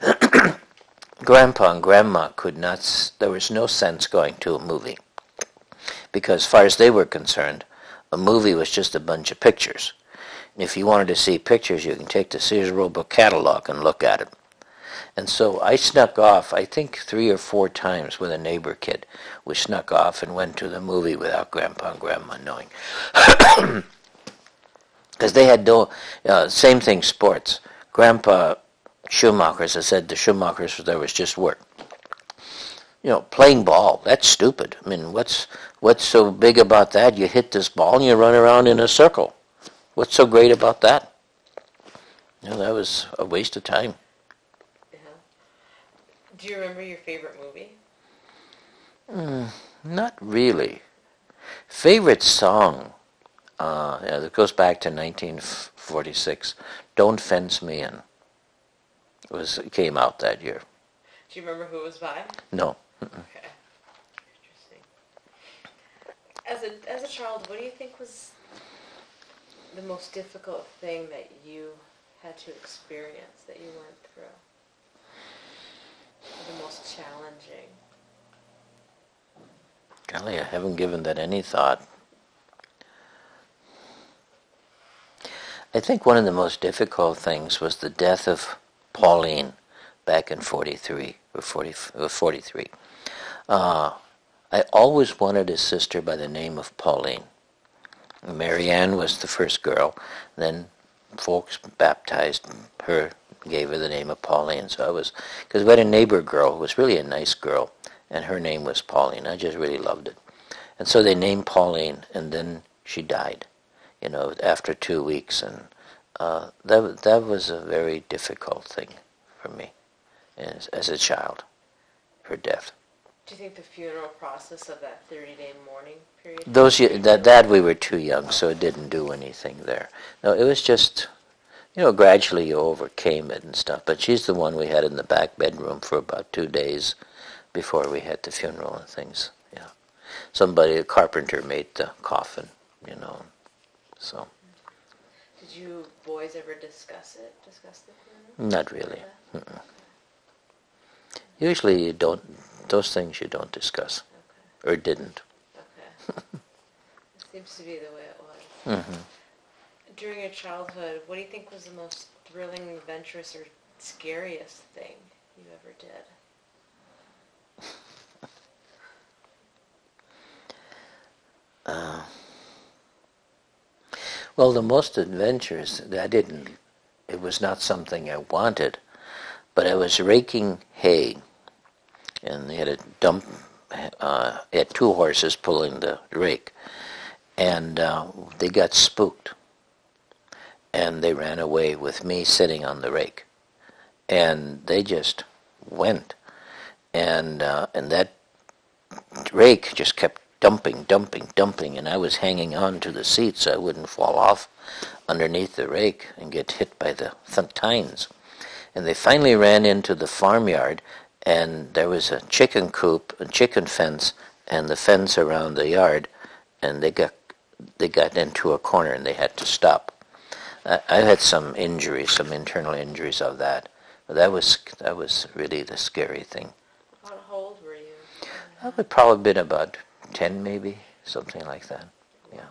Speaker 1: *clears throat* Grandpa and Grandma could not, there was no sense going to a movie. Because as far as they were concerned, a movie was just a bunch of pictures. And if you wanted to see pictures, you can take the Sears Roebuck catalog and look at it. And so I snuck off, I think three or four times with a neighbor kid. We snuck off and went to the movie without Grandpa and Grandma knowing. *coughs* Because they had no, uh, same thing, sports. Grandpa Schumachers. I said the Schumachers there was just work. You know, playing ball, that's stupid. I mean, what's what's so big about that? You hit this ball and you run around in a circle. What's so great about that? You know, that was a waste of time.
Speaker 2: Do you remember your favorite movie?
Speaker 1: Mm, not really. Favorite song? Uh, yeah, it goes back to 1946. Don't Fence Me In was came out that year.
Speaker 2: Do you remember who it was by?
Speaker 1: No.
Speaker 2: Okay. Interesting. As a as a child, what do you think was the most difficult thing that you had to experience that you went through? The most challenging?
Speaker 1: Golly, I haven't given that any thought. I think one of the most difficult things was the death of Pauline back in 43 or 40, or 43. Uh, I always wanted a sister by the name of Pauline. Marianne was the first girl. Then folks baptized her, gave her the name of Pauline. So I was, because we had a neighbor girl who was really a nice girl, and her name was Pauline. I just really loved it. And so they named Pauline, and then she died, you know, after two weeks. And uh, that that was a very difficult thing for me as, as a child, her death.
Speaker 2: Do you think the funeral process of that 30-day mourning period?
Speaker 1: Those that that we were too young, so it didn't do anything there. No, it was just you know, gradually you overcame it and stuff. But she's the one we had in the back bedroom for about two days before we had the funeral and things. Yeah, somebody, a carpenter, made the coffin. You know, so.
Speaker 2: Did you boys ever discuss it? Discuss the funeral?
Speaker 1: Not really. Mm-mm. Usually you don't. Those things you don't discuss,
Speaker 2: Okay.
Speaker 1: or didn't.
Speaker 2: Okay. *laughs* Seems to be the way it was.
Speaker 1: hmm
Speaker 2: During your childhood, what do you think was the most thrilling, adventurous, or scariest thing you ever did? *laughs*
Speaker 1: Uh, well, the most adventurous, I didn't, it was not something I wanted, but I was raking hay, and they had a dump, uh, had two horses pulling the rake, and uh, they got spooked, and they ran away with me sitting on the rake, and they just went, and uh, and that rake just kept dumping, dumping, dumping, and I was hanging on to the seat so I wouldn't fall off underneath the rake and get hit by the th- tines. And they finally ran into the farmyard, and there was a chicken coop, a chicken fence, and the fence around the yard, and they got they got into a corner and they had to stop. I, I had some injuries, some internal injuries of that. But that was that was really the scary thing.
Speaker 2: How, old were you?
Speaker 1: I would probably been about ten, maybe something like that. Yeah.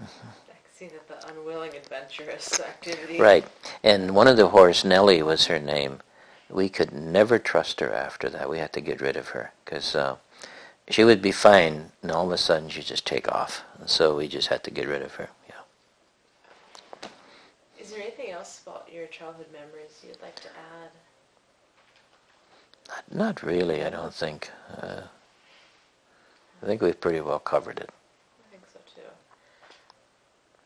Speaker 2: I can see that the unwilling, adventurous activity.
Speaker 1: Right. And one of the horse, Nellie was her name. We could never trust her after that. We had to get rid of her because uh, she would be fine, and all of a sudden she'd just take off. And so we just had to get rid of her. Yeah.
Speaker 2: Is there anything else about your childhood memories you'd like to add?
Speaker 1: Not, not really, I don't think. Uh, I think we've pretty well covered it.
Speaker 2: I think so too.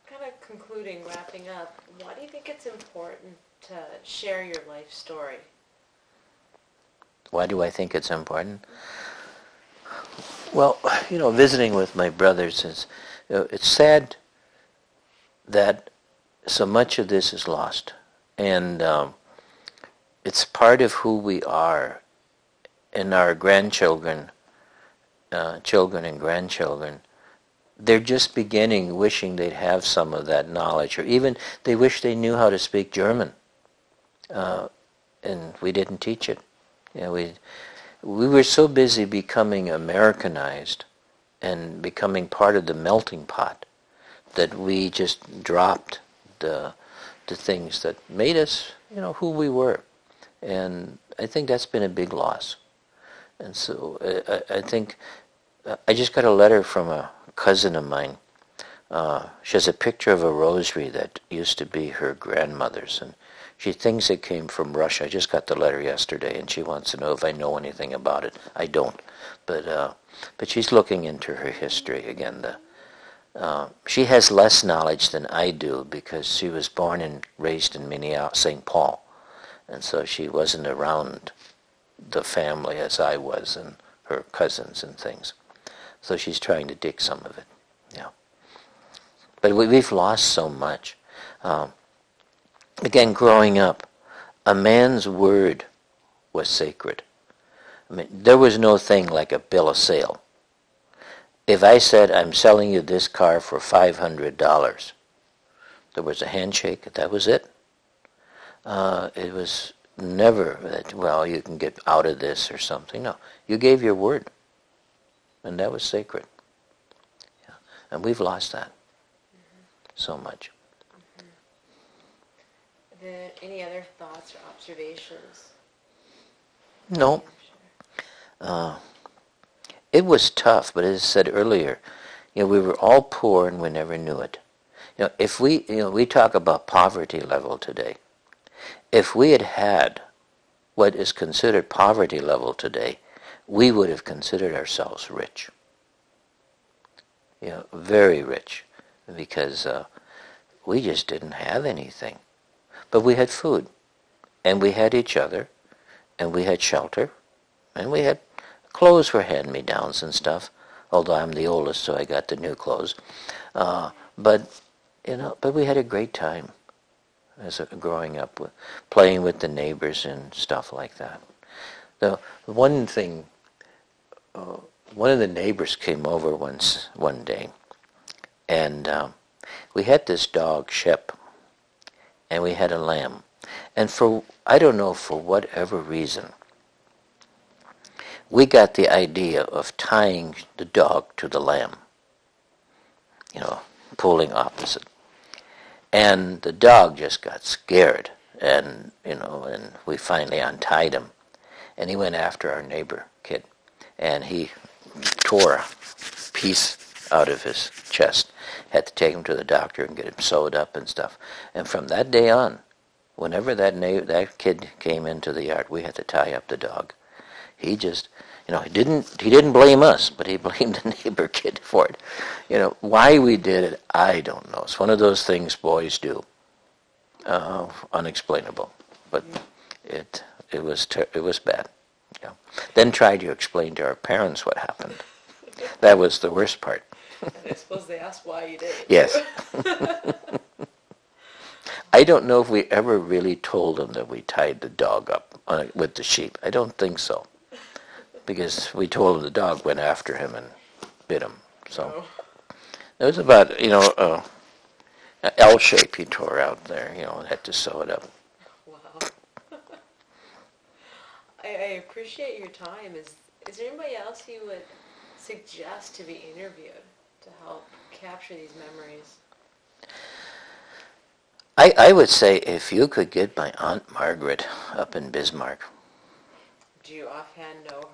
Speaker 2: Kind of concluding, wrapping up, why do you think it's important to share your life story?
Speaker 1: Why do I think it's important? Well, you know, visiting with my brothers is, you know, it's sad that so much of this is lost, and um, it's part of who we are, and our grandchildren, uh, children and grandchildren, they're just beginning wishing they'd have some of that knowledge, or even they wish they knew how to speak German, uh, and we didn't teach it. You know, we we were so busy becoming Americanized and becoming part of the melting pot that we just dropped the the things that made us, you know, who we were, and I think that's been a big loss. And so I, I think I just got a letter from a cousin of mine. Uh, she has a picture of a rosary that used to be her grandmother's, and she thinks it came from Russia. I just got the letter yesterday, and she wants to know if I know anything about it. I don't, but uh, but she's looking into her history again. The uh, she has less knowledge than I do because she was born and raised in Minneapolis, St. Paul, and so she wasn't around the family as I was and her cousins and things. So she's trying to dig some of it. Yeah. But we, we've lost so much. Um, again, growing up, a man's word was sacred. I mean, there was no thing like a bill of sale. If I said, I'm selling you this car for $500, there was a handshake, that was it. Uh, it was never that, well, you can get out of this or something. No, you gave your word, and that was sacred. Yeah. And we've lost that so much.
Speaker 2: There any other thoughts or observations?
Speaker 1: No, uh, it was tough, but as I said earlier, you know, we were all poor and we never knew it. You know, if we, you know, we talk about poverty level today. If we had had what is considered poverty level today, we would have considered ourselves rich. You know, very rich, because uh, we just didn't have anything. But we had food, and we had each other, and we had shelter, and we had clothes were hand-me-downs and stuff. Although I'm the oldest, so I got the new clothes. Uh, but you know, but we had a great time. as a, growing up, with, playing with the neighbors and stuff like that. The one thing, uh, one of the neighbors came over once one day, and um, we had this dog Shep, and we had a lamb, and for I don't know for whatever reason, we got the idea of tying the dog to the lamb. You know, pulling opposite. And the dog just got scared, and you know, and we finally untied him, and he went after our neighbor kid, and he tore a piece out of his chest. Had to take him to the doctor and get him sewed up and stuff. And from that day on, whenever that na- that kid came into the yard, we had to tie up the dog. He just you know, he didn't he didn't blame us, but he *laughs* blamed the neighbor kid for it. You know, why we did it, I don't know. It's one of those things boys do. Uh, unexplainable, but it it was ter- it was bad. Yeah. Then try to explain to our parents what happened. That was the worst part.
Speaker 2: And I suppose they asked why you did.
Speaker 1: Yes. *laughs* I don't know if we ever really told them that we tied the dog up on it with the sheep. I don't think so because we told him the dog went after him and bit him. So
Speaker 2: Oh,
Speaker 1: it was about you know uh, an L shape he tore out there. You know, and had to sew it up.
Speaker 2: wow. *laughs* I, I appreciate your time. Is is there anybody else you would suggest to be interviewed to help capture these memories?
Speaker 1: I, I would say if you could get my Aunt Margaret up in Bismarck.
Speaker 2: Do you offhand know her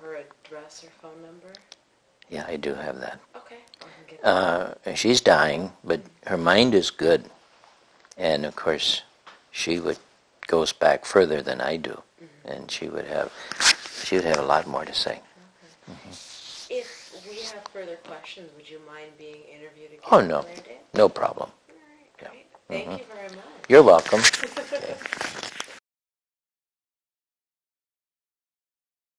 Speaker 2: address or phone number?
Speaker 1: Yeah, I do have that.
Speaker 2: Okay, I can get
Speaker 1: Uh, she's dying, but her mind is good. And of course, she would goes back further than I do, and she would have she would have a lot more to say.
Speaker 2: If we have further questions, would you mind being interviewed again?
Speaker 1: Oh, no. No problem.
Speaker 2: All right, great. Thank you very much.
Speaker 1: You're welcome. *laughs* Okay.